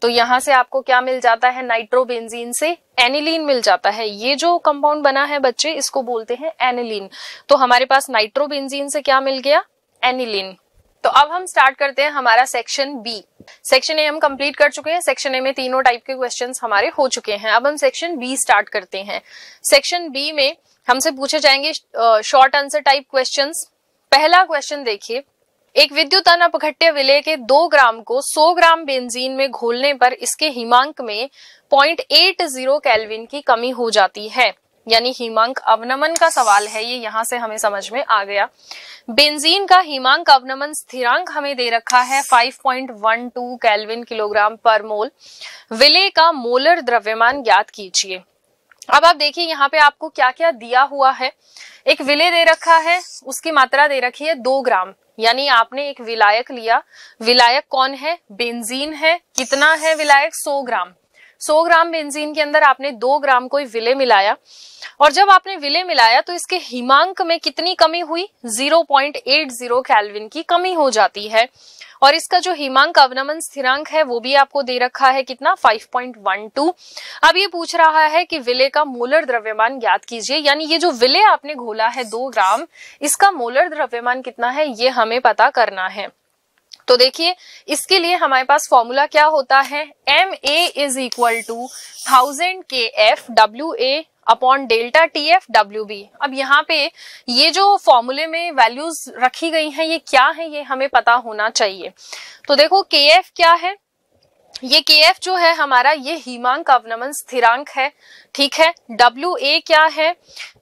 तो यहाँ से आपको क्या मिल जाता है? नाइट्रोबेंजीन से एनिलीन मिल जाता है। ये जो कंपाउंड बना है बच्चे, इसको बोलते हैं एनिलीन। तो हमारे पास नाइट्रोबेंजीन से क्या मिल गया? एनिलीन। तो अब हम स्टार्ट करते हैं हमारा सेक्शन बी सेक्शन ए हम कंप्लीट कर चुके हैं। सेक्शन ए में तीनों टाइप के क्वेश्चंस हमारे हो चुके हैं। अब हम सेक्शन बी स्टार्ट करते हैं। सेक्शन बी में हमसे पूछे जाएँगे शॉर्ट आंसर टाइप क्वेश्चंस पहला क्वेश्चन देखिए। एक विद्युत अपघट्य विलय के दो ग्राम को 100 ग्राम बेंजीन में घोलने पर इसके हिमांक में 0.80 केल्विन की कमी हो जाती है। यानी हिमांक अवनमन का सवाल है, ये यहाँ से हमें समझ में आ गया। बेंजीन का हिमांक अवनमन स्थिरांक हमें दे रखा है 5.12 केल्विन किलोग्राम पर मोल। विलय का मोलर द्रव्यमान ज्ञात कीजिए। अब आप देखिए, यहाँ पे आपको क्या क्या दिया हुआ है। एक विलय दे रखा है, उसकी मात्रा दे रखी है दो ग्राम। यानी आपने एक विलायक लिया। विलायक कौन है? बेंजीन है। कितना है विलायक? 100 ग्राम। 100 ग्राम बेंजीन के अंदर आपने दो ग्राम कोई विलय मिलाया। और जब आपने विलय मिलाया तो इसके हिमांक में कितनी कमी हुई? 0.80 कैल्विन की कमी हो जाती है। और इसका जो हिमांक अवनमन स्थिरांक है, वो भी आपको दे रखा है कितना? 5.12 अब ये पूछ रहा है कि विले का मोलर द्रव्यमान ज्ञात कीजिए। यानी ये जो विले आपने घोला है दो ग्राम, इसका मोलर द्रव्यमान कितना है, ये हमें पता करना है। तो देखिए, इसके लिए हमारे पास फॉर्मूला क्या होता है? M A is equal to thousand K F W A upon delta T F W B अब यहाँ पे ये जो फॉर्मूले में वैल्यूज़ रखी गई हैं, ये क्या है, ये हमें पता होना चाहिए। तो देखो के एफ़ क्या है? ये के एफ़ जो है हमारा, ये हिमांक अवनमन स्थिरांक है, ठीक है? डब्ल्यू ए क्या है?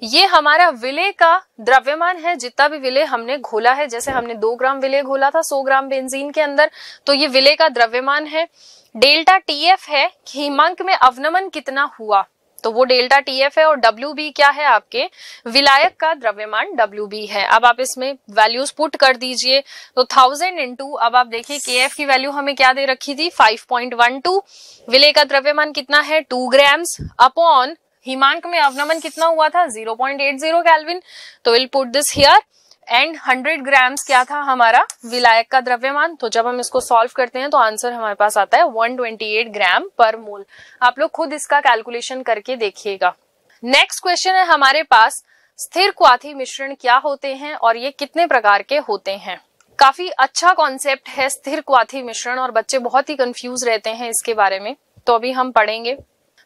ये हमारा विलय का द्रव्यमान है, जितना भी विलय हमने घोला है, जैसे हमने दो ग्राम विलय घोला था, सौ ग्राम बेंजीन के अंदर तो ये विलय का द्रव्यमान है। डेल्टा टी एफ़ है, हिमांक में अवनमन कितना हुआ? तो वो डेल्टा टी एफ़ है और डब्ल्यू बी क्या है आपके? विलायक का द्रव्यमान डब्ल्यू बी है। अब आप इसमें वैल्यूज़ पुट कर दीजिए। तो थाउज़ेंड इंटू अब आप देखिए के एफ़ की वैल्यू हमें क्या दे रखी थी? फाइव पॉइंट वन टू विलय का द्रव्यमान कितना है? टू ग्राम्स अपॉन हिमांक में अवनमन कितना हुआ था? 0.80 कैलविन तो will put this here and 100 grams क्या था हमारा? विलायक का द्रव्यमान। तो जब हम इसको सॉल्व करते हैं तो आंसर हमारे पास आता है 128 ग्राम पर मोल आप लोग खुद इसका कैलकुलेशन करके देखिएगा। नेक्स्ट क्वेश्चन है हमारे पास, स्थिर क्वाथी मिश्रण क्या होते हैं और ये कितने प्रकार के होते हैं? काफ़ी अच्छा कॉन्सेप्ट है स्थिर क्वाथी मिश्रण और बच्चे बहुत ही कंफ्यूज रहते हैं इसके बारे में। तो अभी हम पढ़ेंगे।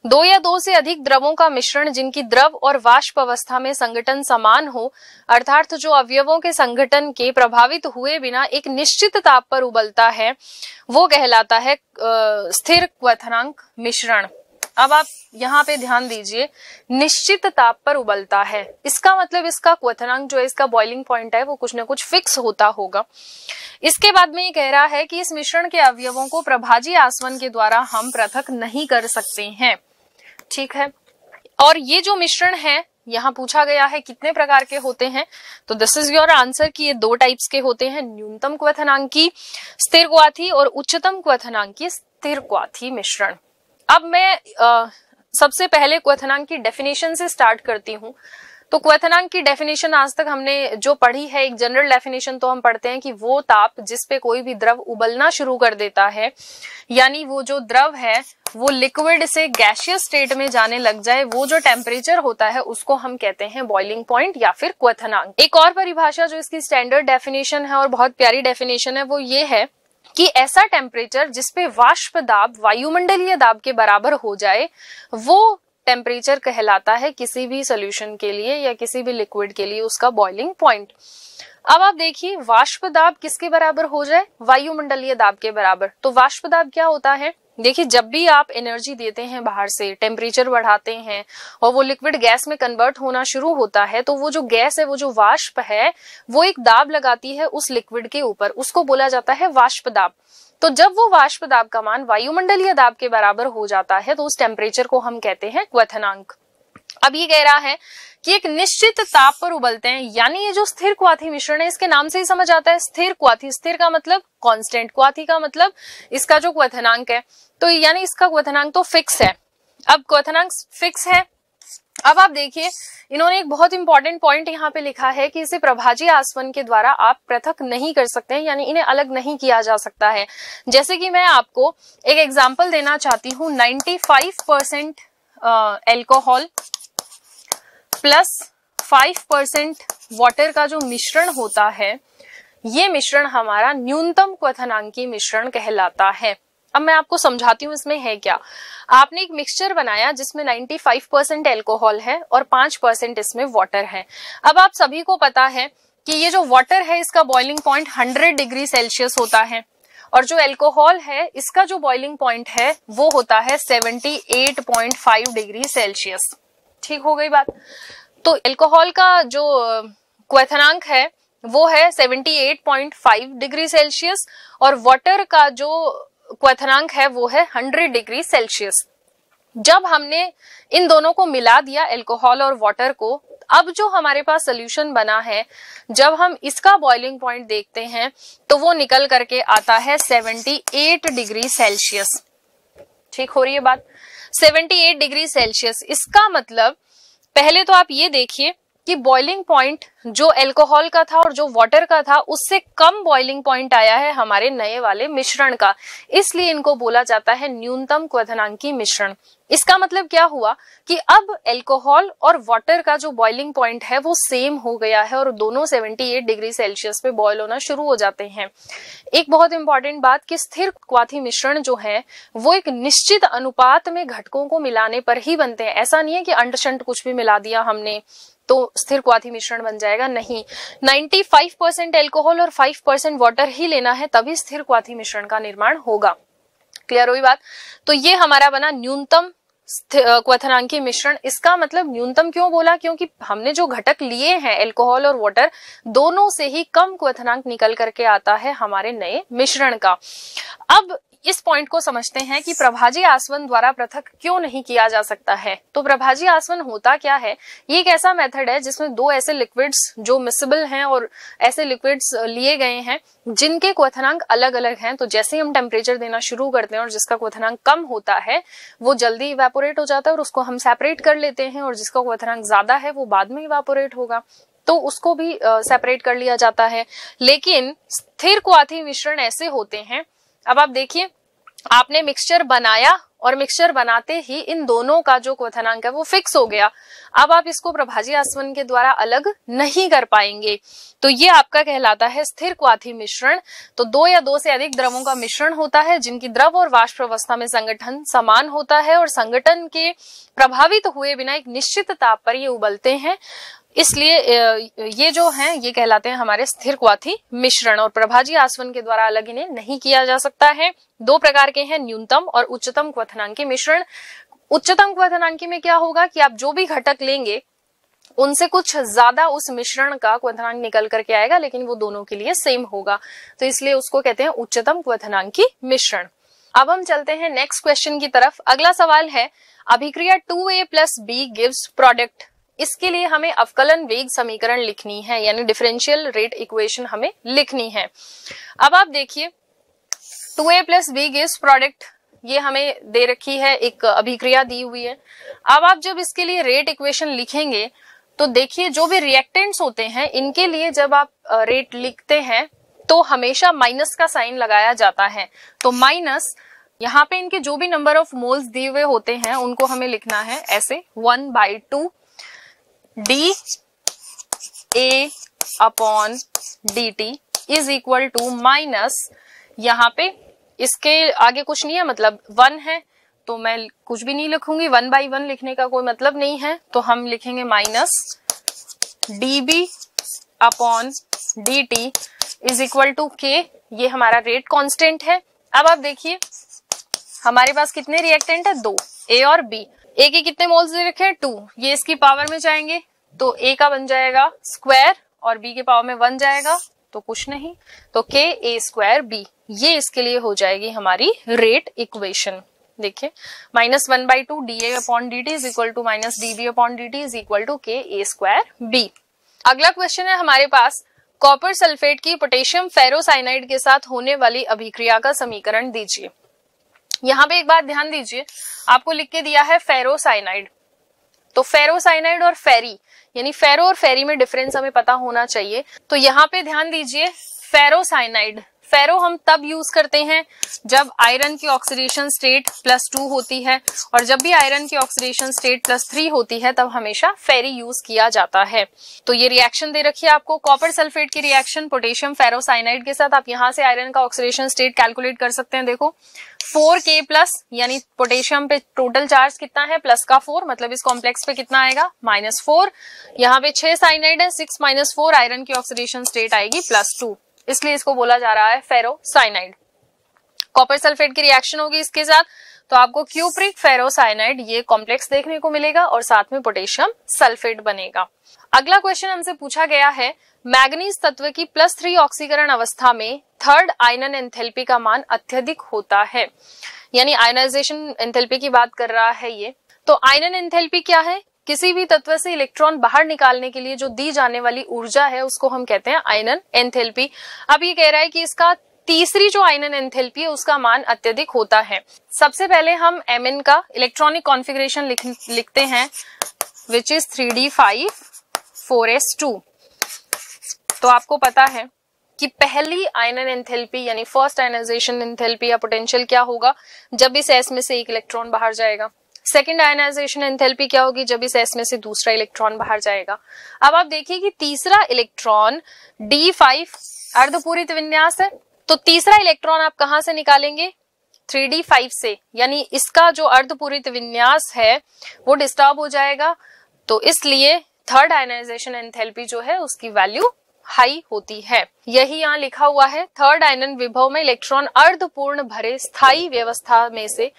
दो या दो से अधिक द्रवों का मिश्रण जिनकी द्रव और वाष्प अवस्था में संगठन समान हो, अर्थात जो अवयवों के संगठन के प्रभावित हुए बिना एक निश्चित ताप पर उबलता है, वो कहलाता है स्थिर क्वथनांक मिश्रण। अब आप यहाँ पे ध्यान दीजिए, निश्चित ताप पर उबलता है। इसका मतलब इसका क्वथनांक जो है, इसका बॉइलिंग पॉइंट है, वो कुछ ना कुछ फिक्स होता होगा। इसके बाद में ये कह रहा है कि इस मिश्रण के अवयवों को प्रभाजी आसवन के द्वारा हम पृथक नहीं कर सकते हैं। ठीक है। और ये जो मिश्रण है यहाँ पूछा गया है कितने प्रकार के होते हैं। तो दिस इज़ योर आंसर कि ये दो टाइप्स के होते हैं न्यूनतम क्वथनांकी स्थिर क्वाथी और उच्चतम क्वथनांकी स्थिर क्वाथी मिश्रण। अब मैं आ, सबसे पहले क्वथनांक की डेफिनेशन से स्टार्ट करती हूँ। तो क्वेथनांक की डेफिनेशन आज तक हमने जो पढ़ी है, एक जनरल डेफिनेशन तो हम पढ़ते हैं कि वो ताप जिस पे कोई भी द्रव उबलना शुरू कर देता है, यानी वो जो द्रव है, वो लिक्विड से गैशियस स्टेट में जाने लग जाए, वो जो टेम्परेचर होता है, उसको हम कहते हैं बॉइलिंग पॉइंट या फिर क्वेथनांक एक और परिभाषा जो इसकी स्टैंडर्ड डेफिनेशन है और बहुत प्यारी डेफिनेशन है, वो ये है कि ऐसा टेम्परेचर जिसपे वाष्प दाब, वायुमंडलीय दाब के बराबर हो जाए, वो टेम्परेचर कहलाता है किसी भी सोल्यूशन के लिए या किसी भी लिक्विड के लिए उसका बॉइलिंग पॉइंट अब आप देखिए, वाष्प दाब किसके बराबर हो जाए? वायुमंडलीय दाब के बराबर. तो वाष्प दाब क्या होता है? देखिए, जब भी आप एनर्जी देते हैं बाहर से टेम्परेचर बढ़ाते हैं, और वो लिक्विड गैस में कन्वर्ट होना शुरू होता है तो वो जो गैस है, वो जो वाष्प है, वो एक दाब लगाती है उस लिक्विड के ऊपर. उसको बोला जाता है वाष्प दाब. तो जब वो वाष्प दाब का मान वायुमंडलीय दाब के बराबर हो जाता है तो उस टेम्परेचर को हम कहते हैं क्वथनांक। अब ये कह रहा है कि एक निश्चित ताप पर उबलते हैं, यानी ये जो स्थिर क्वाथी मिश्रण है, इसके नाम से ही समझ आता है। स्थिर क्वाथी, स्थिर का मतलब कांस्टेंट क्वाथी का मतलब इसका जो क्वथनांक है। तो यानी इसका क्वथनांक तो फिक्स है। अब क्वथनांक फिक्स है अब आप देखिए, इन्होंने एक बहुत इंपॉर्टेंट पॉइंट यहाँ पे लिखा है कि इसे प्रभाजी आसवन के द्वारा आप पृथक नहीं कर सकते हैं, यानी इन्हें अलग नहीं किया जा सकता है। जैसे कि मैं आपको एक एग्ज़ाम्पल देना चाहती हूँ 95 percent alcohol plus 5 percent water का जो मिश्रण होता है, ये मिश्रण हमारा न्यूनतम क्वथनांकी मिश्रण कहलाता है। अब मैं आपको समझाती हूँ इसमें है क्या। आपने एक मिक्सचर बनाया जिसमें 95 परसेंट एल्कोहल है और 5 परसेंट इसमें वाटर है। अब आप सभी को पता है कि ये जो वाटर है, इसका बॉइलिंग पॉइंट 100 डिग्री सेल्सियस होता है और जो एल्कोहल है, इसका जो बॉइलिंग पॉइंट है, वो होता है 78.5 डिग्री सेल्सियस ठीक हो गई बात? तो एल्कोहल का जो क्वेथनांक है, वो है 78.5 डिग्री सेल्सियस और वाटर का जो क्वथनांक है वो है 100 डिग्री सेल्सियस। जब हमने इन दोनों को मिला दिया एल्कोहल और वाटर को, अब जो हमारे पास सोल्यूशन बना है, जब हम इसका बॉइलिंग पॉइंट देखते हैं तो वो निकल करके आता है 78 डिग्री सेल्सियस। ठीक, हो रही है बात? 78 डिग्री सेल्सियस। इसका मतलब पहले तो आप ये देखिए कि बॉइलिंग पॉइंट जो एल्कोहल का था और जो वाटर का था, उससे कम बॉइलिंग पॉइंट आया है हमारे नए वाले मिश्रण का। इसलिए इनको बोला जाता है न्यूनतम क्वथनांकी मिश्रण। इसका मतलब क्या हुआ कि अब एल्कोहल और वाटर का जो बॉइलिंग पॉइंट है, वो सेम हो गया है और दोनों 78 डिग्री सेल्सियस पे बॉयल होना शुरू हो जाते हैं। एक बहुत इंपॉर्टेंट बात कि स्थिर क्वाथी मिश्रण जो है, वो एक निश्चित अनुपात में घटकों को मिलाने पर ही बनते हैं। ऐसा नहीं है कि अंडशंट कुछ भी मिला दिया हमने। तो स्थिर क्वाथी मिश्रण बन जाएगा, नहीं। 95 परसेंट एल्कोहल और 5 परसेंट वाटर ही लेना है, तभी स्थिर क्वाथी मिश्रण का निर्माण होगा। क्लियर हुई बात? तो ये हमारा बना न्यूनतम क्वथनांकी मिश्रण। इसका मतलब न्यूनतम क्यों बोला? क्योंकि हमने जो घटक लिए हैं एल्कोहल और वाटर दोनों से ही कम क्वथनांक निकल करके आता है हमारे नए मिश्रण का। अब इस पॉइंट को समझते हैं कि प्रभाजी आसवन द्वारा पृथक क्यों नहीं किया जा सकता है? तो प्रभाजी आसवन होता क्या है? ये एक ऐसा मेथड है जिसमें दो ऐसे लिक्विड्स जो मिसिबल हैं और ऐसे लिक्विड्स लिए गए हैं, जिनके क्वथनांक अलग अलग हैं। तो जैसे ही हम टेम्परेचर देना शुरू करते हैं और जिसका क्वथनांक कम होता है, वो जल्दी इवेपोरेट हो जाता है और उसको हम सेपरेट कर लेते हैं और जिसका क्वथनांक ज़्यादा है, वो बाद में इवेपोरेट होगा। तो उसको भी सेपरेट कर लिया जाता है। लेकिन स्थिर क्वाथी मिश्रण ऐसे होते हैं अब आप देखिए, आपने मिक्सचर बनाया और मिक्सचर बनाते ही इन दोनों का जो क्वथनांक है वो फिक्स हो गया। अब आप इसको प्रभाजी आसवन के द्वारा अलग नहीं कर पाएँगे। तो ये आपका कहलाता है स्थिर क्वाथी मिश्रण। तो दो या दो से अधिक द्रवों का मिश्रण होता है, जिनकी द्रव और वाष्प अवस्था में संगठन समान होता है और संगठन के प्रभावित हुए बिना एक निश्चित ताप पर ये उबलते हैं। इसलिए ये जो हैं, ये कहलाते हैं हमारे स्थिर क्वाथी मिश्रण और प्रभाजी आसवन के द्वारा अलग इन्हें नहीं किया जा सकता है। दो प्रकार के हैं, न्यूनतम और उच्चतम क्वथनांकी मिश्रण। उच्चतम क्वथनांकी में क्या होगा कि आप जो भी घटक लेंगे, उनसे कुछ ज़्यादा उस मिश्रण का क्वथनांक निकल करके आएगा, लेकिन वो दोनों के लिए सेम होगा। तो इसलिए उसको कहते हैं उच्चतम क्वथनांकी मिश्रण। अब हम चलते हैं नेक्स्ट क्वेश्चन की तरफ़। अगला सवाल है, अभिक्रिया two A plus B gives product इसके लिए हमें अवकलन वेग समीकरण लिखनी है, यानी डिफरेंशियल रेट इक्वेशन हमें लिखनी है। अब आप देखिए two A plus B gives product ये हमें दे रखी है, एक अभिक्रिया दी हुई है। अब आप जब इसके लिए रेट इक्वेशन लिखेंगे तो देखिए जो भी रिएक्टेंट्स होते हैं, इनके लिए जब आप रेट लिखते हैं तो हमेशा माइनस का साइन लगाया जाता है। तो माइनस यहाँ पे इनके जो भी नंबर ऑफ़ मोल्स दिए हुए होते हैं, उनको हमें लिखना है, ऐसे one by two D A upon D T is equal to minus यहाँ पे इसके आगे कुछ नहीं है मतलब वन है तो मैं कुछ भी नहीं लिखूँगी। वन बाई वन लिखने का कोई मतलब नहीं है तो हम लिखेंगे minus D B upon D T is equal to K ये हमारा रेट कांस्टेंट है। अब आप देखिए, हमारे पास कितने रिएक्टेंट है? दो ए और बी ए के कितने मोल्स दे रखे हैं? टू ये इसकी पावर में जाएँगे तो ए का बन जाएगा स्क्वायर और बी के पावर में वन जाएगा तो कुछ नहीं. तो के ए स्क्वायर बी ये इसके लिए हो जाएगी हमारी रेट इक्वेशन देखिए minus one by two D A upon D T is equal to minus D B upon D T is equal to K A square B अगला क्वेश्चन है हमारे पास कॉपर सल्फेट की पोटेशियम फेरोसाइनाइड के साथ होने वाली अभिक्रिया का समीकरण दीजिए. यहाँ पे एक बात ध्यान दीजिए, आपको लिख के दिया है फेरोसाइनाइड। तो फेरोसाइनाइड और फेरी, यानी फेरो और फेरी में डिफरेंस हमें पता होना चाहिए। तो यहाँ पे ध्यान दीजिए, फेरोसाइनाइड। फेरो हम तब यूज़ करते हैं जब आयरन की ऑक्सीडेशन स्टेट प्लस टू होती है और जब भी आयरन की ऑक्सीडेशन स्टेट प्लस थ्री होती है, तब हमेशा फेरी यूज़ किया जाता है। तो ये रिएक्शन दे रखी है आपको। कॉपर सल्फेट की रिएक्शन पोटेशियम फेरोसाइनाइड के साथ आप यहाँ से आयरन का ऑक्सीडेशन स्टेट कैलकुलेट कर सकते हैं। देखो फोर के प्लस यानी पोटेशियम पे टोटल चार्ज कितना है? प्लस का फोर मतलब इस कॉम्प्लेक्स पे कितना आएगा? माइनस फोर यहाँ पे छह साइनाइड है सिक्स माइनस फोर आयरन की ऑक्सीडेशन स्टेट आएगी प्लस टू इसलिए इसको बोला जा रहा है फेरोसाइनाइड। कॉपर सल्फेट की रिएक्शन होगी इसके साथ। तो आपको क्यूप्रिक फेरोसाइनाइड ये कॉम्प्लेक्स देखने को मिलेगा और साथ में पोटेशियम सल्फेट बनेगा। अगला क्वेश्चन हमसे पूछा गया है मैग्नीज तत्व की प्लस थ्री ऑक्सीकरण अवस्था में थर्ड आयनन एंथेल्पी का मान अत्यधिक होता है। यानी आयनाइजेशन एंथेल्पी की बात कर रहा है ये। तो आयनन एंथेल्पी क्या है? किसी भी तत्व से इलेक्ट्रॉन बाहर निकालने के लिए जो दी जाने वाली ऊर्जा है उसको हम कहते हैं आयनन एंथेल्पी। अब ये कह रहा है कि इसका तीसरी जो आयनन एंथेल्पी है उसका मान अत्यधिक होता है। सबसे पहले हम एम का इलेक्ट्रॉनिक कॉन्फिग्रेशन लिख, लिखते हैं which is three D five four S two तो आपको पता है कि पहली आयनन एंथेल्पी यानी फ़र्स्ट आयनाइजेशन एंथेल्पी या पोटेंशियल क्या होगा जब इस एस में से एक इलेक्ट्रॉन बाहर जाएगा। सेकेंड आयनाइजेशन एंथैल्पी क्या होगी जब इस एस में से दूसरा इलेक्ट्रॉन बाहर जाएगा? अब आप देखिए कि तीसरा इलेक्ट्रॉन डी फाइव अर्धपूरित विन्यास है। तो तीसरा इलेक्ट्रॉन आप कहाँ से निकालेंगे? थ्री डी फाइव से। यानी इसका जो अर्धपूरित विन्यास है, वो डिस्टर्ब हो जाएगा। तो इसलिए थर्ड आयनाइजेशन एंथैल्पी जो है, उसकी वैल्यू हाई होती है। यही यहाँ लिखा हुआ है थर्ड आयनन विभव में इलेक्ट्रॉन अर्धपूर्ण भरे स्थायी व्यवस्था में से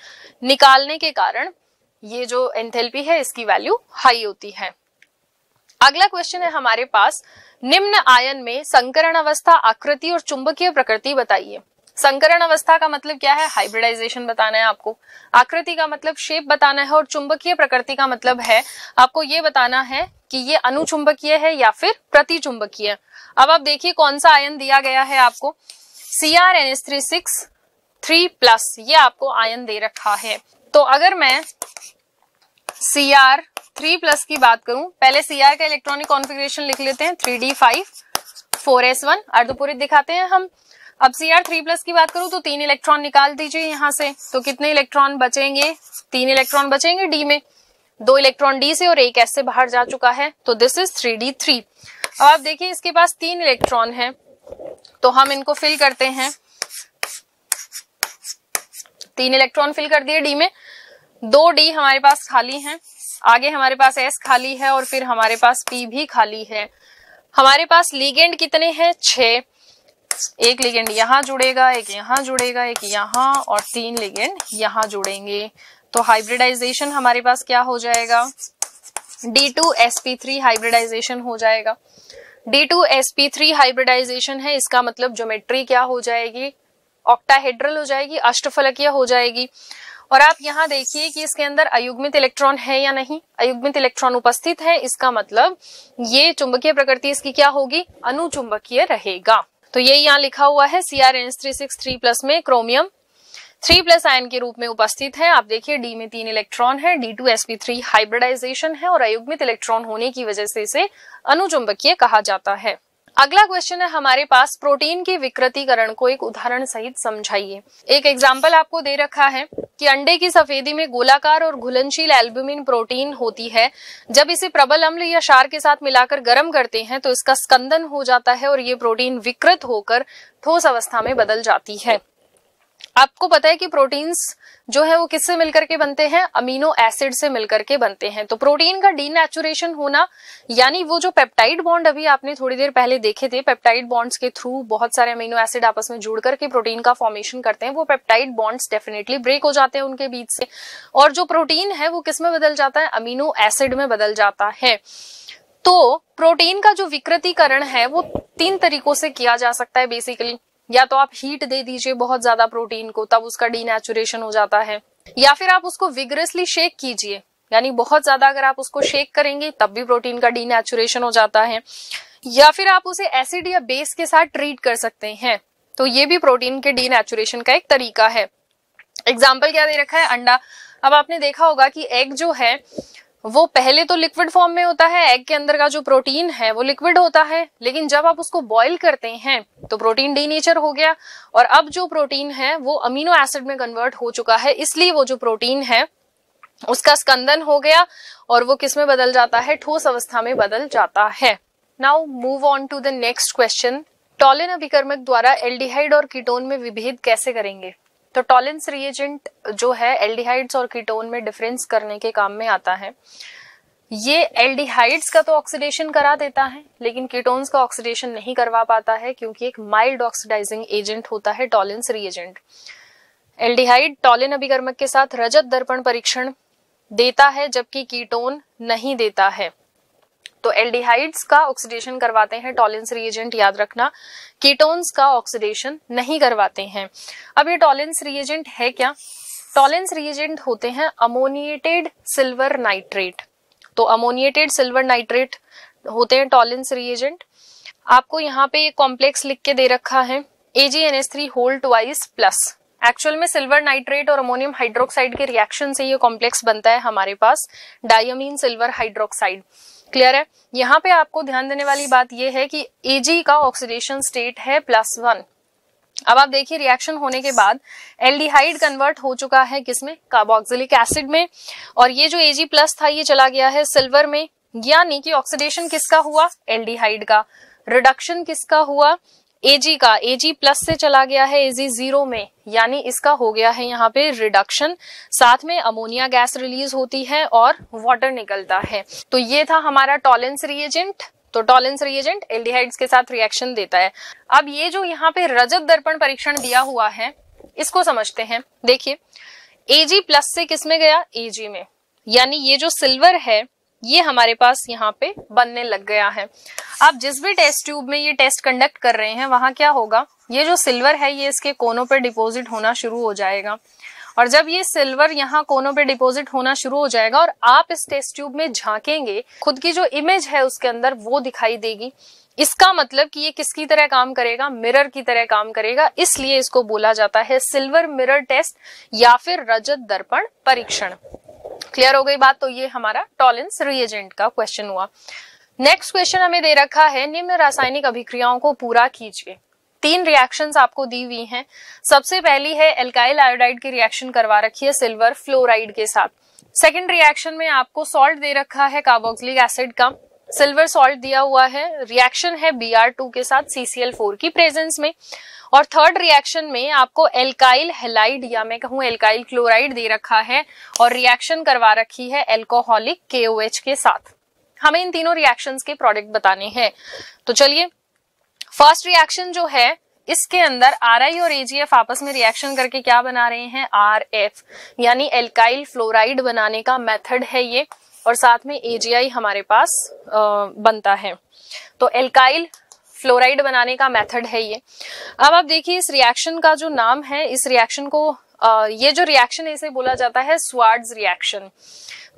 निकालने के कारण ये जो एंथेल्पी है, इसकी वैल्यू हाई होती है। अगला क्वेश्चन है हमारे पास, निम्न आयन में संकरण अवस्था, आकृति और चुंबकीय प्रकृति बताइए। संकरण अवस्था का मतलब क्या है? हाइब्रिडाइजेशन बताना है आपको। आकृति का मतलब शेप बताना है और चुंबकीय प्रकृति का मतलब है, आपको ये बताना है कि ये अनुचुंबकीय है या फिर प्रतिचुंबकीय। अब आप देखिए कौन सा आयन दिया गया है आपको। C R N S three six three plus ये आपको आयन दे रखा है। तो अगर मैं सी आर थ्री प्लस की बात करूँ, पहले सी आर का इलेक्ट्रॉनिक कॉन्फ़िगरेशन लिख लेते हैं three D five four S one अर्धपूरित दिखाते हैं हम। अब सी आर थ्री प्लस की बात करूँ तो तीन इलेक्ट्रॉन निकाल दीजिए यहाँ से। तो कितने इलेक्ट्रॉन बचेंगे? तीन इलेक्ट्रॉन बचेंगे डी में। दो इलेक्ट्रॉन डी से और एक एस से बाहर जा चुका है। तो this is three D three अब आप देखिए, इसके पास तीन इलेक्ट्रॉन है। तो हम इनको फिल करते हैं। तीन इलेक्ट्रॉन फिल कर दिए डी में। दो डी हमारे पास खाली हैं। आगे हमारे पास एस खाली है और फिर हमारे पास पी भी खाली है। हमारे पास लीगेंड कितने हैं? छ एक लिगेंड यहाँ जुड़ेगा, एक यहाँ जुड़ेगा, एक यहाँ और तीन लिगेंड यहाँ जुड़ेंगे। तो हाइब्रिडाइजेशन हमारे पास क्या हो जाएगा? D two S P three hybridization हो जाएगा। D two S P three hybridization है, इसका मतलब ज्योमेट्री क्या हो जाएगी? ऑक्टाहेड्रल हो जाएगी, अष्टफलकीय हो जाएगी। और आप यहाँ देखिए कि इसके अंदर अयुग्मित इलेक्ट्रॉन है या नहीं। अयुग्मित इलेक्ट्रॉन उपस्थित है, इसका मतलब ये चुंबकीय प्रकृति इसकी क्या होगी? अनुचुंबकीय रहेगा। तो ये यहाँ लिखा हुआ है C R three six three plus में क्रोमियम थ्री प्लस आयन के रूप में उपस्थित है। आप देखिए डी में तीन इलेक्ट्रॉन है D two S P three hybridization है और अयुग्मित इलेक्ट्रॉन होने की वजह से इसे अनुचुंबकीय कहा जाता है। अगला क्वेश्चन है हमारे पास प्रोटीन के विकृतिकरण को एक उदाहरण सहित समझाइए। एक एग्ज़ाम्पल आपको दे रखा है कि अंडे की सफेदी में गोलाकार और घुलनशील एल्ब्यूमिन प्रोटीन होती है। जब इसे प्रबल अम्ल या शार के साथ मिलाकर गर्म करते हैं तो इसका स्कंदन हो जाता है और ये प्रोटीन विकृत होकर ठोस अवस्था में बदल जाती है। आपको पता है कि प्रोटीन्स जो है वो किससे मिलकर के बनते हैं? अमीनो एसिड से मिलकर के बनते हैं। तो प्रोटीन का डीनेचुरेशन होना, यानी वो जो पेप्टाइड बॉन्ड अभी आपने थोड़ी देर पहले देखे थे, पेप्टाइड बॉन्ड्स के थ्रू बहुत सारे अमीनो एसिड आपस में जुड़ करके प्रोटीन का फॉर्मेशन करते हैं, वो पेप्टाइड बॉन्ड्स डेफिनेटली ब्रेक हो जाते हैं उनके बीच से। और जो प्रोटीन है वो किसमें बदल जाता है? अमीनो एसिड में बदल जाता है। तो प्रोटीन का जो विकृतीकरण है, वो तीन तरीकों से किया जा सकता है बेसिकली या तो आप हीट दे दीजिए बहुत ज़्यादा प्रोटीन को, तब उसका डीनेचुरेशन हो जाता है। या फिर आप उसको विग्रेसली शेक कीजिए। यानी बहुत ज़्यादा अगर आप उसको शेक करेंगे, तब भी प्रोटीन का डीनेचुरेशन हो जाता है। या फिर आप उसे एसिड या बेस के साथ ट्रीट कर सकते हैं। तो ये भी प्रोटीन के डीनेचुरेशन का एक तरीका है। एग्ज़ाम्पल क्या दे रखा है? अंडा। अब आपने देखा होगा कि एग जो है वो पहले तो लिक्विड फॉर्म में होता है एग के अंदर का जो प्रोटीन है, वो लिक्विड होता है। लेकिन जब आप उसको बॉईल करते हैं तो प्रोटीन डी नेचर हो गया। और अब जो प्रोटीन है, वो अमीनो एसिड में कन्वर्ट हो चुका है। इसलिए वो जो प्रोटीन है, उसका स्कंदन हो गया और वो किसमें बदल जाता है? ठोस अवस्था में बदल जाता है। Now move on to the next question Tollens अभिकर्मक द्वारा एल्डिहाइड और कीटोन में विभेद कैसे करेंगे? तो टॉलेंस रिएजेंट जो है एल्डिहाइड्स और कीटोन में डिफरेंस करने के काम में आता है। ये एल्डिहाइड्स का तो ऑक्सीडेशन करा देता है, लेकिन कीटोन्स का ऑक्सीडेशन नहीं करवा पाता है, क्योंकि एक माइल्ड ऑक्सीडाइजिंग एजेंट होता है टॉलेंस रिएजेंट एल्डिहाइड टॉलिन अभिकर्मक के साथ रजत दर्पण परीक्षण देता है, जबकि कीटोन नहीं देता है। तो एल्डिहाइड्स का ऑक्सीडेशन करवाते हैं टॉलेंस रिएजेंट याद रखना। कीटोन्स का ऑक्सीडेशन नहीं करवाते हैं। अब ये टॉलेंस रिएजेंट है क्या? टॉलेंस रिएजेंट होते हैं अमोनिएटेड सिल्वर नाइट्रेट तो अमोनिएटेड सिल्वर नाइट्रेट होते हैं टॉलेंस रिएजेंट आपको यहाँ पे कॉम्प्लेक्स लिख के दे रखा है three whole twice plus actual में सिल्वर नाइट्रेट और अमोनियम हाइड्रोक्साइड के रिएक्शन से ये कॉम्प्लेक्स बनता है हमारे पास डायमीन सिल्वर हाइड्रोक्साइड क्लियर है? यहाँ पे आपको ध्यान देने वाली बात यह है कि एजी का ऑक्सीडेशन स्टेट है प्लस वन अब आप देखिए रिएक्शन होने के बाद एल्डिहाइड कन्वर्ट हो चुका है किसमें? कार्बोक्सिलिक एसिड में। और ये जो एजी प्लस था, ये चला गया है सिल्वर में। यानी कि ऑक्सीडेशन किसका हुआ? एल्डिहाइड का। रिडक्शन किसका हुआ? एजी का एजी प्लस से चला गया है एजी ज़ीरो में। यानी इसका हो गया है यहाँ पे रिडक्शन साथ में अमोनिया गैस रिलीज़ होती है और वाटर निकलता है। तो ये था हमारा टॉलेंस रिएजेंट तो टॉलेंस रिएजेंट एल्डिहाइड्स के साथ रिएक्शन देता है। अब ये जो यहाँ पे रजत दर्पण परीक्षण दिया हुआ है, इसको समझते हैं। देखिए एजी प्लस से किसमें गया? एजी में। यानी ये जो सिल्वर है ये हमारे पास यहाँ पे बनने लग गया है। आप जिस भी टेस्ट ट्यूब में ये टेस्ट कंडक्ट कर रहे हैं, वहाँ क्या होगा? ये जो सिल्वर है, ये इसके कोनों पर डिपोजिट होना शुरू हो जाएगा। और जब ये सिल्वर यहाँ कोनों पे डिपॉजिट होना शुरू हो जाएगा और आप इस टेस्ट ट्यूब में झांकेंगे, खुद की जो इमेज है उसके अंदर वो दिखाई देगी। इसका मतलब कि ये किसकी तरह काम करेगा? मिरर की तरह काम करेगा। इसलिए इसको बोला जाता है सिल्वर मिरर टेस्ट या फिर रजत दर्पण परीक्षण। क्लियर हो गई बात? तो ये हमारा टॉलेंस रिएजेंट का क्वेश्चन हुआ। नेक्स्ट क्वेश्चन हमें दे रखा है, निम्न रासायनिक अभिक्रियाओं को पूरा कीजिए। तीन रिएक्शंस आपको दी हुई हैं। सबसे पहली है एल्काइल आयोडाइड की रिएक्शन करवा रखी है सिल्वर फ्लोराइड के साथ। सेकेंड रिएक्शन में आपको सॉल्ट दे रखा है कार्बोक्सिलिक एसिड का सिल्वर सॉल्ट दिया हुआ है। रिएक्शन है बी के साथ सीसीएल की प्रेजेंस में। और थर्ड रिएक्शन में आपको एल्काइल हेलाइड या मैं कहूँ एल्काइल क्लोराइड दे रखा है और रिएक्शन करवा रखी है एल्कोहलिक केओएच के साथ। हमें इन तीनों रिएक्शंस के प्रोडक्ट बताने हैं। तो चलिए फ़र्स्ट रिएक्शन जो है, इसके अंदर आर आई और एजीएफ आपस में रिएक्शन करके क्या बना रहे हैं? आर एफ़ यानी एल्काइल फ्लोराइड बनाने का मेथड है ये। और साथ में एजीआई हमारे पास बनता है। तो एल्काइल फ्लोराइड बनाने का मेथड है ये। अब आप देखिए, इस रिएक्शन का जो नाम है, इस रिएक्शन को ये जो रिएक्शन है, इसे बोला जाता है स्वाड्स रिएक्शन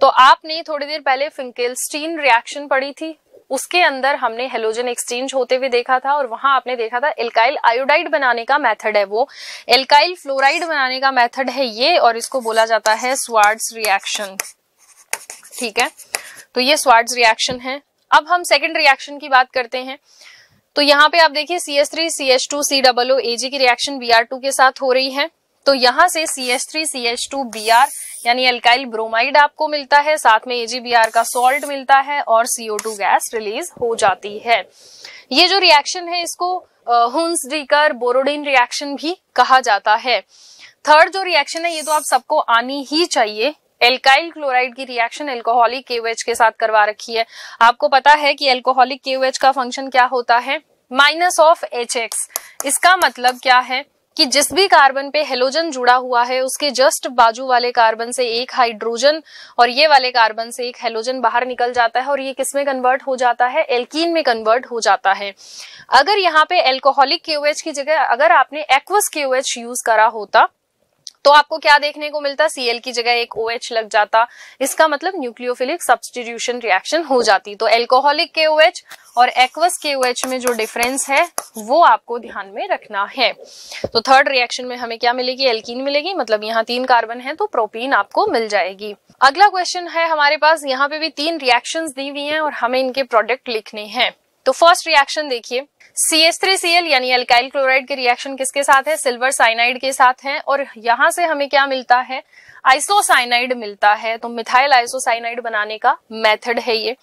तो आपने थोड़ी देर पहले फिंकेलस्टीन रिएक्शन पढ़ी थी। उसके अंदर हमने हेलोजन एक्सचेंज होते हुए देखा था और वहाँ आपने देखा था एल्काइल आयोडाइड बनाने का मेथड है वो। एल्काइल फ्लोराइड बनाने का मेथड है ये और इसको बोला जाता है स्वाड्स रिएक्शन ठीक है? तो ये स्वार्ड्स रिएक्शन है। अब हम सेकेंड रिएक्शन की बात करते हैं। तो यहाँ पे आप देखिए C S three C H two C double O AG की रिएक्शन बी आर टू के साथ हो रही है। तो यहाँ से C S three C H two B R यानी अल्काइल ब्रोमाइड आपको मिलता है। साथ में एजीबीआर का सॉल्ट मिलता है और सीओ टू गैस रिलीज़ हो जाती है। ये जो रिएक्शन है, इसको हुंस डीकर बोरोडिन रिएक्शन भी कहा जाता है। थर्ड जो रिएक्शन है, ये तो आप सबको आनी ही चाहिए। एल्काइल क्लोराइड की रिएक्शन एल्कोहलिक केओएच के साथ करवा रखी है। आपको पता है कि एल्कोहलिक केओएच का फ़ंक्शन क्या होता है? माइनस ऑफ़ एच एक्स इसका मतलब क्या है कि जिस भी कार्बन पे हेलोजन जुड़ा हुआ है, उसके जस्ट बाजू वाले कार्बन से एक हाइड्रोजन और ये वाले कार्बन से एक हेलोजन बाहर निकल जाता है और ये किसमें कन्वर्ट हो जाता है? एल्कीन में कन्वर्ट हो जाता है। अगर यहाँ पे एल्कोहलिक केओएच की जगह अगर आपने एक्वस केओएच यूज़ करा होता तो आपको क्या देखने को मिलता? सीएल की जगह एक ओ OH लग जाता। इसका मतलब न्यूक्लियोफिलिक सब्सटीट्यूशन रिएक्शन हो जाती। तो एल्कोहलिक के ओ OH और एक्वस के ओ OH में जो डिफरेंस है, वो आपको ध्यान में रखना है। तो थर्ड रिएक्शन में हमें क्या मिलेगी? एल्कीन मिलेगी। मतलब यहाँ तीन कार्बन है तो प्रोपीन आपको मिल जाएगी। अगला क्वेश्चन है हमारे पास। यहाँ पे भी तीन रिएक्शन दी हुई है और हमें इनके प्रोडक्ट लिखने हैं। तो फ़र्स्ट रिएक्शन देखिए। C S three C L यानी एल्काइल क्लोराइड के रिएक्शन किसके साथ है? सिल्वर साइनाइड के साथ है। और यहाँ से हमें क्या मिलता है? आइसोसाइनाइड मिलता है। तो मिथाइल आइसोसाइनाइड बनाने का मेथड है ये।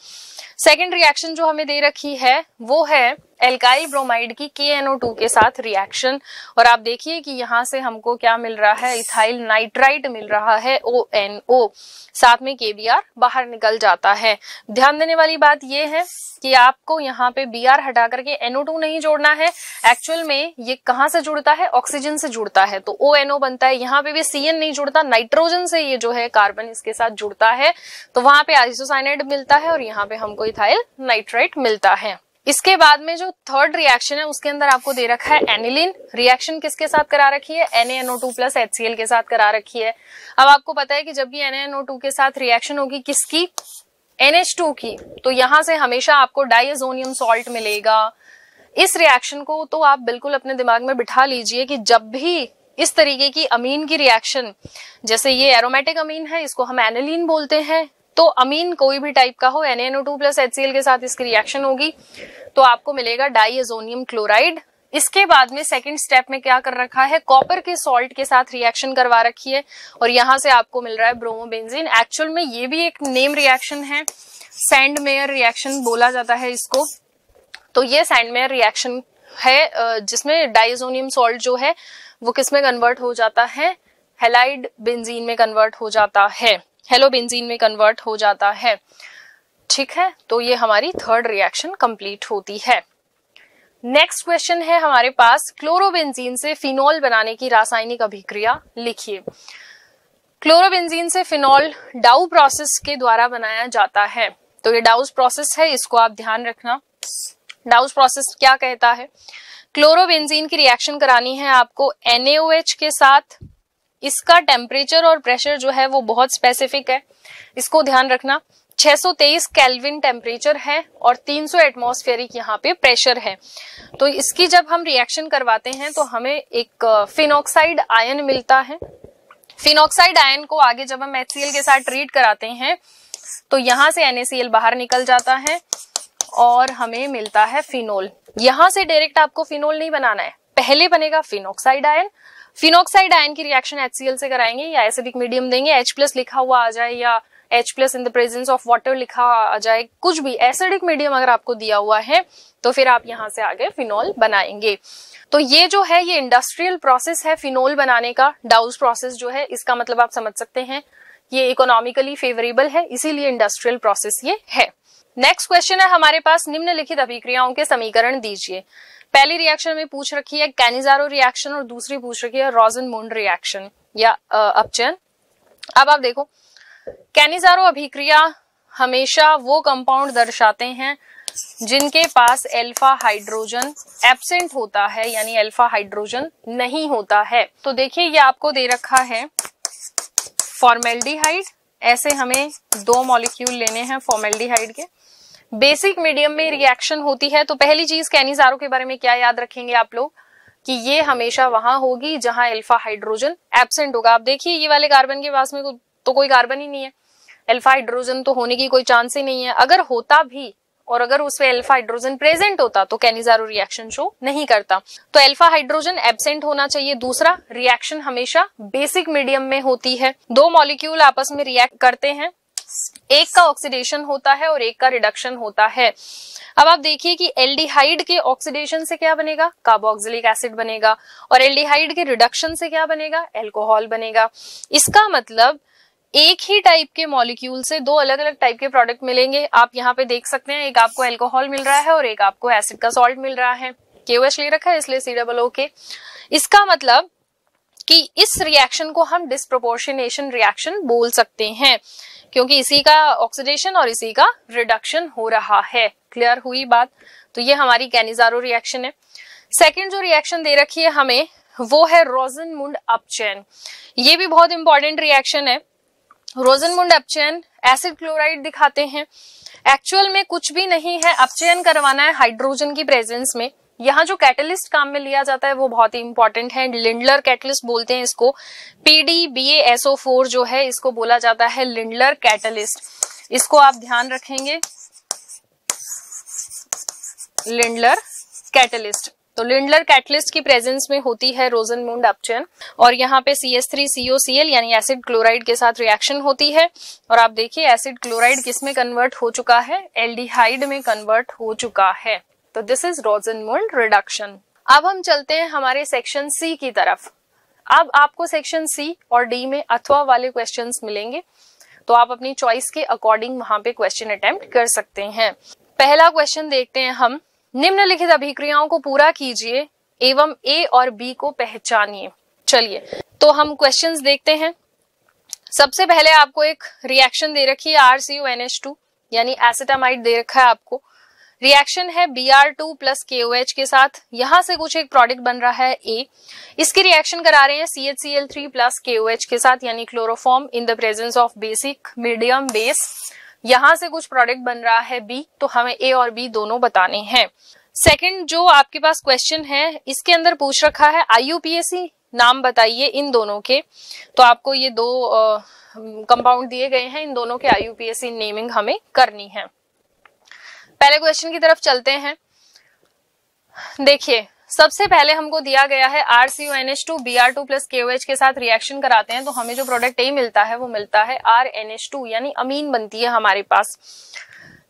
सेकेंड रिएक्शन जो हमें दे रखी है, वो है एल्काइल ब्रोमाइड की के एनओ टू के साथ रिएक्शन और आप देखिए कि यहाँ से हमको क्या मिल रहा है? इथाइल नाइट्राइट मिल रहा है ओ एन ओ साथ में के बाहर निकल जाता है। ध्यान देने वाली बात यह है कि आपको यहाँ पे बी आर हटा करके एनओ टू नहीं जोड़ना है। एक्चुअल में ये कहाँ से जुड़ता है? ऑक्सीजन से जुड़ता है। तो ओ एन ओ बनता है। यहाँ पे भी एन नहीं जुड़ता नाइट्रोजन से ये जो है कार्बन इसके साथ जुड़ता है। तो वहाँ पे आइसोसाइनाइड मिलता है और यहाँ पे हमको इथाइल नाइट्राइट मिलता है। इसके बाद में जो थर्ड रिएक्शन है, उसके अंदर आपको दे रखा है एनिलिन। रिएक्शन किसके साथ करा रखी है? एनएनओ2 प्लस एचसीएल के साथ करा रखी है। अब आपको पता है कि जब भी एनएनओ2 के साथ रिएक्शन होगी, किसकी? NH2 की। तो यहाँ से हमेशा आपको डाइजोनियम सॉल्ट मिलेगा। इस रिएक्शन को तो आप बिल्कुल अपने दिमाग में बिठा लीजिए कि जब भी इस तरीके की अमीन की रिएक्शन जैसे ये एरोमेटिक अमीन है, इसको हम एनिलीन बोलते हैं। तो अमीन कोई भी टाइप का हो NaNO2 प्लस HCl के साथ इसकी रिएक्शन होगी तो आपको मिलेगा डाइजोनियम क्लोराइड इसके बाद में सेकंड स्टेप में क्या कर रखा है कॉपर के सॉल्ट के साथ रिएक्शन करवा रखी है, और यहाँ से आपको मिल रहा है ब्रोमोबेंजीन एक्चुअल में ये भी एक नेम रिएक्शन है सैंड मेयर रिएक्शन बोला जाता है इसको। तो ये सैंड मेयर रिएक्शन है जिसमें डाइजोनियम सॉल्ट जो है, वो किसमें कन्वर्ट हो जाता है हेलाइड बेंजीन में कन्वर्ट हो जाता है। हेलो बेंजीन में कन्वर्ट हो जाता है। ठीक है? तो ये हमारी थर्ड रिएक्शन कंप्लीट होती है। नेक्स्ट क्वेश्चन है हमारे पास क्लोरोबेंजीन से फिनॉल बनाने की रासायनिक अभिक्रिया लिखिए। क्लोरोबेंजीन से फिनॉल डाउ प्रोसेस के द्वारा बनाया जाता है। तो ये डाउस प्रोसेस है, इसको आप ध्यान रखना। डाउस प्रोसेस क्या कहता है? क्लोरोबेंजीन की रिएक्शन करानी है आपको NaOH के साथ। इसका टेम्परेचर और प्रेशर जो है वो बहुत स्पेसिफिक है। इसको ध्यान रखना 623 केल्विन टेम्परेचर है और 300 एटमॉस्फेरिक यहाँ पे प्रेशर है। तो इसकी जब हम रिएक्शन करवाते हैं तो हमें एक फिनॉक्साइड आयन मिलता है। फिनॉक्साइड आयन को आगे जब हम एच के साथ ट्रीट कराते हैं तो यहाँ से NaCl बाहर निकल जाता है और हमें मिलता है फिनोल यहाँ से डायरेक्ट आपको फिनोल नहीं बनाना है। पहले बनेगा फिनोक्साइड आयन फिनोक्साइड आयन की रिएक्शन HCl से कराएँगे या एसिडिक मीडियम देंगे। H प्लस लिखा हुआ आ जाए या H plus in the presence of water लिखा आ जाए, कुछ भी एसिडिक मीडियम अगर आपको दिया हुआ है तो फिर आप यहाँ से आगे फिनोल बनाएँगे। तो ये जो है, ये इंडस्ट्रियल प्रोसेस है फिनोल बनाने का डाउस प्रोसेस जो है, इसका मतलब आप समझ सकते हैं। ये इकोनॉमिकली फेवरेबल है, इसीलिए इंडस्ट्रियल प्रोसेस ये है। नेक्स्ट क्वेश्चन है, हमारे पास निम्नलिखित अभिक्रियाओं के समीकरण दीजिए। पहली रिएक्शन में पूछ रखी है कैनिजारो रिएक्शन और दूसरी पूछ रखी है रोजन मुंड रिएक्शन या अपचयन अब आप देखो, कैनिजारो अभिक्रिया हमेशा वो कंपाउंड दर्शाते हैं जिनके पास एल्फा हाइड्रोजन एब्सेंट होता है, यानी एल्फा हाइड्रोजन नहीं होता है। तो देखिए, ये आपको दे रखा है फॉर्मेल्डिहाइड ऐसे हमें दो मॉलिक्यूल लेने हैं फॉर्मेल्डिहाइड के। बेसिक मीडियम में रिएक्शन होती है तो पहली चीज़ कैनिजारो के बारे में क्या याद रखेंगे आप लोग? कि ये हमेशा वहाँ होगी जहाँ एल्फा हाइड्रोजन एबसेंट होगा। आप देखिए, ये वाले कार्बन के पास में तो कोई कार्बन ही नहीं है। एल्फा हाइड्रोजन तो होने की कोई चांस ही नहीं है। अगर होता भी, और अगर उसमें एल्फा हाइड्रोजन प्रेजेंट होता तो कैनिजारो रिएक्शन शो नहीं करता। तो एल्फा हाइड्रोजन एबसेंट होना चाहिए। दूसरा रिएक्शन हमेशा बेसिक मीडियम में होती है। दो मॉलिक्यूल आपस में रिएक्ट करते हैं। एक का ऑक्सीडेशन होता है और एक का रिडक्शन होता है। अब आप देखिए कि एल्डिहाइड के ऑक्सीडेशन से क्या बनेगा? कार्बोक्सिलिक एसिड बनेगा। और एल्डिहाइड के रिडक्शन से क्या बनेगा? एल्कोहल बनेगा। इसका मतलब एक ही टाइप के मॉलिक्यूल से दो अलग अलग टाइप के प्रोडक्ट मिलेंगे। आप यहाँ पे देख सकते हैं, एक आपको एल्कोहल मिल रहा है और एक आपको एसिड का सॉल्ट मिल रहा है। केओएच ले रखा है, इसलिए सी डबल के इसका मतलब कि इस रिएक्शन को हम डिस्प्रोपोर्शनेशन रिएक्शन बोल सकते हैं। क्योंकि इसी का ऑक्सीडेशन और इसी का रिडक्शन हो रहा है। क्लियर हुई बात? तो ये हमारी कैनिजारो रिएक्शन है। सेकेंड जो रिएक्शन दे रखी है हमें, वो है रोजन मुंड अपचैन ये भी बहुत इंपॉर्टेंट रिएक्शन है। रोजन मुंड अपचैन एसिड क्लोराइड दिखाते हैं। एक्चुअल में कुछ भी नहीं है। अपचयन करवाना है हाइड्रोजन की प्रेजेंस में। यहाँ जो कैटलिस्ट काम में लिया जाता है, वो बहुत ही इंपॉर्टेंट है। लिंडलर कैटलिस्ट बोलते हैं इसको। पीडी बी एसओ फोर जो है, इसको बोला जाता है लिंडलर कैटलिस्ट इसको आप ध्यान रखेंगे। लिंडलर कैटलिस्ट तो लिंडलर कैटलिस्ट की प्रेजेंस में होती है रोजन मुंड अपचयन, और यहाँ पे C S three CO C L यानी एसिड क्लोराइड के साथ रिएक्शन होती है। और आप देखिए एसिड क्लोराइड किसमें कन्वर्ट हो चुका है? एल्डिहाइड में कन्वर्ट हो चुका है। तो दिस इज़ रोजनमुल्ड रिडक्शन अब हम चलते हैं हमारे सेक्शन सी की तरफ़। अब आपको सेक्शन सी और डी में अथवा वाले क्वेश्चंस मिलेंगे तो आप अपनी चॉइस के अकॉर्डिंग वहाँ पे क्वेश्चन अटेम्प्ट कर सकते हैं। पहला क्वेश्चन देखते हैं हम। निम्नलिखित अभिक्रियाओं को पूरा कीजिए, एवं ए और बी को पहचानिए। चलिए तो हम क्वेश्चंस देखते हैं। सबसे पहले आपको एक रिएक्शन दे रखी है R C U N H two यानी एसिटामाइड दे रखा है आपको। रिएक्शन है B R two plus K O H के साथ। यहाँ से कुछ एक प्रोडक्ट बन रहा है ए इसकी रिएक्शन करा रहे हैं C H C L three plus K O H के साथ, यानी chloroform in the presence of basic medium base यहाँ से कुछ प्रोडक्ट बन रहा है बी तो हमें ए और बी दोनों बताने हैं। सेकंड जो आपके पास क्वेश्चन है, इसके अंदर पूछ रखा है आईयूपीएससी नाम बताइए इन दोनों के। तो आपको ये दो कंपाउंड दिए गए हैं, इन दोनों के आईयूपीएससी नेमिंग हमें करनी है। पहले क्वेश्चन की तरफ़ चलते हैं। देखिए, सबसे पहले हमको दिया गया है R C N H two B R two plus K O H के साथ रिएक्शन कराते हैं तो हमें जो प्रोडक्ट ए मिलता है, वो मिलता है आर एन एच टू यानी अमीन बनती है हमारे पास।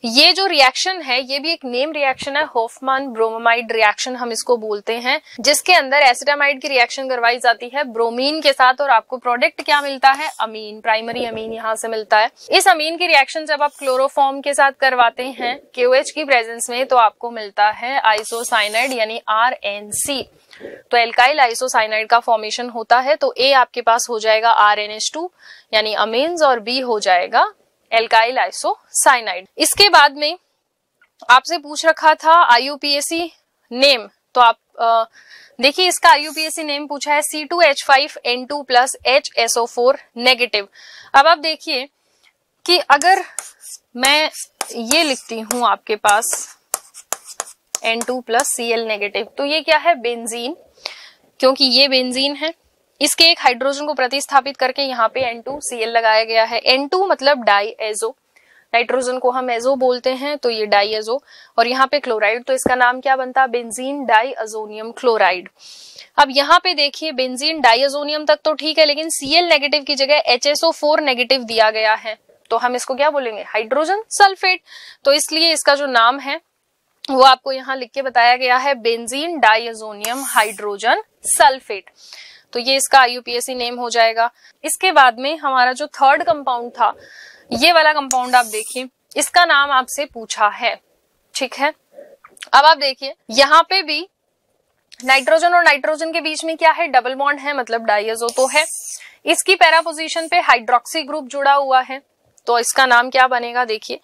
ये जो रिएक्शन है, ये भी एक नेम रिएक्शन है होफमान ब्रोमाइड रिएक्शन हम इसको बोलते हैं, जिसके अंदर एसिटामाइड की रिएक्शन करवाई जाती है ब्रोमीन के साथ और आपको प्रोडक्ट क्या मिलता है? अमीन प्राइमरी अमीन यहाँ से मिलता है। इस अमीन की रिएक्शन जब आप क्लोरोफॉर्म के साथ करवाते हैं क्यूएच की प्रेजेंस में तो आपको मिलता है आइसोसाइनाइड यानी आर एन सी तो एल्काइल आइसोसाइनाइड का फॉर्मेशन होता है तो ए आपके पास हो जाएगा आर यानी अमीन्स और बी हो जाएगा एल्काइल आइसोसाइनाइड। इसके बाद में आपसे पूछ रखा था आईयूपीएसी नेम। तो आप देखिए, इसका आईयूपीएसी नेम पूछा है C two H five N two plus H S O four negative अब आप देखिए कि अगर मैं ये लिखती हूँ आपके पास N two plus C L negative तो ये क्या है? बेंजीन। क्योंकि ये बेंजीन है। इसके एक हाइड्रोजन को प्रतिस्थापित करके यहाँ पे N2Cl लगाया गया है। N2 मतलब डाई एजो नाइट्रोजन को हम एजो बोलते हैं तो ये डाई एजो और यहाँ पे क्लोराइड तो इसका नाम क्या बनता? है बेंजीन डाई अजोनियम क्लोराइड अब यहाँ पे देखिए बेंजीन डाइजोनियम तक तो ठीक है, लेकिन Cl नेगेटिव की जगह HSO4 नेगेटिव दिया गया है। तो हम इसको क्या बोलेंगे? हाइड्रोजन सल्फेट तो इसलिए इसका जो नाम है, वो आपको यहाँ लिख के बताया गया है बेंजीन डाइजोनियम हाइड्रोजन सल्फेट तो ये इसका आईयूपीएससी नेम हो जाएगा। इसके बाद में हमारा जो थर्ड कंपाउंड था, ये वाला कंपाउंड आप देखिए, इसका नाम आपसे पूछा है, ठीक है? अब आप देखिए, यहाँ पे भी नाइट्रोजन और नाइट्रोजन के बीच में क्या है? डबल बॉन्ड है मतलब डाइजो तो है। इसकी पैरा पोजिशन पे हाइड्रोक्सी ग्रुप जुड़ा हुआ है। तो इसका नाम क्या बनेगा? देखिए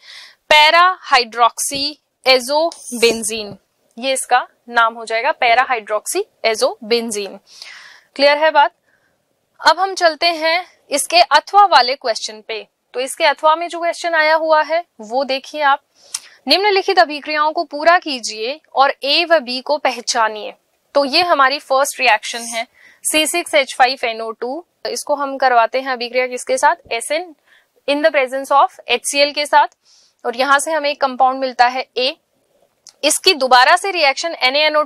पैरा हाइड्रोक्सी एजो बेंजीन ये इसका नाम हो जाएगा para hydroxy azo benzene clear है बात? अब हम चलते हैं इसके अथवा वाले क्वेश्चन पे। तो इसके अथवा में जो क्वेश्चन आया हुआ है, वो देखिए आप। निम्नलिखित अभिक्रियाओं को पूरा कीजिए और ए व बी को पहचानिए। तो ये हमारी फ़र्स्ट रिएक्शन है। C six H five N O two इसको हम करवाते हैं अभिक्रिया किसके साथ? S N in the presence of H के साथ। और यहाँ से हमें एक कंपाउंड मिलता है ए इसकी दोबारा से रिएक्शन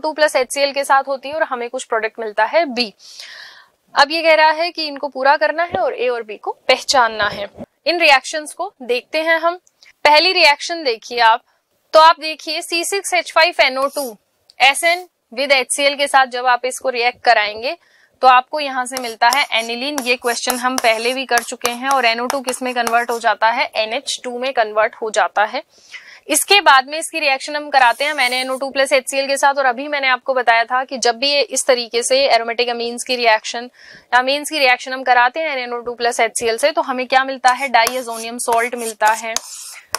टू प्लस HCl के साथ होती है और हमें कुछ प्रोडक्ट मिलता है बी अब ये कह रहा है कि इनको पूरा करना है और ए और बी को पहचानना है। इन रिएक्शंस को देखते हैं हम। पहली रिएक्शन देखिए आप। तो आप देखिए C six H five N O two S N with H के साथ जब आप इसको रिएक्ट कराएँगे तो आपको यहाँ से मिलता है एनिलीन ये क्वेश्चन हम पहले भी कर चुके हैं और NO2 किसमें कन्वर्ट हो जाता है? एनएच टू में कन्वर्ट हो जाता है। इसके बाद में इसकी रिएक्शन हम कराते हैं। मैंने एनओ टू प्लस एच के साथ और अभी मैंने आपको बताया था कि जब भी इस तरीके से एरोमेटिक अमीन्स की रिएक्शन अमीन्स की रिएक्शन हम कराते हैं एनओ टू प्लस एच से तो हमें क्या मिलता है? डाइजोनियम सोल्ट मिलता है।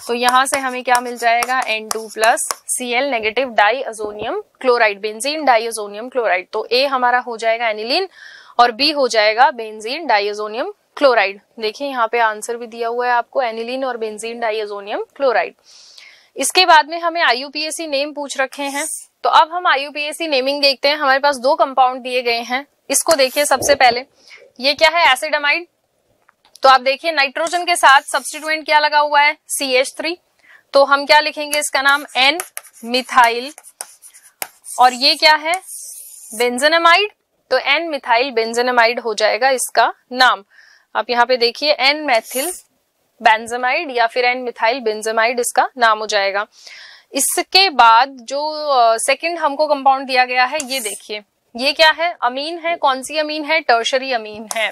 तो यहाँ से हमें क्या मिल जाएगा? N two plus C L negative diazonium chloride benzene diazonium chloride तो ए हमारा हो जाएगा एनिलीन और बी हो जाएगा बेंजीन डाइजोनियम क्लोराइड देखिए, यहाँ पे आंसर भी दिया हुआ है आपको एनिलीन और बेंजीन डाइजोनियम क्लोराइड इसके बाद में हमें आईयूपीएससी नेम पूछ रखे हैं। तो अब हम आईयूपीएससी नेमिंग देखते हैं। हमारे पास दो कंपाउंड दिए गए हैं। इसको देखिए सबसे पहले। ये क्या है? एसिडमाइड तो आप देखिए नाइट्रोजन के साथ सब्सटीट्यूएंट क्या लगा हुआ है? सी एच थ्री तो हम क्या लिखेंगे? इसका नाम एन मिथाइल और ये क्या है? बेंजनमाइड तो एन मिथाइल बेंजनमाइड हो जाएगा इसका नाम। आप यहाँ पे देखिए एन मैथिल बेंजामाइड या फिर एन मिथाइल बेंजामाइड इसका नाम हो जाएगा। इसके बाद जो सेकंड हमको कंपाउंड दिया गया है, ये देखिए। ये क्या है? अमीन है। कौन सी अमीन है? टर्शरी अमीन है।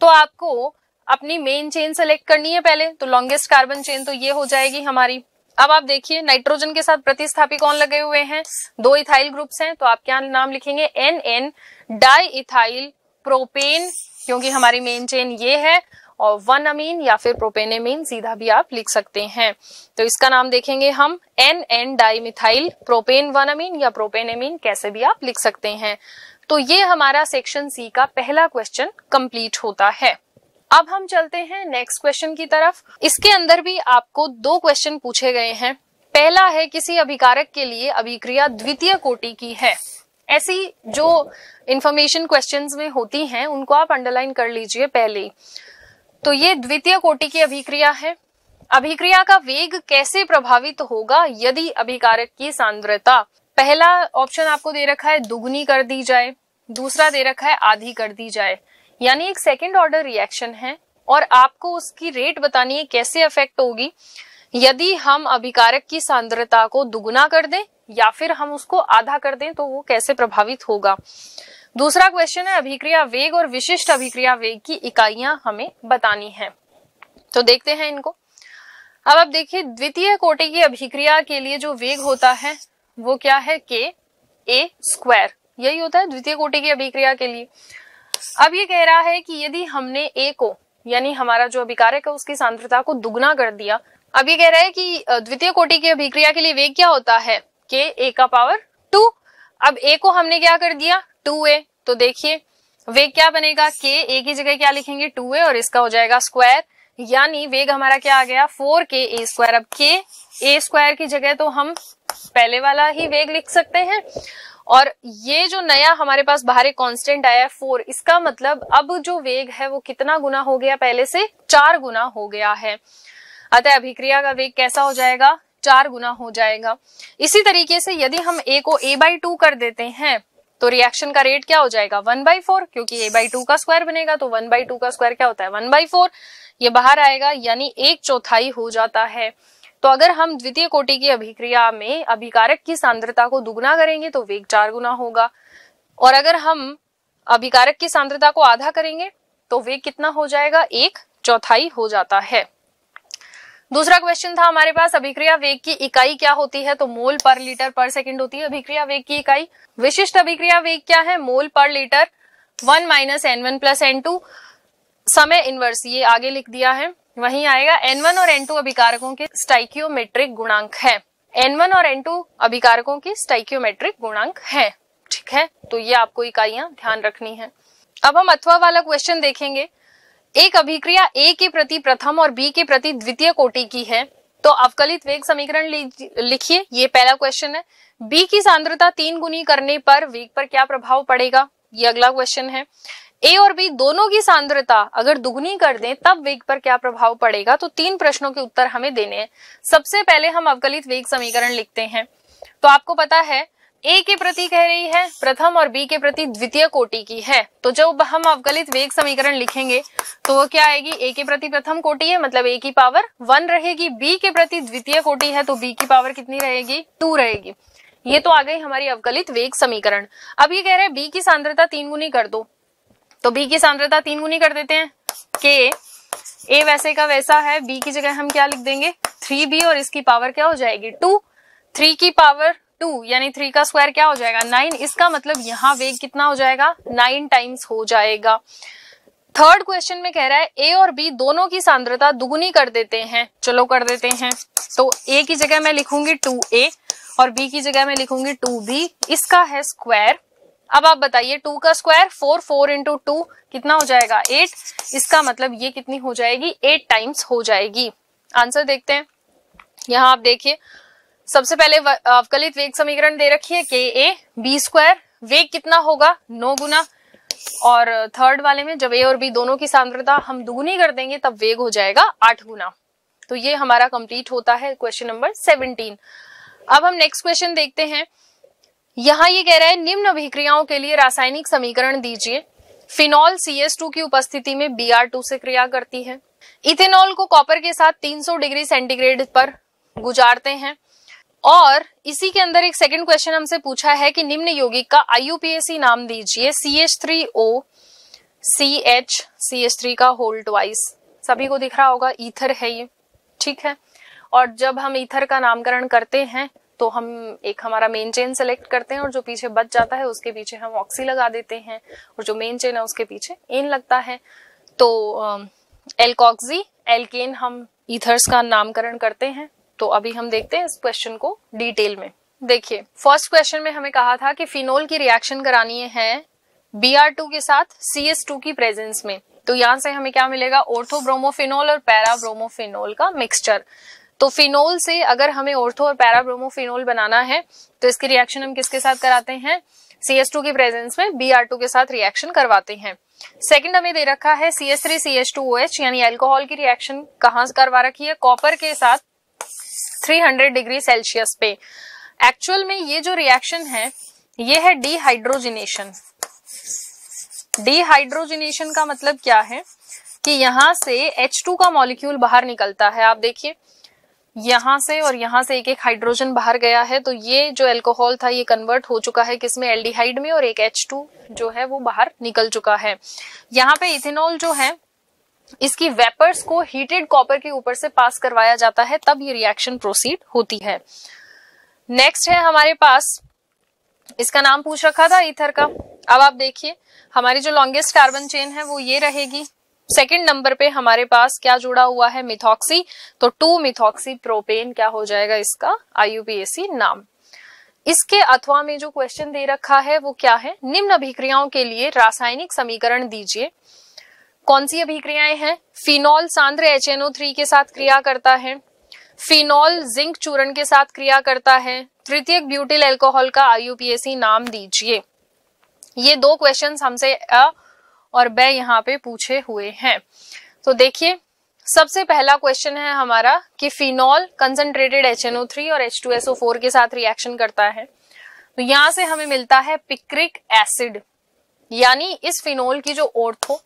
तो आपको अपनी मेन चेन सेलेक्ट करनी है पहले तो लॉन्गेस्ट कार्बन चेन तो ये हो जाएगी हमारी। अब आप देखिए नाइट्रोजन के साथ प्रतिस्थापी कौन लगे हुए हैं? दो इथाइल ग्रुप्स हैं तो आप क्या नाम लिखेंगे? N N di ethyl propane क्योंकि हमारी मेन चेन ये है। और वन अमीन या फिर प्रोपेनेमीन सीधा भी आप लिख सकते हैं। तो इसका नाम देखेंगे हम N N dimethyl propane one amine या प्रोपेनेमीन कैसे भी आप लिख सकते हैं। तो ये हमारा सेक्शन सी का पहला क्वेश्चन कंप्लीट होता है। अब हम चलते हैं नेक्स्ट क्वेश्चन की तरफ़। इसके अंदर भी आपको दो क्वेश्चन पूछे गए हैं। पहला है किसी अभिकारक के लिए अभिक्रिया द्वितीय कोटि की है। ऐसी जो इंफॉर्मेशन क्वेश्चंस में होती हैं, उनको आप अंडरलाइन कर लीजिए पहले। तो ये द्वितीय कोटि की अभिक्रिया है। अभिक्रिया का वेग कैसे प्रभावित होगा यदि अभिकारक की सांद्रता? पहला ऑप्शन आपको दे रखा है, दुगनी कर दी जाए। दूसरा दे रखा है, आधी कर दी जाए। यानी एक सेकेंड ऑर्डर रिएक्शन है और आपको उसकी रेट बतानी है, कैसे अफेक्ट होगी। यदि हम अभिकारक की सांद्रता को दुगुना कर दें या फिर हम उसको आधा कर दें तो वो कैसे प्रभावित होगा? दूसरा क्वेश्चन है अभिक्रिया वेग और विशिष्ट अभिक्रिया वेग की इकाइयाँ हमें बतानी है। तो देखते हैं इनको। अब आप देखिए, द्वितीय कोटि की अभिक्रिया के लिए जो वेग होता है, वो क्या है? के ए स्क्वायर यही होता है द्वितीय कोटि की अभिक्रिया के लिए। अब ये कह रहा है कि यदि हमने ए को, यानी हमारा जो अभिकारक है, उसकी सांद्रता को दुगना कर दिया, अब ये कह रहा है कि द्वितीय कोटि की अभिक्रिया के लिए वेग क्या होता है? के ए का पावर टू अब ए को हमने क्या कर दिया? टू ए तो देखिए, वेग क्या बनेगा? के ए की जगह क्या लिखेंगे? टू ए, और इसका हो जाएगा स्क्वायर। यानी वेग हमारा क्या आ गया? फोर के ए स्क्वायर। अब के, ए स्क्वायर की जगह तो हम पहले वाला ही वेग लिख सकते हैं। और ये जो नया हमारे पास बाहर एक कांस्टेंट आया है, फोर, इसका मतलब अब जो वेग है, वो कितना गुना हो गया पहले से? चार गुना हो गया है। अतः अभिक्रिया का वेग कैसा हो जाएगा? चार गुना हो जाएगा। इसी तरीके से यदि हम ए को ए बाई टू कर देते हैं तो रिएक्शन का रेट क्या हो जाएगा? वन बाई फोर क्योंकि ए बाई टू का स्क्वायर बनेगा तो वन बाई टू का स्क्वायर क्या होता है? वन बाई फोर ये बाहर आएगा, यानी एक चौथाई हो जाता है। तो अगर हम द्वितीय कोटि की अभिक्रिया में अभिकारक की सांद्रता को दुगुना करेंगे तो वेग चार गुना होगा। और अगर हम अभिकारक की सांद्रता को आधा करेंगे तो वेग कितना हो जाएगा? एक चौथाई हो जाता है। दूसरा क्वेश्चन था हमारे पास, अभिक्रिया वेग की इकाई क्या होती है? तो मोल पर लीटर पर सेकंड होती है अभिक्रिया वेग की इकाई। विशिष्ट अभिक्रिया वेग क्या है? Mole per litre, one minus N one plus N two. समय इनवर्स, ये आगे लिख दिया है। वहीं आएगा, एन वन और एन टू अभिकारकों के स्टाइक्योमेट्रिक गुणांक है। एन वन और एन टू अभिकारकों की स्टाइक्योमेट्रिक गुणांक है। ठीक है? तो ये आपको इकाइयाँ ध्यान रखनी है। अब हम अथवा वाला क्वेश्चन देखेंगे। एक अभिक्रिया ए के प्रति प्रथम और बी के प्रति द्वितीय कोटि की है। तो अवकलित वेग समीकरण लिखिए, ये पहला क्वेश्चन है। बी की सांद्रता तीन गुनी करने पर वेग पर क्या प्रभाव पड़ेगा? ये अगला क्वेश्चन है। ए और बी दोनों की सांद्रता अगर दुगनी कर दें, तब वेग पर क्या प्रभाव पड़ेगा? तो तीन प्रश्नों के उत्तर हमें देने हैं। सबसे पहले हम अवकलित वेग समीकरण लिखते हैं। तो आपको पता है ए के प्रति कह रही है, प्रथम और बी के प्रति द्वितीय कोटि की है। तो जब हम अवकलित वेग समीकरण लिखेंगे तो वो क्या आएगी? ए के प्रति प्रथम कोटि है मतलब ए की पावर वन रहेगी। बी के प्रति द्वितीय कोटि है तो बी की पावर कितनी रहेगी? टू रहेगी। ये तो आ गई हमारी अवकलित वेग समीकरण। अब ये कह रहे हैं बी की सांद्रता तीन गुनी कर दो। तो बी की सांद्रता तीन गुनी कर देते हैं। के ए वैसे का वैसा है बी की जगह हम क्या लिख देंगे? थ्री बी और इसकी पावर क्या हो जाएगी? टू थ्री की पावर टू यानी थ्री का स्क्वायर क्या हो जाएगा? नाइन। इसका मतलब यहाँ वेग कितना हो जाएगा? नाइन टाइम्स हो जाएगा। थर्ड क्वेश्चन में कह रहा है ए और बी दोनों की सांद्रता दुगुनी कर देते हैं। चलो कर देते हैं। तो ए की जगह मैं लिखूँगी टू ए और बी की जगह मैं लिखूँगी टू बी इसका है स्क्वायर। अब आप बताइए, टू का square, four four into two कितना हो जाएगा? एट इसका मतलब ये कितनी हो जाएगी? एट टाइम्स हो जाएगी। आंसर देखते हैं। यहाँ आप देखिए सबसे पहले अवकलित वेग समीकरण दे रखी है के ए बी स्क्वायर वेग कितना होगा? नौ गुना. और थर्ड वाले में जब ए और बी दोनों की सांद्रता हम दुगुनी कर देंगे, तब वेग हो जाएगा आठ गुना. तो ये हमारा कंप्लीट होता है क्वेश्चन नंबर सेवनटीन अब हम नेक्स्ट क्वेश्चन देखते हैं. यहाँ ये कह रहा है, निम्न अभिक्रियाओं के लिए रासायनिक समीकरण दीजिए. फिनॉल टू की उपस्थिति में टू से क्रिया करती है. इथेनॉल को कॉपर के साथ 300 डिग्री सेंटीग्रेड पर गुजारते हैं. और इसी के अंदर एक सेकंड क्वेश्चन हमसे पूछा है कि निम्न यौगिक का आईयूपीएसी नाम दीजिए। C H three O C H C H three का होल्ड वाइस सभी को दिख रहा होगा ईथर है ये। ठीक है? और जब हम ईथर का नामकरण करते हैं तो हम एक हमारा मेन चेन सेलेक्ट करते हैं और जो पीछे बच जाता है, उसके पीछे हम ऑक्सी लगा देते हैं। और जो मेन चेन है, उसके पीछे एन लगता है। तो एल्कॉक्सी एल्केन हम ईथर्स का नामकरण करते हैं। तो अभी हम देखते हैं इस क्वेश्चन को डिटेल में। देखिए फ़र्स्ट क्वेश्चन में हमें कहा था कि फिनोल की रिएक्शन करानी है बी के साथ सी की प्रेजेंस में। तो यहाँ से हमें क्या मिलेगा? ऑर्थोब्रोमोफिनोल और पैराब्रोमोफिनोल का मिक्सचर तो फिनोल से अगर हमें ऑर्थो और पैराब्रोमोफिनोल बनाना है तो इसकी रिएक्शन हम किसके साथ कराते हैं? सी एस टू की प्रेजेंस में बी आर टू के साथ रिएक्शन करवाते हैं। सेकंड हमें दे रखा है C S three C H two O H यानी एल्कोहल की रिएक्शन कहाँ करवा रखी है? कॉपर के साथ 300 डिग्री सेल्सियस पे। एक्चुअल में ये जो रिएक्शन है, ये है डिहाइड्रोजिनेशन डिहाइड्रोजिनेशन का मतलब क्या है? कि यहाँ से H2 का मॉलिक्यूल बाहर निकलता है। आप देखिए, यहाँ से और यहाँ से एक एक हाइड्रोजन बाहर गया है। तो ये जो एल्कोहल था, ये कन्वर्ट हो चुका है किसमें? एल्डिहाइड में और एक H2 जो है, वो बाहर निकल चुका है। यहाँ पे इथेनॉल जो है इसकी वेपर्स को हीटेड कॉपर के ऊपर से पास करवाया जाता है, तब ये रिएक्शन प्रोसीड होती है। नेक्स्ट है हमारे पास, इसका नाम पूछ रखा था ईथर का। अब आप देखिए, हमारी जो लॉन्गेस्ट कार्बन चेन है, वो ये रहेगी। सेकेंड नंबर पे हमारे पास क्या जुड़ा हुआ है? मिथॉक्सी तो टू मिथॉक्सी प्रोपेन क्या हो जाएगा इसका? आईयूपीएसी नाम। इसके अथवा में जो क्वेश्चन दे रखा है, वो क्या है? निम्न अभिक्रियाओं के लिए रासायनिक समीकरण दीजिए। कौन सी अभिक्रियाएँ हैं? फिनॉल सांद्र एच के साथ क्रिया करता है। फिनॉल जिंक चूर्ण के साथ क्रिया करता है। तृतीय ब्यूटिल एल्कोहल का आईयूपीएसी नाम दीजिए। ये दो क्वेश्चंस हमसे अ और ब यहाँ पे पूछे हुए हैं। तो देखिए, सबसे पहला क्वेश्चन है हमारा कि फिनॉल कंसंट्रेटेड थ्री और फोर के साथ रिएक्शन करता है। तो यहाँ से हमें मिलता है पिक्रिक एसिड यानी इस फिनोल की जो ओर्थो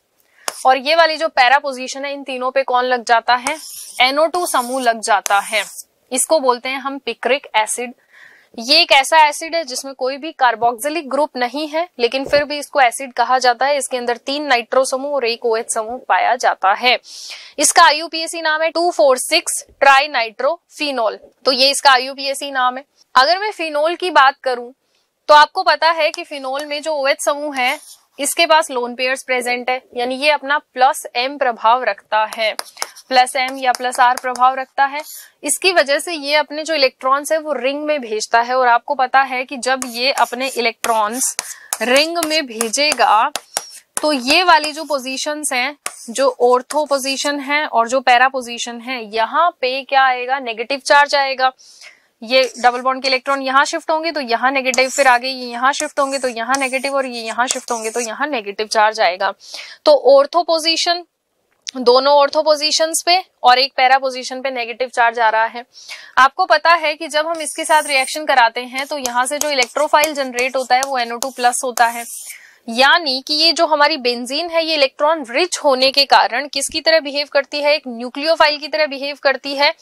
और ये वाली जो पैरा पोजीशन है, इन तीनों पे कौन लग जाता है? NO2 समूह लग जाता है। इसको बोलते हैं हम पिक्रिक एसिड ये एक ऐसा एसिड है जिसमें कोई भी कार्बोक्सिलिक ग्रुप नहीं है, लेकिन फिर भी इसको एसिड कहा जाता है। इसके अंदर तीन नाइट्रो समूह और एक ओएच समूह पाया जाता है। इसका आईयूपीएसी नाम है two four six tri nitro phenol तो ये इसका आईयूपीएसी नाम है। अगर मैं फिनोल की बात करूँ तो आपको पता है कि फिनोल में जो ओएच समूह है इसके पास लोन पेयर्स प्रेजेंट है, यानी ये अपना प्लस एम प्रभाव रखता है। प्लस एम या प्लस आर प्रभाव रखता है। इसकी वजह से ये अपने जो इलेक्ट्रॉन्स है, वो रिंग में भेजता है। और आपको पता है कि जब ये अपने इलेक्ट्रॉन्स रिंग में भेजेगा तो ये वाली जो पोजीशंस हैं, जो ऑर्थो पोजीशन है और जो पैरा पोजीशन है, यहाँ पे क्या आएगा? नेगेटिव चार्ज आएगा। ये डबल बॉन्ड के इलेक्ट्रॉन यहाँ शिफ्ट होंगे तो यहाँ नेगेटिव फिर आगे, ये यहाँ शिफ्ट होंगे तो यहाँ नेगेटिव और ये यहाँ शिफ्ट होंगे तो यहाँ नेगेटिव चार्ज आएगा। तो ऑर्थो पोजीशन दोनों ऑर्थो पोजिशन पे और एक पैरा पोजीशन पे नेगेटिव चार्ज आ रहा है। आपको पता है कि जब हम इसके साथ रिएक्शन कराते हैं तो यहाँ से जो इलेक्ट्रोफाइल जनरेट होता है, वो NO2 प्लस होता है। यानी कि ये जो हमारी बेंजीन है, ये इलेक्ट्रॉन रिच होने के कारण किसकी तरह बिहेव करती है? एक न्यूक्लियोफाइल की तरह बिहेव करती है।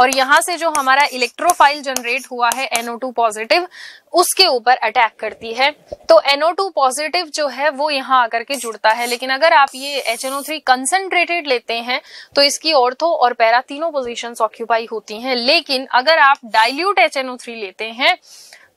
और यहाँ से जो हमारा इलेक्ट्रोफाइल जनरेट हुआ है NO2 पॉजिटिव उसके ऊपर अटैक करती है। तो NO2 पॉजिटिव जो है, वो यहाँ आकर के जुड़ता है। लेकिन अगर आप ये HNO3 कंसंट्रेटेड लेते हैं तो इसकी ऑर्थो और पैरा तीनों पोजिशन ऑक्यूपाई होती हैं। लेकिन अगर आप डाइल्यूट HNO3 लेते हैं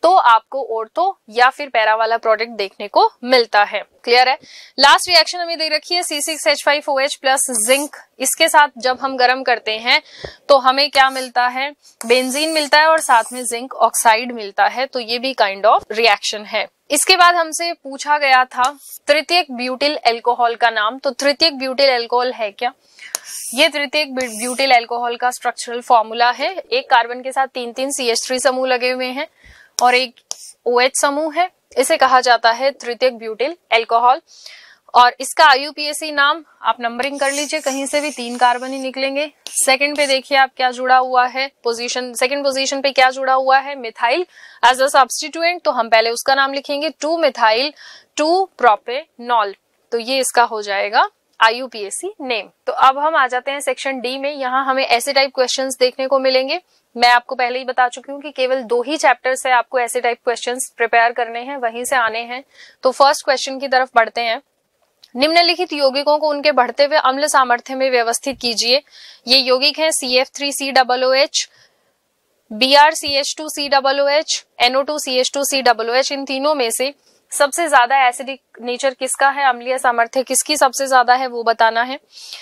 तो आपको ऑर्थो या फिर पैरा वाला प्रोडक्ट देखने को मिलता है। क्लियर है? लास्ट रिएक्शन हमें दे रखी है C six H five O H plus zinc इसके साथ जब हम गर्म करते हैं तो हमें क्या मिलता है? बेंजीन मिलता है और साथ में जिंक ऑक्साइड मिलता है तो ये भी काइंड ऑफ़ रिएक्शन है। इसके बाद हमसे पूछा गया था तृतीय ब्यूटिल एल्कोहल का नाम। तो तृतीय ब्यूटिल एल्कोहल है क्या? ये तृतीय ब्यूटिल एल्कोहल का स्ट्रक्चरल फॉर्मूला है। एक कार्बन के साथ तीन तीन सी एच थ्री समूह लगे हुए हैं। और एक ओ OH समूह है। इसे कहा जाता है तृतीय ब्यूटिल एल्कोहल और इसका आईयूपीएसी नाम आप नंबरिंग कर लीजिए, कहीं से भी तीन कार्बन ही निकलेंगे। सेकंड पे देखिए आप क्या जुड़ा हुआ है। पोजीशन सेकंड पोजीशन पे क्या जुड़ा हुआ है? मिथाइल एज अ सब्सटीट्यूएंट तो हम पहले उसका नाम लिखेंगे। टू मिथाइल टू प्रोपेनॉल तो ये इसका हो जाएगा। आईयूपीएसी नेम तो अब हम आ जाते हैं सेक्शन डी में। यहाँ हमें ऐसे टाइप क्वेश्चंस देखने को मिलेंगे। मैं आपको पहले ही बता चुकी हूँ कि केवल दो ही चैप्टर से आपको ऐसे टाइप क्वेश्चंस प्रिपेयर करने हैं, वहीं से आने हैं। तो फ़र्स्ट क्वेश्चन की तरफ़ बढ़ते हैं। निम्नलिखित यौगिकों को उनके बढ़ते हुए अम्ल सामर्थ्य में व्यवस्थित कीजिए। ये यौगिक हैं C F three C double O H B R C H two C double O H N O two C H two C double O H इन तीनों में से। सबसे ज़्यादा एसिडिक नेचर किसका है? अम्लीय सामर्थ्य किसकी सबसे ज़्यादा है वो बताना है।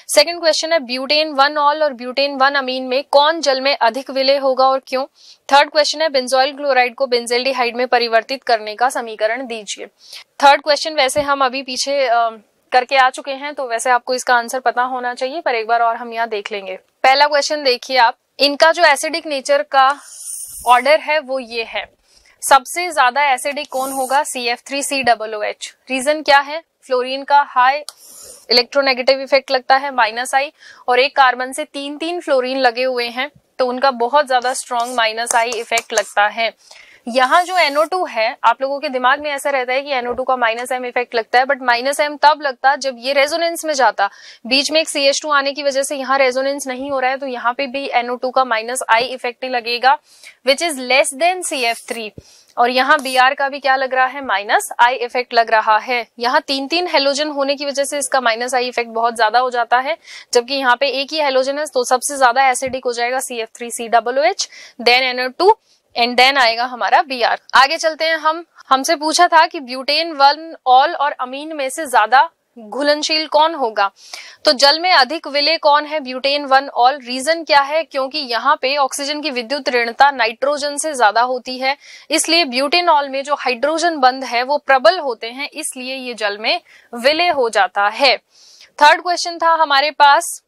सेकंड क्वेश्चन है ब्यूटेन वन ऑल और ब्यूटेन वन अमीन में कौन जल में अधिक विलय होगा और क्यों? थर्ड क्वेश्चन है बेंजोइल क्लोराइड को बेंजेल्डिहाइड में परिवर्तित करने का समीकरण दीजिए। थर्ड क्वेश्चन वैसे हम अभी पीछे आ, करके आ चुके हैं तो वैसे आपको इसका आंसर पता होना चाहिए पर एक बार और हम यहाँ देख लेंगे। पहला क्वेश्चन देखिए आप। इनका जो एसिडिक नेचर का ऑर्डर है वो ये है। सबसे ज़्यादा एसिडिक कौन होगा? C F three C double O H reason क्या है? फ्लोरीन का हाई इलेक्ट्रोनेगेटिव इफ़ेक्ट लगता है माइनस आई और एक कार्बन से तीन तीन फ्लोरीन लगे हुए हैं तो उनका बहुत ज़्यादा स्ट्रॉन्ग माइनस आई इफ़ेक्ट लगता है। यहाँ जो NO2 है, आप लोगों के दिमाग में ऐसा रहता है कि NO2 का माइनस एम इफ़ेक्ट लगता है बट माइनस एम तब लगता जब ये रेजोनेंस में जाता। बीच में एक CH2 आने की वजह से यहाँ रेजोनेंस नहीं हो रहा है तो यहाँ पे भी NO2 का माइनस आई इफ़ेक्ट ही लगेगा which is less than C F three और यहाँ आर का भी क्या लग रहा है? माइनस आई इफ़ेक्ट लग रहा है। यहाँ तीन तीन हेलोजन होने की वजह से इसका माइनस आई इफ़ेक्ट बहुत ज़्यादा हो जाता है, जबकि यहाँ पे एक ही हेलोजन है तो सबसे ज़्यादा एसिडिक हो जाएगा C F three C W H then N O two and then आएगा हमारा बी आर आगे चलते हैं हम। हमसे पूछा था कि ब्यूटेन वन ऑल और अमीन में से ज़्यादा घुलनशील कौन होगा? तो जल में अधिक विलय कौन है? ब्यूटेन वन ऑल रीजन क्या है? क्योंकि यहाँ पे ऑक्सीजन की विद्युत ऋणता नाइट्रोजन से ज़्यादा होती है। इसलिए ब्यूटेन ऑल में जो हाइड्रोजन बंद है, वो प्रबल होते हैं, इसलिए ये जल में विलय हो जाता है। थर्ड क्वेश्चन था हमारे पास।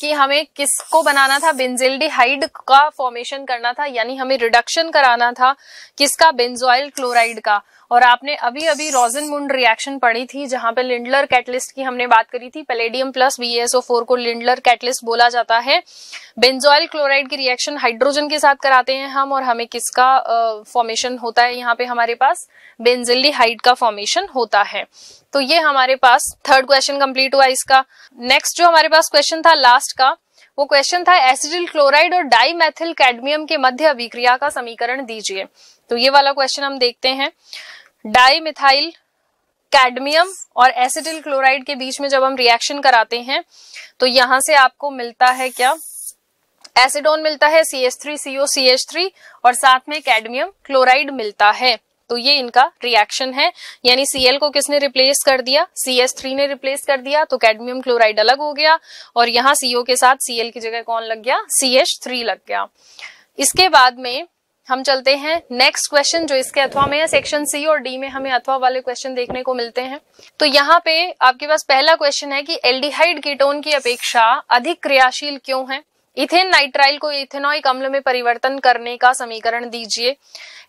कि हमें किसको बनाना था? बेंजिल्डिहाइड का फॉर्मेशन करना था, यानी हमें रिडक्शन कराना था किसका? बेंजोइल क्लोराइड का। और आपने अभी अभी रोजन मुंड रिएक्शन पढ़ी थी, जहाँ पे लिंडलर कैटलिस्ट की हमने बात करी थी। पेलेडियम प्लस बीएसओ फोर को लिंडलर कैटलिस्ट बोला जाता है। बेंजोइल क्लोराइड की रिएक्शन हाइड्रोजन के साथ कराते हैं हम और हमें किसका फॉर्मेशन होता है यहाँ पे हमारे पास? बेंजिल्डिहाइड का फॉर्मेशन होता है। तो ये हमारे पास थर्ड क्वेश्चन कंप्लीट हुआ इसका। नेक्स्ट जो हमारे पास क्वेश्चन था लास्ट का, वो क्वेश्चन था एसिडिल क्लोराइड और डाईमेथिल कैडमियम के मध्य अभिक्रिया का समीकरण दीजिए। तो ये वाला क्वेश्चन हम देखते हैं। डाईमिथाइल, कैडमियम और एसिडिल क्लोराइड के बीच में जब हम रिएक्शन कराते हैं तो यहाँ से आपको मिलता है क्या? एसिडोन मिलता है C H three C O C H three और साथ में कैडमियम क्लोराइड मिलता है। तो ये इनका रिएक्शन है। यानी Cl को किसने रिप्लेस कर दिया? CH3 ने रिप्लेस कर दिया तो कैडमियम क्लोराइड अलग हो गया। और यहाँ CO के साथ Cl की जगह कौन लग गया? CH3 लग गया। इसके बाद में हम चलते हैं नेक्स्ट क्वेश्चन जो इसके अथवा में है सेक्शन सी और डी में हमें अथवा वाले क्वेश्चन देखने को मिलते हैं। तो यहाँ पे आपके पास पहला क्वेश्चन है कि एल्डिहाइड कीटोन की अपेक्षा अधिक क्रियाशील क्यों है? इथेन नाइट्राइल को इथेनॉइक अम्ल में परिवर्तन करने का समीकरण दीजिए।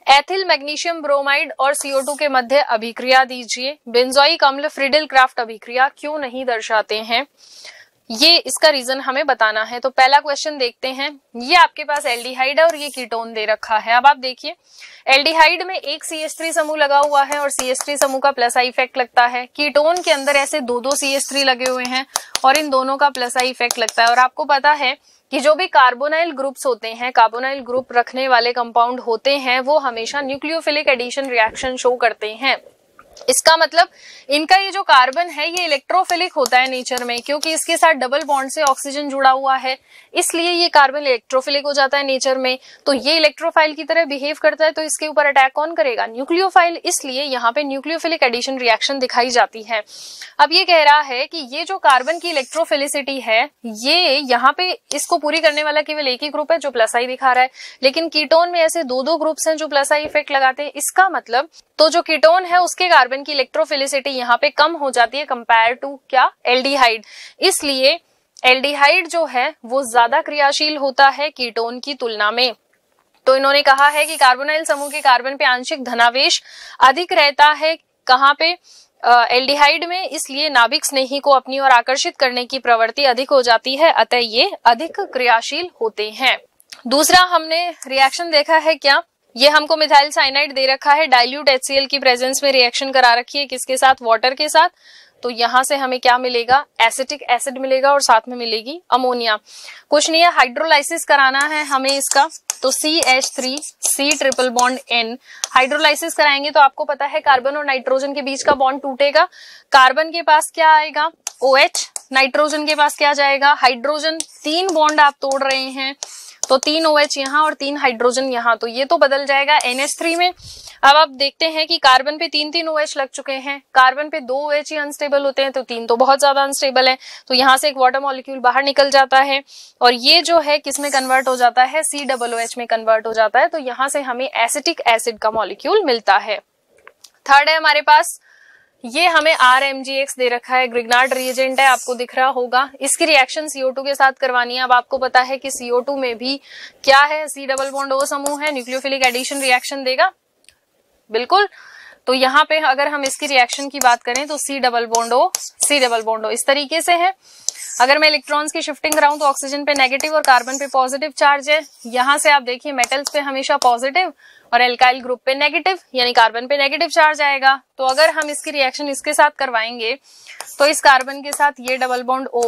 एथिल मैग्नीशियम ब्रोमाइड और CO2 के मध्य अभिक्रिया दीजिए। बेंजोइक अम्ल फ्रिडल क्राफ्ट अभिक्रिया क्यों नहीं दर्शाते हैं? ये इसका रीजन हमें बताना है। तो पहला क्वेश्चन देखते हैं। ये आपके पास एल्डिहाइड है और ये कीटोन दे रखा है। अब आप देखिए एल्डिहाइड में एक सी एस थ्री समूह लगा हुआ है और सी एस थ्री समूह का प्लस आई इफ़ेक्ट लगता है। कीटोन के अंदर ऐसे दो दो सी एस थ्री लगे हुए हैं और इन दोनों का प्लस आई इफ़ेक्ट लगता है। और आपको पता है कि जो भी कार्बोनाइल ग्रुप्स होते हैं कार्बोनाइल ग्रुप रखने वाले कंपाउंड होते हैं, वो हमेशा न्यूक्लियोफिलिक एडिशन रिएक्शन शो करते हैं। इसका मतलब इनका ये जो कार्बन है, ये इलेक्ट्रोफिलिक होता है नेचर में, क्योंकि इसके साथ डबल बॉन्ड से ऑक्सीजन जुड़ा हुआ है। इसलिए ये कार्बन इलेक्ट्रोफिलिक हो जाता है नेचर में। तो ये इलेक्ट्रोफाइल की तरह बिहेव करता है तो इसके ऊपर अटैक कौन करेगा? न्यूक्लियोफाइल इसलिए यहाँ पे न्यूक्लियोफिलिक एडिशन रिएक्शन दिखाई जाती है। अब ये कह रहा है कि ये जो कार्बन की इलेक्ट्रोफिलिसिटी है, ये यहाँ पे इसको पूरी करने वाला केवल एक ही ग्रुप है, जो प्लस आई दिखा रहा है। लेकिन कीटोन में ऐसे दो दो ग्रुप्स हैं, जो प्लस आई इफ़ेक्ट लगाते हैं। इसका मतलब तो जो कीटोन है, उसके कार्बन की इलेक्ट्रोफिलिसिटी यहाँ पे कम हो जाती है कंपेयर टू क्या? एल्डिहाइड इसलिए एल्डिहाइड जो है, वो ज़्यादा क्रियाशील होता है कीटोन की तुलना में। तो इन्होंने कहा है कि कार्बोनाइल समूह के कार्बन पे आंशिक धनावेश अधिक रहता है कहाँ पे? एल्डिहाइड में, इसलिए नाभिक स्नेही को अपनी ओर आकर्षित करने की प्रवृत्ति अधिक हो जाती है, अतः ये अधिक क्रियाशील होते हैं। दूसरा हमने रिएक्शन देखा है क्या? ये हमको मिथाइल साइनाइड दे रखा है डाइल्यूट एचसीएल की प्रेजेंस में रिएक्शन करा रखी है किसके साथ? वाटर के साथ। तो यहाँ से हमें क्या मिलेगा? एसिटिक एसिड मिलेगा और साथ में मिलेगी अमोनिया कुछ नहीं है हाइड्रोलाइसिस कराना है हमें इसका। तो C H three C triple bond N hydrolysis कराएँगे तो आपको पता है कार्बन और नाइट्रोजन के बीच का बॉन्ड टूटेगा। कार्बन के पास क्या आएगा? ओ OH, नाइट्रोजन के पास क्या जाएगा? हाइड्रोजन तीन बॉन्ड आप तोड़ रहे हैं। तो तीन ओ OH यहाँ और तीन हाइड्रोजन यहाँ। तो ये तो बदल जाएगा NH3 में। अब आप देखते हैं कि कार्बन पे तीन तीन ओ OH लग चुके हैं। कार्बन पे दो OH ही अनस्टेबल होते हैं तो तीन तो बहुत ज़्यादा अनस्टेबल है। तो यहाँ से एक वाटर मॉलिक्यूल बाहर निकल जाता है। और ये जो है किसमें कन्वर्ट हो जाता है? सी डबल ओ एच में कन्वर्ट हो जाता है। तो यहाँ से हमें एसिटिक एसिड का मॉलिक्यूल मिलता है। थर्ड है हमारे पास ये हमें एक्स दे रखा है ग्रिगनार्ड रिएजेंट है, आपको दिख रहा होगा। इसकी रिएक्शन सीओ टू के साथ करवानी है। अब आपको पता है कि सीओ टू में भी क्या है? सी डबल बॉन्ड ओ समूह है न्यूक्लियोफिलिक एडिशन रिएक्शन देगा। बिल्कुल। तो यहाँ पे अगर हम इसकी रिएक्शन की बात करें तो C double bond O C double bond O इस तरीके से है। अगर मैं इलेक्ट्रॉन्स की शिफ्टिंग कराऊं तो ऑक्सीजन पे नेगेटिव और कार्बन पे पॉजिटिव चार्ज है। यहाँ से आप देखिए मेटल्स पे हमेशा पॉजिटिव और एल्काइल ग्रुप पे नेगेटिव यानी कार्बन पे नेगेटिव चार्ज आएगा। तो अगर हम इसकी रिएक्शन इसके साथ करवाएँगे तो इस कार्बन के साथ ये डबल बॉन्ड ओ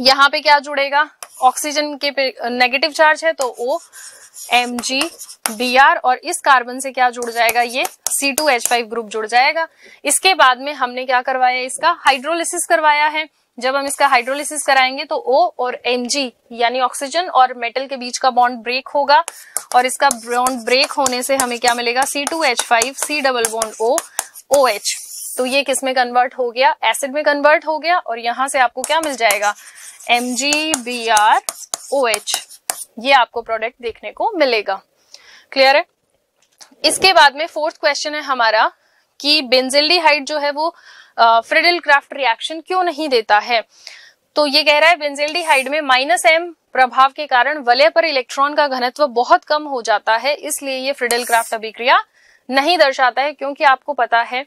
यहाँ पे क्या जुड़ेगा? ऑक्सीजन के पे नेगेटिव चार्ज है तो O M G B R और इस कार्बन से क्या जुड़ जाएगा? ये C two H five group जुड़ जाएगा। इसके बाद में हमने क्या करवाया इसका? हाइड्रोलिसिस करवाया है। जब हम इसका हाइड्रोलिसिस कराएँगे तो ओ और Mg, यानी ऑक्सीजन और मेटल के बीच का बॉन्ड ब्रेक होगा। और इसका बॉन्ड ब्रेक होने से हमें क्या मिलेगा? C two H five C double bond O O H तो ये किसमें कन्वर्ट हो गया? एसिड में कन्वर्ट हो गया और यहाँ से आपको क्या मिल जाएगा? M G B R O H ये आपको प्रोडक्ट देखने को मिलेगा। क्लियर है? इसके बाद में फोर्थ क्वेश्चन है हमारा कि बेंजिल्डिहाइड जो है वो फ्रिडल क्राफ्ट रिएक्शन क्यों नहीं देता है? तो ये कह रहा है, बेंजिल्डिहाइड में माइनस एम प्रभाव के कारण वलय पर इलेक्ट्रॉन का घनत्व बहुत कम हो जाता है, इसलिए ये फ्रिडल क्राफ्ट अभिक्रिया नहीं दर्शाता है, क्योंकि आपको पता है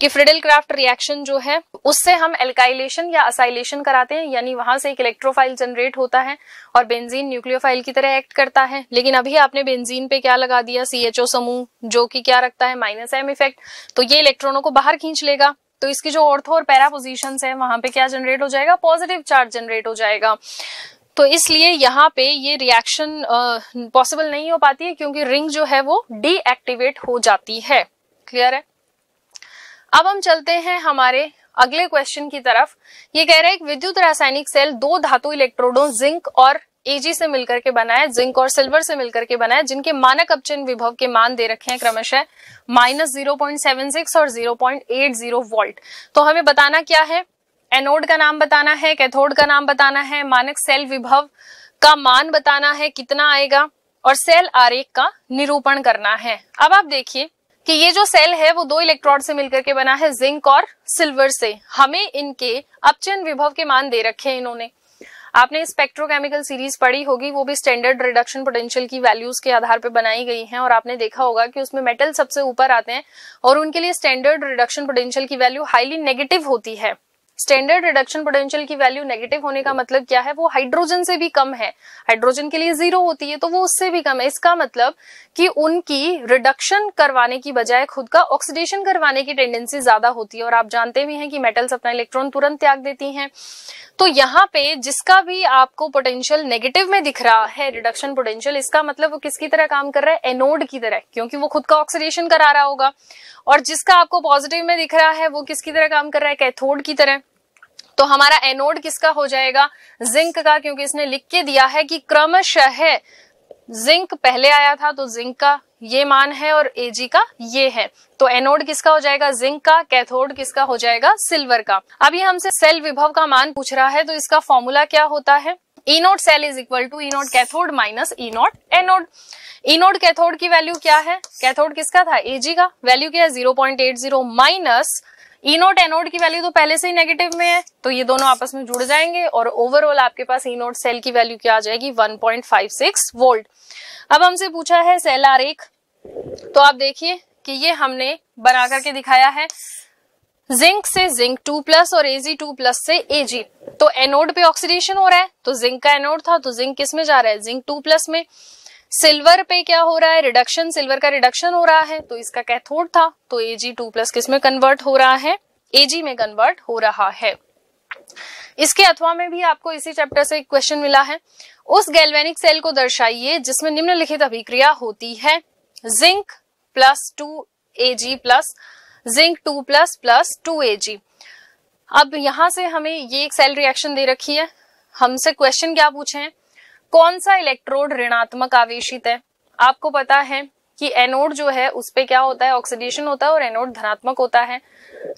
कि फ्रिडल क्राफ्ट रिएक्शन जो है, उससे हम एल्काइलेशन या असाइलेशन कराते हैं, यानी वहाँ से एक इलेक्ट्रोफाइल जनरेट होता है और बेंजीन न्यूक्लियोफाइल की तरह एक्ट करता है। लेकिन अभी आपने बेंजीन पे क्या लगा दिया? सीएचओ समूह, जो कि क्या रखता है? माइनस एम इफ़ेक्ट तो ये इलेक्ट्रॉनों को बाहर खींच लेगा। तो इसकी जो ऑर्थो और पैरा पोजिशन है, वहाँ पे क्या जनरेट हो जाएगा? पॉजिटिव चार्ज जनरेट हो जाएगा। तो इसलिए यहाँ पे ये रिएक्शन पॉसिबल नहीं हो पाती है क्योंकि रिंग जो है वो डीएक्टिवेट हो जाती है। क्लियर है? अब हम चलते हैं हमारे अगले क्वेश्चन की तरफ़। ये कह रहे हैं विद्युत रासायनिक सेल दो धातु इलेक्ट्रोडों जिंक और एजी से मिलकर के बना है जिंक और सिल्वर से मिलकर के बना है जिनके मानक अपचन विभव के मान दे रखे हैं क्रमशः minus zero point seven six और zero point eight zero volt. तो हमें बताना क्या है? एनोड का नाम बताना है, कैथोड का नाम बताना है, मानक सेल विभव का मान बताना है, कितना आएगा, और सेल आरेख का निरूपण करना है। अब आप देखिए कि ये जो सेल है, वो दो इलेक्ट्रोड से मिलकर के बना है, जिंक और सिल्वर से। हमें इनके अपचन विभव के मान दे रखे हैं इन्होंने। आपने स्पेक्ट्रोकेमिकल सीरीज़ पढ़ी होगी, वो भी स्टैंडर्ड रिडक्शन पोटेंशियल की वैल्यूज़ के आधार पर बनाई गई हैं और आपने देखा होगा कि उसमें मेटल सबसे ऊपर आते हैं और उनके लिए स्टैंडर्ड रिडक्शन पोटेंशियल की वैल्यू हाईली नेगेटिव होती है। स्टैंडर्ड रिडक्शन पोटेंशियल की वैल्यू नेगेटिव होने का मतलब क्या है? वो हाइड्रोजन से भी कम है। हाइड्रोजन के लिए ज़ीरो होती है तो वो उससे भी कम है। इसका मतलब कि उनकी रिडक्शन करवाने की बजाय खुद का ऑक्सीडेशन करवाने की टेंडेंसी ज़्यादा होती है। और आप जानते भी हैं कि मेटल्स अपना इलेक्ट्रॉन तुरंत त्याग देती हैं। तो यहाँ पे जिसका भी आपको पोटेंशियल नेगेटिव में दिख रहा है रिडक्शन पोटेंशियल इसका मतलब वो किसकी तरह काम कर रहा है? एनोड की तरह, क्योंकि वो खुद का ऑक्सीडेशन करा रहा होगा। और जिसका आपको पॉजिटिव में दिख रहा है, वो किसकी तरह काम कर रहा है? कैथोड की तरह। तो हमारा एनोड किसका हो जाएगा? जिंक का, क्योंकि इसने लिख के दिया है कि क्रमशः जिंक पहले आया था तो जिंक का ये मान है और एजी का ये है। तो एनोड किसका हो जाएगा? जिंक का कैथोड किसका हो जाएगा? सिल्वर का। अभी हमसे सेल विभव का मान पूछ रहा है तो इसका फॉर्मूला क्या होता है? E nought cell is equal to E nought cathode minus E nought anode E nought cathode की वैल्यू क्या है? कैथोड किसका था? एजी का. वैल्यू क्या है? Zero point eight zero minus E nought anode की वैल्यू तो पहले से ही नेगेटिव में है। तो ये दोनों आपस में जुड़ जाएँगे और ओवरऑल आपके पास ई नोट सेल की वैल्यू क्या आ जाएगी? 1.56 वोल्ट अब हमसे पूछा है सेल आरेख। तो आप देखिए कि ये हमने बना करके दिखाया है। जिंक से जिंक टू प्लस और एजी टू प्लस से एजी तो एनोड पे ऑक्सीडेशन हो रहा है तो जिंक का एनोड था तो जिंक किसमें जा रहा है? जिंक टू प्लस में। सिल्वर पे क्या हो रहा है? रिडक्शन सिल्वर का रिडक्शन हो रहा है तो इसका कैथोड था तो एजी टू प्लस किसमें कन्वर्ट हो रहा है? एजी में कन्वर्ट हो रहा है। इसके अथवा में भी आपको इसी चैप्टर से एक क्वेश्चन मिला है। उस गैल्वेनिक सेल को दर्शाइए, जिसमें निम्नलिखित अभिक्रिया होती है। Zinc plus two A G plus zinc two plus plus two A G. अब यहाँ से हमें ये एक सेल रिएक्शन दे रखी है। हमसे क्वेश्चन क्या पूछे? हैं कौन सा इलेक्ट्रोड ऋणात्मक आवेशित है? आपको पता है कि एनोड जो है, उस पे क्या होता है? ऑक्सीडेशन होता है और एनोड धनात्मक होता है।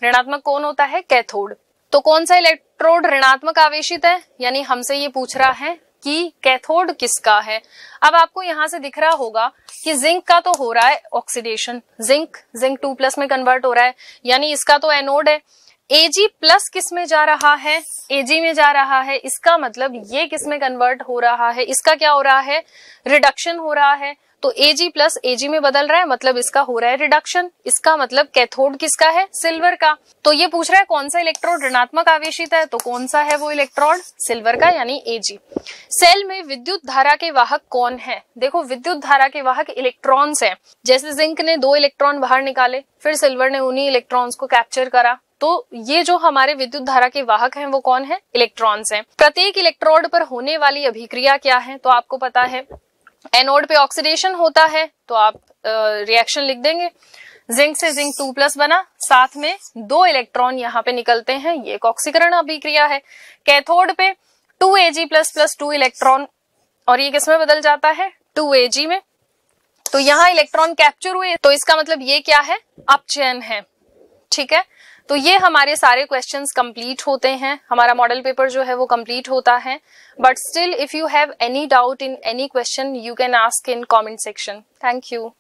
ऋणात्मक कौन होता है? कैथोड तो कौन सा इलेक्ट्रोड ऋणात्मक आवेशित है? यानी हमसे ये पूछ रहा है कि कैथोड किसका है? अब आपको यहाँ से दिख रहा होगा कि जिंक का तो हो रहा है oxidation zinc zinc two plus में कन्वर्ट हो रहा है। यानी इसका तो एनोड है। एजी प्लस किसमें जा रहा है? एजी में जा रहा है। इसका मतलब ये किसमें कन्वर्ट हो रहा है? इसका क्या हो रहा है? रिडक्शन हो रहा है। तो एजी प्लस एजी में बदल रहा है मतलब इसका हो रहा है रिडक्शन इसका मतलब कैथोड किसका है? सिल्वर का। तो ये पूछ रहा है कौन सा इलेक्ट्रोड ऋणात्मक आवेशित है? तो कौन सा है वो इलेक्ट्रोड सिल्वर का यानी एजी सेल में विद्युत धारा के वाहक कौन है? देखो, विद्युत धारा के वाहक इलेक्ट्रॉन्स है। जैसे जिंक ने दो इलेक्ट्रॉन बाहर निकाले, फिर सिल्वर ने उन्हीं इलेक्ट्रॉन्स को कैप्चर करा। तो ये जो हमारे विद्युत धारा के वाहक हैं, वो कौन है? इलेक्ट्रॉन्स हैं। प्रत्येक इलेक्ट्रोड पर होने वाली अभिक्रिया क्या है? तो आपको पता है एनोड पे ऑक्सीडेशन होता है तो आप रिएक्शन लिख देंगे। जिंक से जिंक टू प्लस बना, साथ में दो इलेक्ट्रॉन यहाँ पे निकलते हैं, ये एक ऑक्सीकरण अभिक्रिया है। कैथोड पे two A G plus plus two electron और ये किसमें बदल जाता है? टू एजी में। तो यहाँ इलेक्ट्रॉन कैप्चर हुए तो इसका मतलब ये क्या है? अपचयन है। ठीक है? तो ये हमारे सारे क्वेश्चंस कंप्लीट होते हैं। हमारा मॉडल पेपर जो है वो कंप्लीट होता है। But still if you have any doubt in any question you can ask in comment section thank you